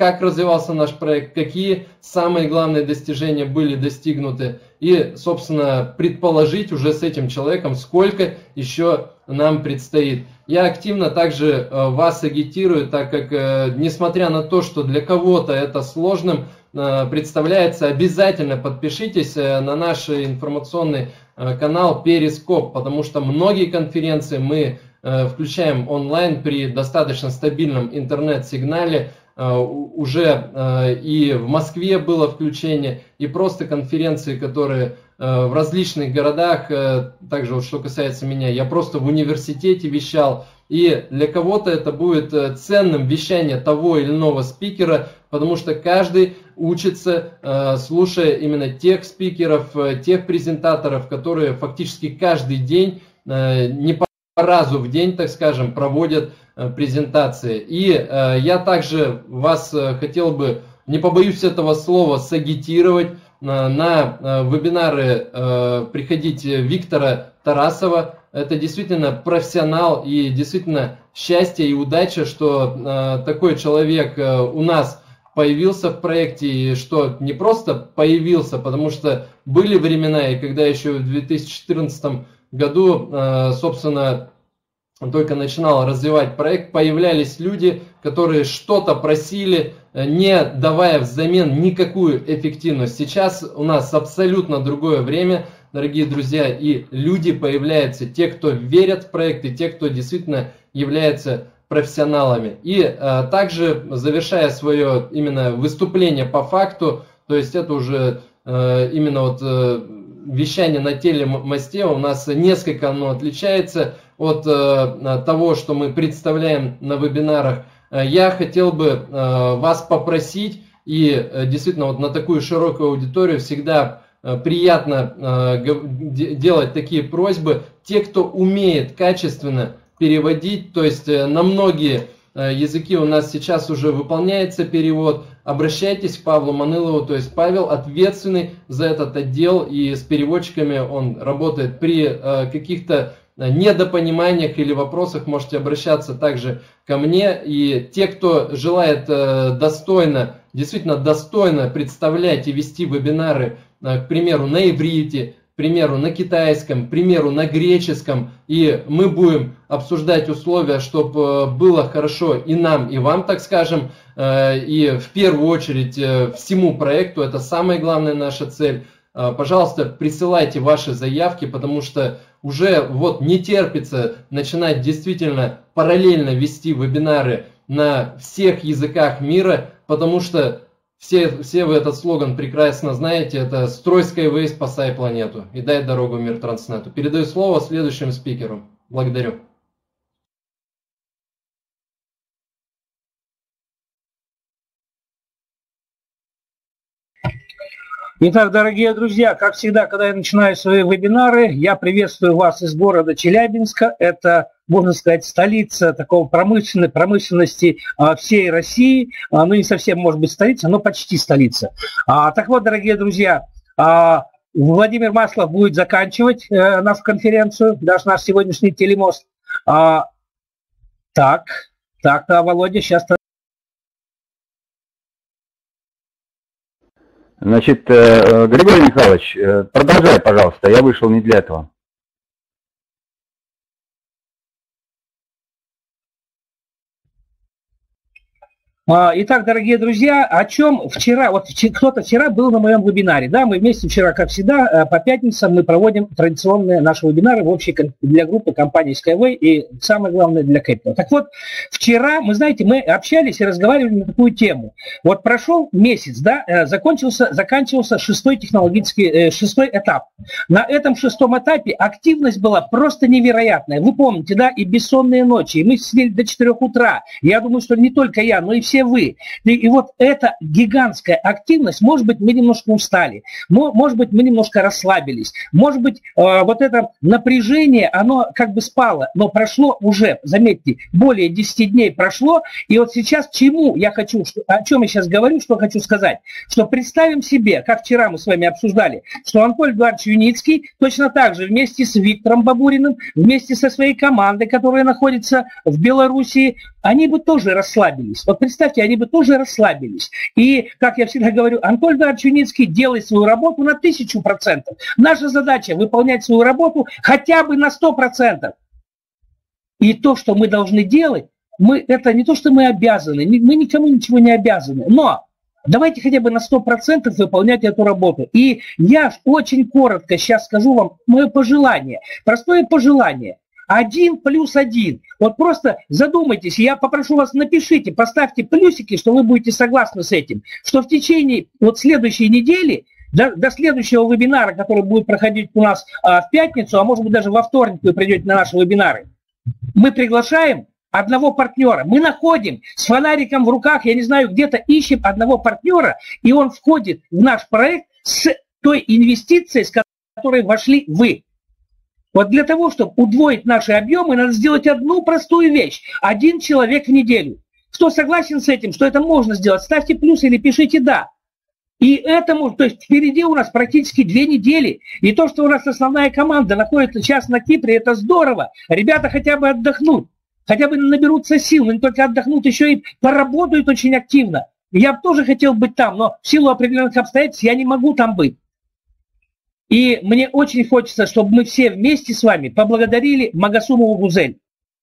как развивался наш проект, какие самые главные достижения были достигнуты и, собственно, предположить уже с этим человеком, сколько еще нам предстоит. Я активно также э, вас агитирую, так как, э, несмотря на то, что для кого-то это сложным э, представляется, обязательно подпишитесь на наш информационный канал Перископ, потому что многие конференции мы включаем онлайн при достаточно стабильном интернет-сигнале, Э, уже э, и в Москве было включение, и просто конференции, которые э, в различных городах, также вот что касается меня, я просто в университете вещал, и для кого-то это будет ценным вещание того или иного спикера, потому что каждый учится, слушая именно тех спикеров, тех презентаторов, которые фактически каждый день не разу в день, так скажем, проводят Э, презентации. И э, я также вас э, хотел бы, не побоюсь этого слова, сагитировать на вебинары приходить Виктора Тарасова, это действительно профессионал и действительно счастье и удача, что такой человек у нас появился в проекте, и что не просто появился, потому что были времена, и когда еще в 2014 году, э, собственно, только начинал развивать проект, появлялись люди, которые что-то просили, э, не давая взамен никакую эффективность. Сейчас у нас абсолютно другое время, дорогие друзья, и люди появляются, те, кто верят в проект, и те, кто действительно является профессионалами. И э, также, завершая свое именно выступление по факту, то есть это уже э, именно вот вещание на телемосте у нас несколько оно отличается от э, того, что мы представляем на вебинарах. Э, я хотел бы э, вас попросить, и э, действительно вот на такую широкую аудиторию всегда э, приятно э, делать такие просьбы. Те, кто умеет качественно переводить, то есть э, на многие э, языки у нас сейчас уже выполняется перевод. Обращайтесь к Павлу Манылову, то есть Павел ответственный за этот отдел, и с переводчиками он работает при э, каких-то недопониманиях или вопросах можете обращаться также ко мне. И те, кто желает достойно, действительно достойно представлять и вести вебинары, к примеру, на иврите, примеру, на китайском, к примеру, на греческом, и мы будем обсуждать условия, чтобы э, было хорошо и нам, и вам, так скажем, э, и в первую очередь э, всему проекту, это самая главная наша цель. Пожалуйста, присылайте ваши заявки, потому что уже вот не терпится начинать действительно параллельно вести вебинары на всех языках мира, потому что все, все вы этот слоган прекрасно знаете. Это «Строй Skyway, спасай планету и дай дорогу мир Транснету». Передаю слово следующему спикеру. Благодарю. Итак, дорогие друзья, как всегда, когда я начинаю свои вебинары, я приветствую вас из города Челябинска. Это, можно сказать, столица такого промышленной промышленности а, всей России. А, ну, не совсем, может быть, столица, но почти столица. А, так вот, дорогие друзья, Владимир Маслов будет заканчивать э, нашу конференцию, даже наш сегодняшний телемост. Так, так, а, Володя, сейчас Значит, э, Григорий Михайлович, э, продолжай, пожалуйста, я вышел не для этого. Итак, дорогие друзья, о чем вчера, вот кто-то вчера был на моем вебинаре, да, мы вместе вчера, как всегда, э, по пятницам мы проводим традиционные наши вебинары в общей для группы компании Skyway и самое главное для Capital. Так вот, вчера, мы знаете, мы общались и разговаривали на такую тему. Вот прошел месяц, да, э, закончился, заканчивался шестой технологический, э, шестой этап. На этом шестом этапе активность была просто невероятная. Вы помните, да, и бессонные ночи, и мы сидели до 4 утра. Я думаю, что не только я, но и все все вы. И, и вот эта гигантская активность, может быть, мы немножко устали, может быть, мы немножко расслабились, может быть, э, вот это напряжение, оно как бы спало, но прошло уже, заметьте, более 10 дней прошло, и вот сейчас чему я хочу, о чем я сейчас говорю, что хочу сказать, что представим себе, как вчера мы с вами обсуждали, что Анатолий Эдуардович Юницкий точно так же вместе с Виктором Бабуриным, вместе со своей командой, которая находится в Белоруссии, они бы тоже расслабились. Вот представьте, они бы тоже расслабились. И, как я всегда говорю, Антон Дарчуницкий делает свою работу на тысячу процентов. Наша задача выполнять свою работу хотя бы на сто процентов. И то, что мы должны делать, мы, это не то, что мы обязаны, мы никому ничего не обязаны, но давайте хотя бы на 100% выполнять эту работу. И я очень коротко сейчас скажу вам мое пожелание, простое пожелание. Один плюс один. Вот просто задумайтесь, я попрошу вас, напишите, поставьте плюсики, что вы будете согласны с этим, что в течение вот следующей недели до, до следующего вебинара, который будет проходить у нас а, в пятницу, а может быть даже во вторник вы придете на наши вебинары, мы приглашаем одного партнера. Мы находим с фонариком в руках, я не знаю, где-то ищем одного партнера, и он входит в наш проект с той инвестицией, с которой вошли вы. Вот для того, чтобы удвоить наши объемы, надо сделать одну простую вещь. Один человек в неделю. Кто согласен с этим, что это можно сделать, ставьте плюс или пишите «да». И этому, то есть впереди у нас практически две недели. И то, что у нас основная команда находится сейчас на Кипре, это здорово. Ребята хотя бы отдохнут, хотя бы наберутся сил, но не только отдохнут, еще и поработают очень активно. Я тоже хотел быть там, но в силу определенных обстоятельств я не могу там быть. И мне очень хочется, чтобы мы все вместе с вами поблагодарили Магасумову Гузель.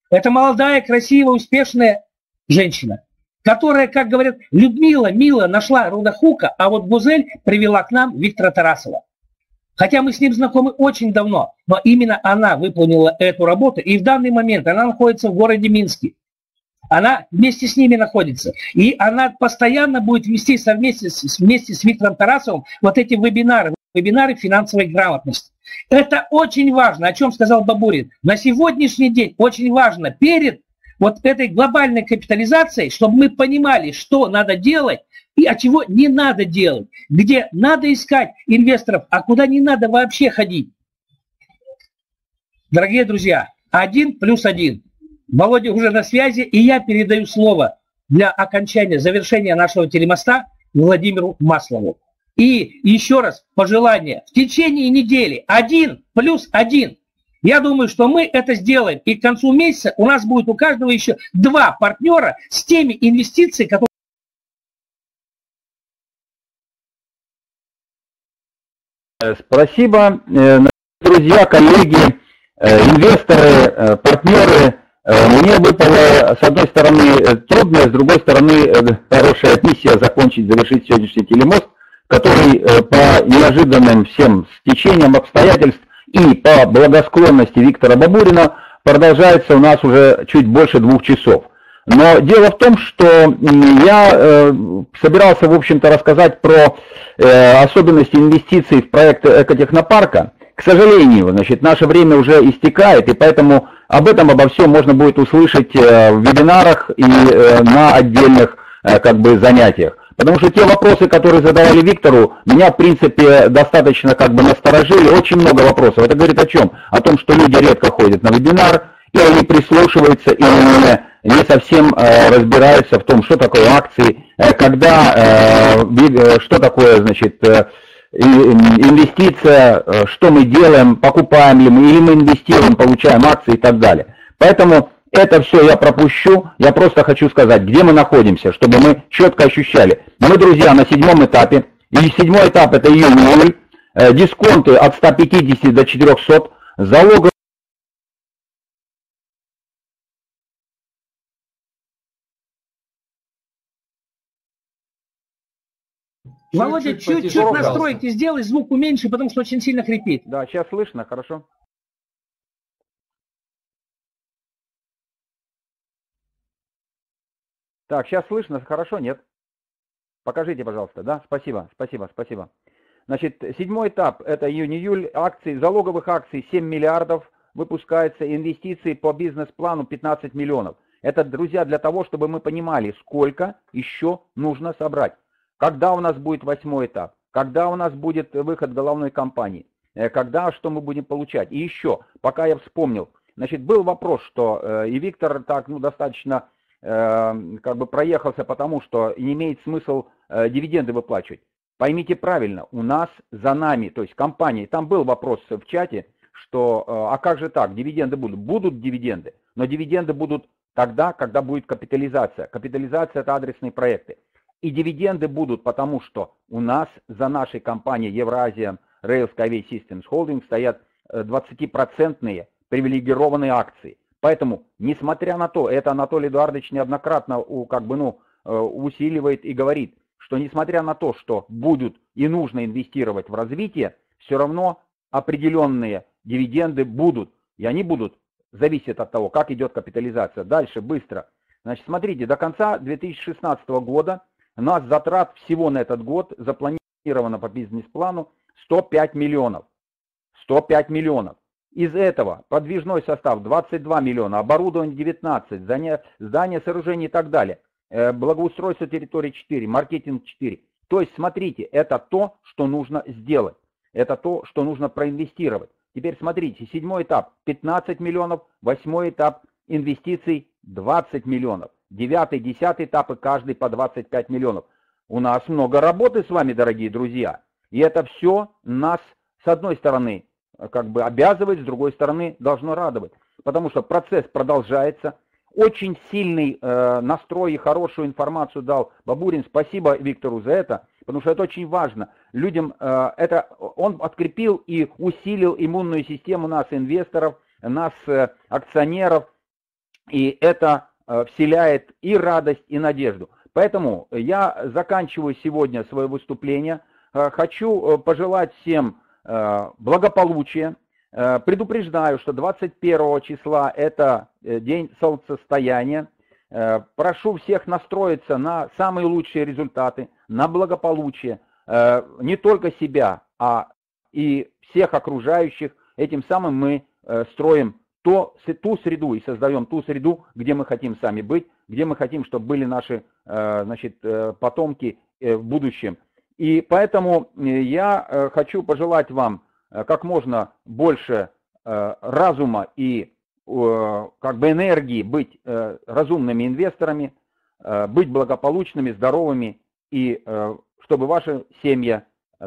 Это молодая, красивая, успешная женщина которая, как говорят, Людмила мило нашла Рудахука, а вот Гузель привела к нам Виктора Тарасова. Хотя мы с ним знакомы очень давно, но именно она выполнила эту работу, и в данный момент она находится в городе Минске. Она вместе с ними находится. И она постоянно будет вести совместе с, вместе с Виктором Тарасовым вот эти вебинары, вебинары финансовой грамотности. Это очень важно, о чем сказал Бабурин. На сегодняшний день очень важно перед вот этой глобальной капитализацией, чтобы мы понимали, что надо делать и а чего не надо делать, где надо искать инвесторов, а куда не надо вообще ходить. Дорогие друзья, один плюс один. Володя уже на связи, и я передаю слово для окончания, завершения нашего телемоста Владимиру Маслову. И еще раз пожелание. В течение недели один плюс один я думаю, что мы это сделаем. И к концу месяца у нас будет у каждого еще два партнера с теми инвестициями, которые... Э, спасибо. Э, друзья, коллеги, э, инвесторы, партнеры, мне выпало, с одной стороны, трудная, с другой стороны, хорошая миссия закончить, завершить сегодняшний телемост, который по неожиданным всем стечениям обстоятельств и по благосклонности Виктора Бабурина продолжается у нас уже чуть больше двух часов. Но дело в том, что я э, собирался, в общем-то, рассказать про э, особенности инвестиций в проект экотехнопарка. К сожалению, значит, наше время уже истекает, и поэтому об этом, обо всем можно будет услышать э, в вебинарах и э, на отдельных э, как бы занятиях. Потому что те вопросы, которые задавали Виктору, меня, в принципе, достаточно как бы насторожили. Очень много вопросов. Это говорит о чем? О том, что люди редко ходят на вебинар, и они прислушиваются, и не, не совсем э, разбираются в том, что такое акции, э, когда, э, э что такое, значит, э, инвестиция, э, что мы делаем, покупаем ли мы, или мы инвестируем, получаем акции и так далее. Поэтому это все я пропущу, я просто хочу сказать, где мы находимся, чтобы мы четко ощущали. Мы, друзья, на седьмом этапе, и седьмой этап это июнь-июль, э, дисконты от 150 до 400, залоговые Володя, чуть-чуть настройки сделай, звук уменьши, потому что очень сильно хрипит. Да, сейчас слышно, хорошо. Так, сейчас слышно, хорошо, нет? Покажите, пожалуйста, да? Спасибо, спасибо, спасибо. Значит, седьмой этап, это июнь-июль, акции, залоговых акций 7 миллиардов, выпускается инвестиции по бизнес-плану 15 миллионов. Это, друзья, для того, чтобы мы понимали, сколько еще нужно собрать. Когда у нас будет восьмой этап, когда у нас будет выход головной компании, э, когда, что мы будем получать. И еще, пока я вспомнил, значит, был вопрос, что, э, и Виктор так, ну, достаточно как бы проехался потому, что не имеет смысл э, дивиденды выплачивать. Поймите правильно, у нас за нами, то есть компании, там был вопрос в чате, что э, а как же так, дивиденды будут? Будут дивиденды, но дивиденды будут тогда, когда будет капитализация. Капитализация – это адресные проекты. И дивиденды будут, потому что у нас за нашей компанией Евразия Rail Skyway Systems Holding стоят 20% э, привилегированные акции – Поэтому, несмотря на то, это Анатолий Эдуардович неоднократно как бы, ну, э, усиливает и говорит, что несмотря на то, что будут и нужно инвестировать в развитие, все равно определенные дивиденды будут, и они будут, зависит от того, как идет капитализация. Дальше, быстро. Значит, смотрите, до конца 2016 года у нас затрат всего на этот год запланировано по бизнес-плану 105 миллионов. 105 миллионов. Из этого подвижной состав 22 миллиона, оборудование 19, здание, здание сооружений и так далее, э, благоустройство территории 4, маркетинг 4. То есть, смотрите, это то, что нужно сделать. Это то, что нужно проинвестировать. Теперь смотрите, седьмой этап 15 миллионов, восьмой этап инвестиций 20 миллионов, девятый, десятый этапы каждый по 25 миллионов. у нас много работы с вами, дорогие друзья. И это все нас, с одной стороны, как бы обязывает, с другой стороны, должно радовать. Потому что процесс продолжается. Очень сильный э, настрой и хорошую информацию дал Бабурин. Спасибо Виктору за это, потому что это очень важно. Людям э, это он открепил и усилил иммунную систему нас, инвесторов, нас, э, акционеров. И это э, вселяет и радость, и надежду. Поэтому я заканчиваю сегодня свое выступление. Э, хочу э, пожелать всем Э, благополучие. Э, предупреждаю, что 21 числа это э, день солнцестояния. Прошу всех настроиться на самые лучшие результаты, на благополучие не только себя, а и всех окружающих. Этим самым мы строим то, ту среду и создаем ту среду, где мы хотим сами быть, где мы хотим, чтобы были наши значит, потомки в будущем. И поэтому э, я э, хочу пожелать вам э, как можно больше разума и как бы энергии быть разумными инвесторами, быть благополучными, здоровыми, и чтобы ваши семьи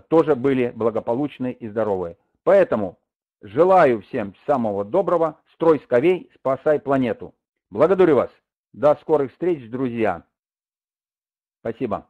тоже были благополучны и здоровые. Поэтому желаю всем самого доброго, строй сковей, спасай планету. Благодарю вас. До скорых встреч, друзья. Спасибо.